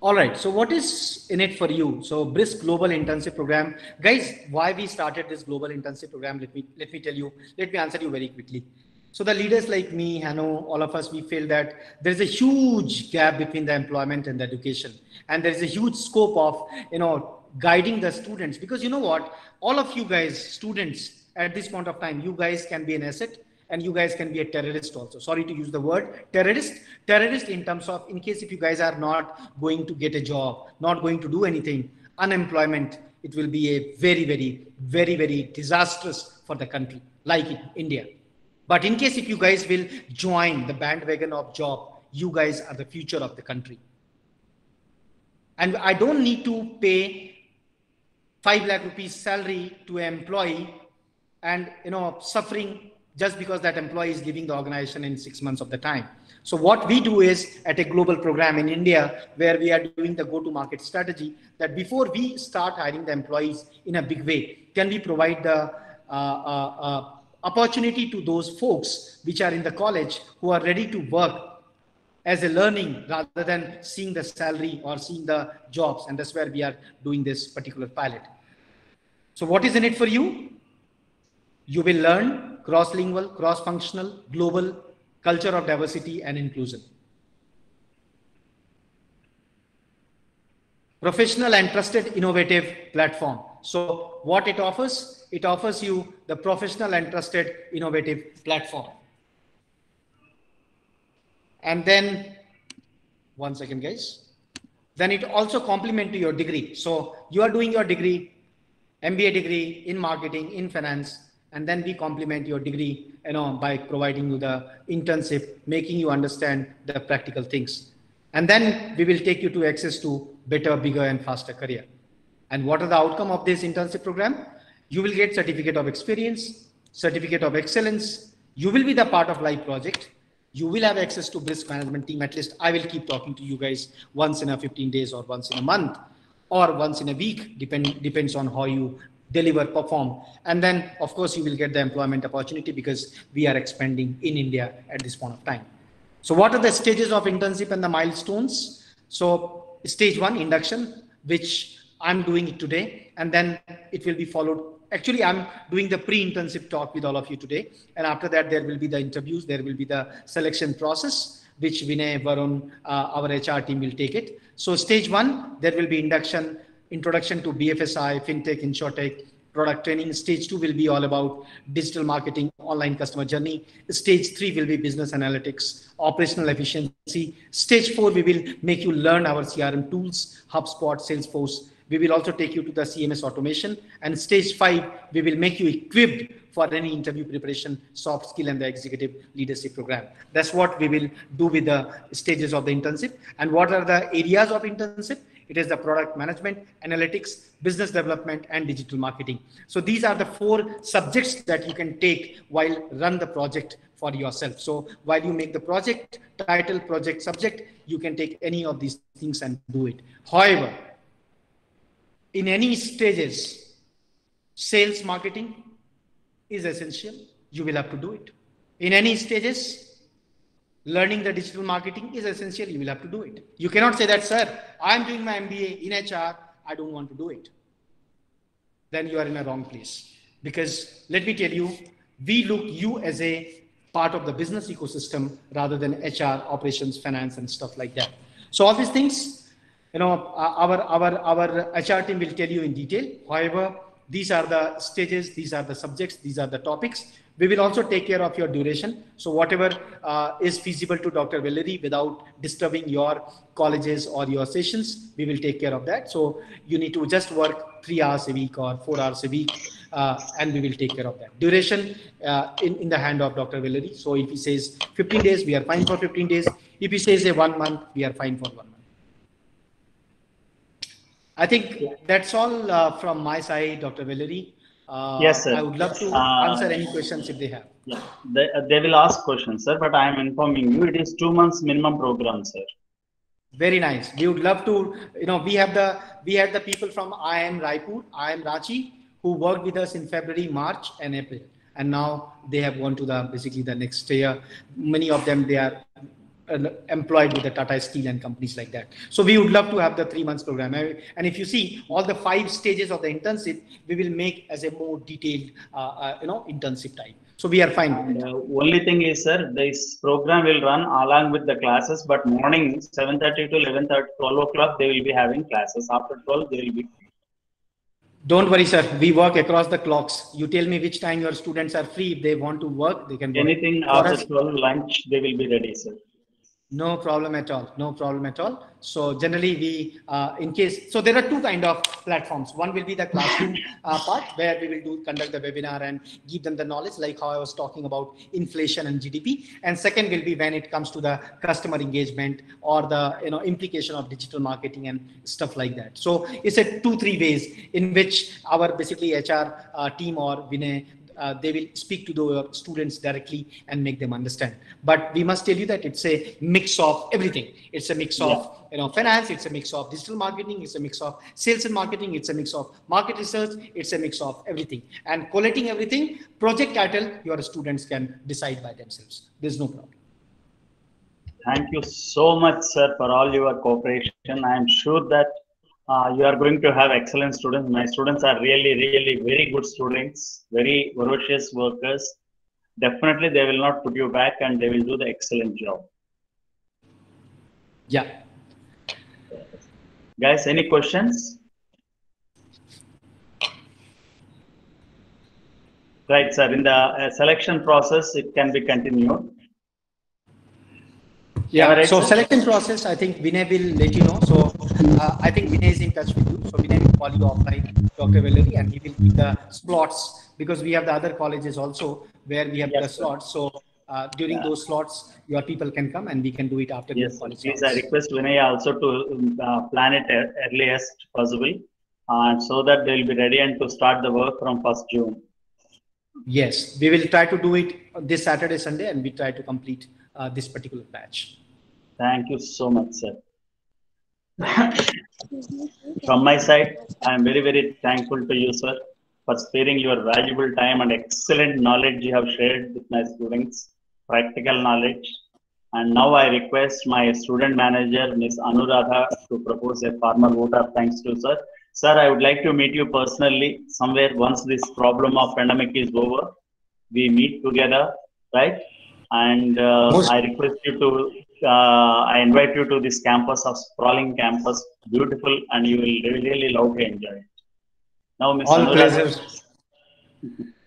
Speaker 1: All right. So what is in it for you? So Briisk Global Internship Program, guys. Why we started this Global Internship Program? Let me let me tell you. Let me answer you very quickly. So the leaders like me, Hanno, all of us, we feel that there is a huge gap between the employment and the education, and there is a huge scope of you know guiding the students because you know what, all of you guys, students, at this point of time, you guys can be an asset and you guys can be a terrorist also. Sorry to use the word terrorist. Terrorist in terms of in case if you guys are not going to get a job not going to do anything unemployment it will be a very very very very disastrous for the country like in india. But in case if you guys will join the bandwagon of job you guys are the future of the country. And i don't need to pay 5 lakh rupees salary to an employee and you know suffering just because that employee is leaving the organization in six months of the time. So what we do is at a global program in India, where we are doing the go-to-market strategy, that before we start hiring the employees in a big way, can we provide the uh, uh, uh, opportunity to those folks which are in the college who are ready to work as a learning rather than seeing the salary or seeing the jobs. And that's where we are doing this particular pilot. So what is in it for you? You will learn cross-lingual, cross-functional, global culture of diversity and inclusion. Professional and trusted innovative platform. So what it offers? It offers you the professional and trusted innovative platform. And then, one second guys. Then it also complement to your degree. So you are doing your degree, MBA degree in marketing, in finance, and then we complement your degree you know by providing you the internship making you understand the practical things. And then we will take you to access to better bigger and faster career. And what are the outcome of this internship program? You will get certificate of experience certificate of excellence. You will be the part of live project. You will have access to briisk management team. At least i will keep talking to you guys once in a 15 days or once in a month or once in a week depend depends on how you deliver, perform. And then, of course, you will get the employment opportunity because we are expanding in India at this point of time. So what are the stages of internship and the milestones? So stage one, induction, which I'm doing it today. And then it will be followed. Actually, I'm doing the pre-internship talk with all of you today. And after that, there will be the interviews. There will be the selection process, which Vinay, Varun, uh, our HR team will take it. So stage one, there will be induction, introduction to BFSI, FinTech, InsurTech, product training. Stage two will be all about digital marketing, online customer journey. Stage three will be business analytics, operational efficiency. Stage four, we will make you learn our CRM tools, HubSpot, Salesforce. We will also take you to the CMS automation. And stage five, we will make you equipped for any interview preparation, soft skill, and the executive leadership program. That's what we will do with the stages of the internship. And what are the areas of internship? It is the product management, analytics, business development, and digital marketing. So these are the four subjects that you can take while run the project for yourself. So while you make the project title, project subject, you can take any of these things and do it. However, in any stages, sales marketing is essential. You will have to do it. In any stages, learning the digital marketing is essential. You will have to do it. You cannot say that, sir, I'm doing my MBA in HR. I don't want to do it. Then you are in a wrong place. Because let me tell you, we look you as a part of the business ecosystem rather than HR, operations, finance, and stuff like that. So all these things, you know, uh, our our our HR team will tell you in detail. However, these are the stages, these are the subjects, these are the topics. We will also take care of your duration. So whatever uh, is feasible to Dr. Velluri without disturbing your colleges or your sessions, we will take care of that. So you need to just work three hours a week or four hours a week, uh, and we will take care of that. Duration uh, in, in the hand of Dr. Velluri. So if he says 15 days, we are fine for 15 days. If he says a one month, we are fine for one month. I think that's all uh, from my side, Dr. Velluri. Uh,
Speaker 3: Yes, sir.
Speaker 1: I would love to
Speaker 3: Uh,
Speaker 1: answer any questions if they have.
Speaker 3: Yeah, they, uh, they will ask questions, sir, but I am informing you it is two months minimum program, sir.
Speaker 1: Very nice. We would love to, you know, we have the we had the people from IIM Raipur, IIM Ranchi, who worked with us in February, March, and April, and now they have gone to the basically the next year. Many of them they are employed with the Tata Steel and companies like that. So we would love to have the three months program. Uh, And if you see all the five stages of the internship, we will make as a more detailed, uh, uh, you know, internship type. So we are fine.
Speaker 3: And, uh, only thing is, sir, this program will run along with the classes, but morning 7.30 to 11.30, 12 o'clock, they will be having classes. After 12, they will be free.
Speaker 1: Don't worry, sir. We work across the clocks. You tell me which time your students are free. If they want to work, they can work.
Speaker 3: Anything after 12 lunch, they will be ready, sir.
Speaker 1: No problem at all. No problem at all. So generally we, uh, in case, so there are two kind of platforms. One will be the classroom uh, part where we will do conduct the webinar and give them the knowledge like how I was talking about inflation and GDP. And second will be when it comes to the customer engagement or the, you know, implication of digital marketing and stuff like that. So it's a two, three ways in which our basically HR uh, team or Vinay uh, they will speak to the students directly and make them understand. But we must tell you that it's a mix of everything. It's a mix of you know finance. It's a mix of digital marketing. It's a mix of sales and marketing. It's a mix of market research. It's a mix of everything. And collating everything, project title, your students can decide by themselves. There's no problem.
Speaker 3: Thank you so much, sir, for all your cooperation. I am sure that uh, you are going to have excellent students. My students are really, really very good students, very ferocious workers. Definitely, they will not put you back and they will do the excellent job.
Speaker 1: Yeah.
Speaker 3: Guys, any questions? Right, sir. In the uh, selection process, it can be continued.
Speaker 1: Yeah.
Speaker 3: Alright,
Speaker 1: so
Speaker 3: sir.
Speaker 1: selection process, I think Vinay will let you know. So uh, I think Vinay is in touch with you. So Vinay will call you offline, Dr. Velluri, and he will give the slots because we have the other colleges also where we have
Speaker 3: Yes,
Speaker 1: the
Speaker 3: sir.
Speaker 1: slots. So uh, during
Speaker 3: Yeah.
Speaker 1: those slots, your people can come and we can do it after
Speaker 3: Yes,
Speaker 1: college.
Speaker 3: please, I request Vinay also to um, uh, plan it earliest possible, uh, so that they will be ready and to start the work from first June.
Speaker 1: Yes, we will try to do it this Saturday, Sunday, and we try to complete uh, this particular batch.
Speaker 3: Thank you so much, sir. From my side, I am very, very thankful to you, sir, for sparing your valuable time and excellent knowledge you have shared with my students, practical knowledge. And now I request my student manager, Ms. Anuradha, to propose a formal vote of thanks to sir. Sir, I would like to meet you personally somewhere once this problem of pandemic is over. We meet together, right? And uh, I request you to, uh, I invite you to this campus of sprawling campus, beautiful, and you will really, really love to enjoy it. Now, Ms.
Speaker 1: All pleasure.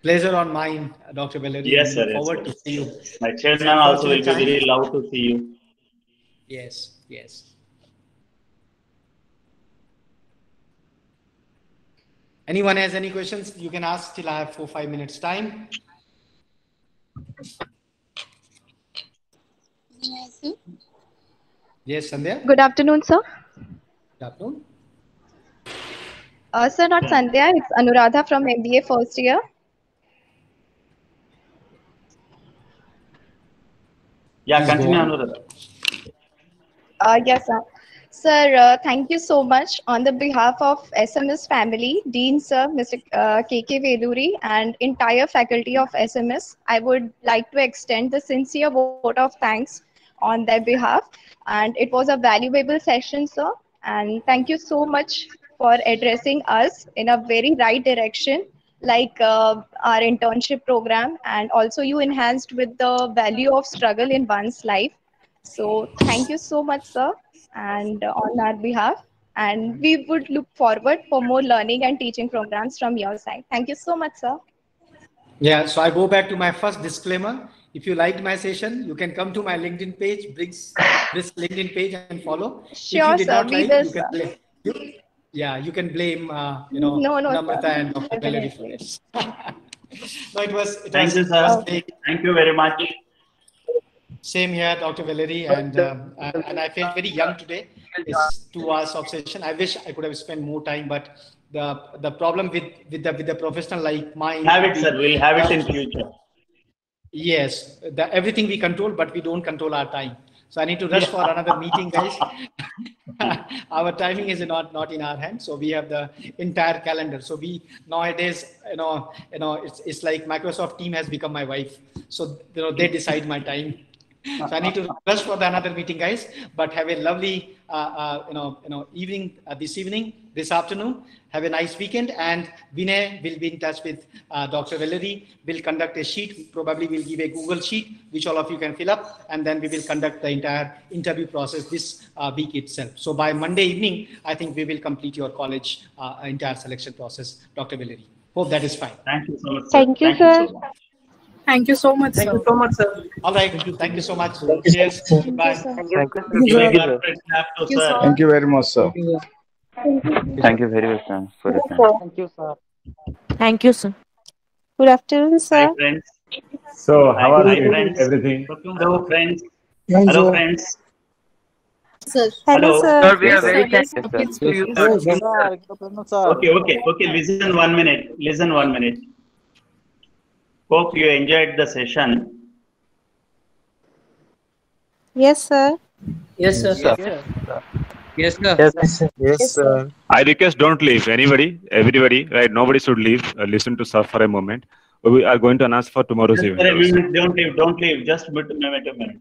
Speaker 1: Pleasure on mine, Dr. Velluri.
Speaker 3: Yes, sir,
Speaker 1: Forward to see you.
Speaker 3: My chairman also will be
Speaker 1: time.
Speaker 3: love to see you.
Speaker 1: Yes, yes. Anyone has any questions? You can ask till I have four, five minutes time. Yes, Sandhya?
Speaker 9: Good afternoon, sir.
Speaker 1: Good afternoon.
Speaker 9: Uh, sir, not Sandhya. It's Anuradha from MBA first year.
Speaker 3: Yeah,
Speaker 1: Please go
Speaker 3: continue. Anuradha.
Speaker 9: Uh, yes, sir. Sir, uh, thank you so much on the behalf of SMS family, Dean Sir, Mr. Uh, KK Velluri, and entire faculty of SMS. I would like to extend the sincere vote of thanks on their behalf. And it was a valuable session, sir. And thank you so much for addressing us in a very right direction, like uh, our internship program, and also you enhanced with the value of struggle in one's life. So thank you so much, sir, and uh, on our behalf. And we would look forward for more learning and teaching programs from your side. Thank you so much, sir.
Speaker 1: Yeah, so I go back to my first disclaimer. If you liked my session, you can come to my LinkedIn page, brings this LinkedIn page and follow.
Speaker 9: Sure, sir,
Speaker 1: not
Speaker 9: we
Speaker 1: like,
Speaker 9: will,
Speaker 1: you can blame. You, yeah, you can blame, uh, you know,
Speaker 9: No, no,
Speaker 1: Namrata
Speaker 9: sir.
Speaker 1: and Dr. Velluri for it. no, it was, it
Speaker 3: Thank
Speaker 1: was,
Speaker 3: you, sir.
Speaker 1: was great.
Speaker 3: Thank you very much.
Speaker 1: Same here, Dr. Velluri, and um, and and I felt very young today. It's two hours of session. I wish I could have spent more time, but the the problem with with the with the professional like mine.
Speaker 3: Have it, sir. We'll have it in future.
Speaker 1: Yes, the, everything we control, but we don't control our time. So I need to rush for another meeting, guys. our timing is not not in our hands, so we have the entire calendar. So we nowadays, you know, you know, it's it's like Microsoft Team has become my wife. So you know, they decide my time. So I need to rush for the another meeting, guys. But have a lovely, uh, uh, you know, you know, evening uh, this evening, this afternoon. Have a nice weekend, and Vinay will be in touch with uh, Dr. Velluri. Will conduct a sheet. Probably we'll give a Google sheet, which all of you can fill up, and then we will conduct the entire interview process this uh, week itself. So by Monday evening, I think we will complete your college uh, entire selection process, Dr. Velluri. Hope that is fine.
Speaker 3: Thank you so much. Sir.
Speaker 10: Thank you,
Speaker 3: so
Speaker 10: sir.
Speaker 3: much.
Speaker 10: Thank you so much,
Speaker 4: Thank
Speaker 10: sir.
Speaker 4: you so much, sir.
Speaker 1: All right. Thank you so much. Cheers. Bye.
Speaker 3: Give a corporate clap to
Speaker 10: you,
Speaker 3: sir.
Speaker 10: sir.
Speaker 11: Thank you very much, sir.
Speaker 12: Thank you very much, ma'am, for your time.
Speaker 2: Thank you, sir.
Speaker 10: Thank you, sir. Good afternoon, sir.
Speaker 3: Hi, friends.
Speaker 11: So, how are
Speaker 3: Hi,
Speaker 11: you?
Speaker 3: friends.
Speaker 11: Everything?
Speaker 3: Hello, friends.
Speaker 5: Thank
Speaker 3: Hello,
Speaker 5: you.
Speaker 3: friends.
Speaker 10: Sir.
Speaker 3: Hello.
Speaker 10: Hello, sir.
Speaker 7: Sir, we are
Speaker 10: Yes,
Speaker 7: very
Speaker 10: sir. Yes,
Speaker 7: thankful.
Speaker 10: please,
Speaker 7: Yes,
Speaker 10: please.
Speaker 7: sir.
Speaker 3: Okay, okay, okay. Listen one minute. Listen one minute. Hope you enjoyed the session.
Speaker 10: Yes, sir.
Speaker 4: Yes, sir. Yes, sir.
Speaker 10: Yes, sir. Yes, sir.
Speaker 13: I request don't leave. Anybody, everybody, right? Nobody should leave. Uh, listen to sir for a moment. We are going to announce for tomorrow's
Speaker 3: Just
Speaker 13: event.
Speaker 3: for a
Speaker 13: also.
Speaker 3: minute, don't leave, don't leave. Just a minute, minute, a minute.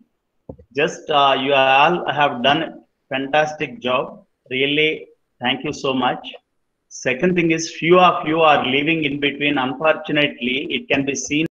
Speaker 3: Just uh, you all have done fantastic job. Really, thank you so much. Second thing is, few of you are living in between. Unfortunately, it can be seen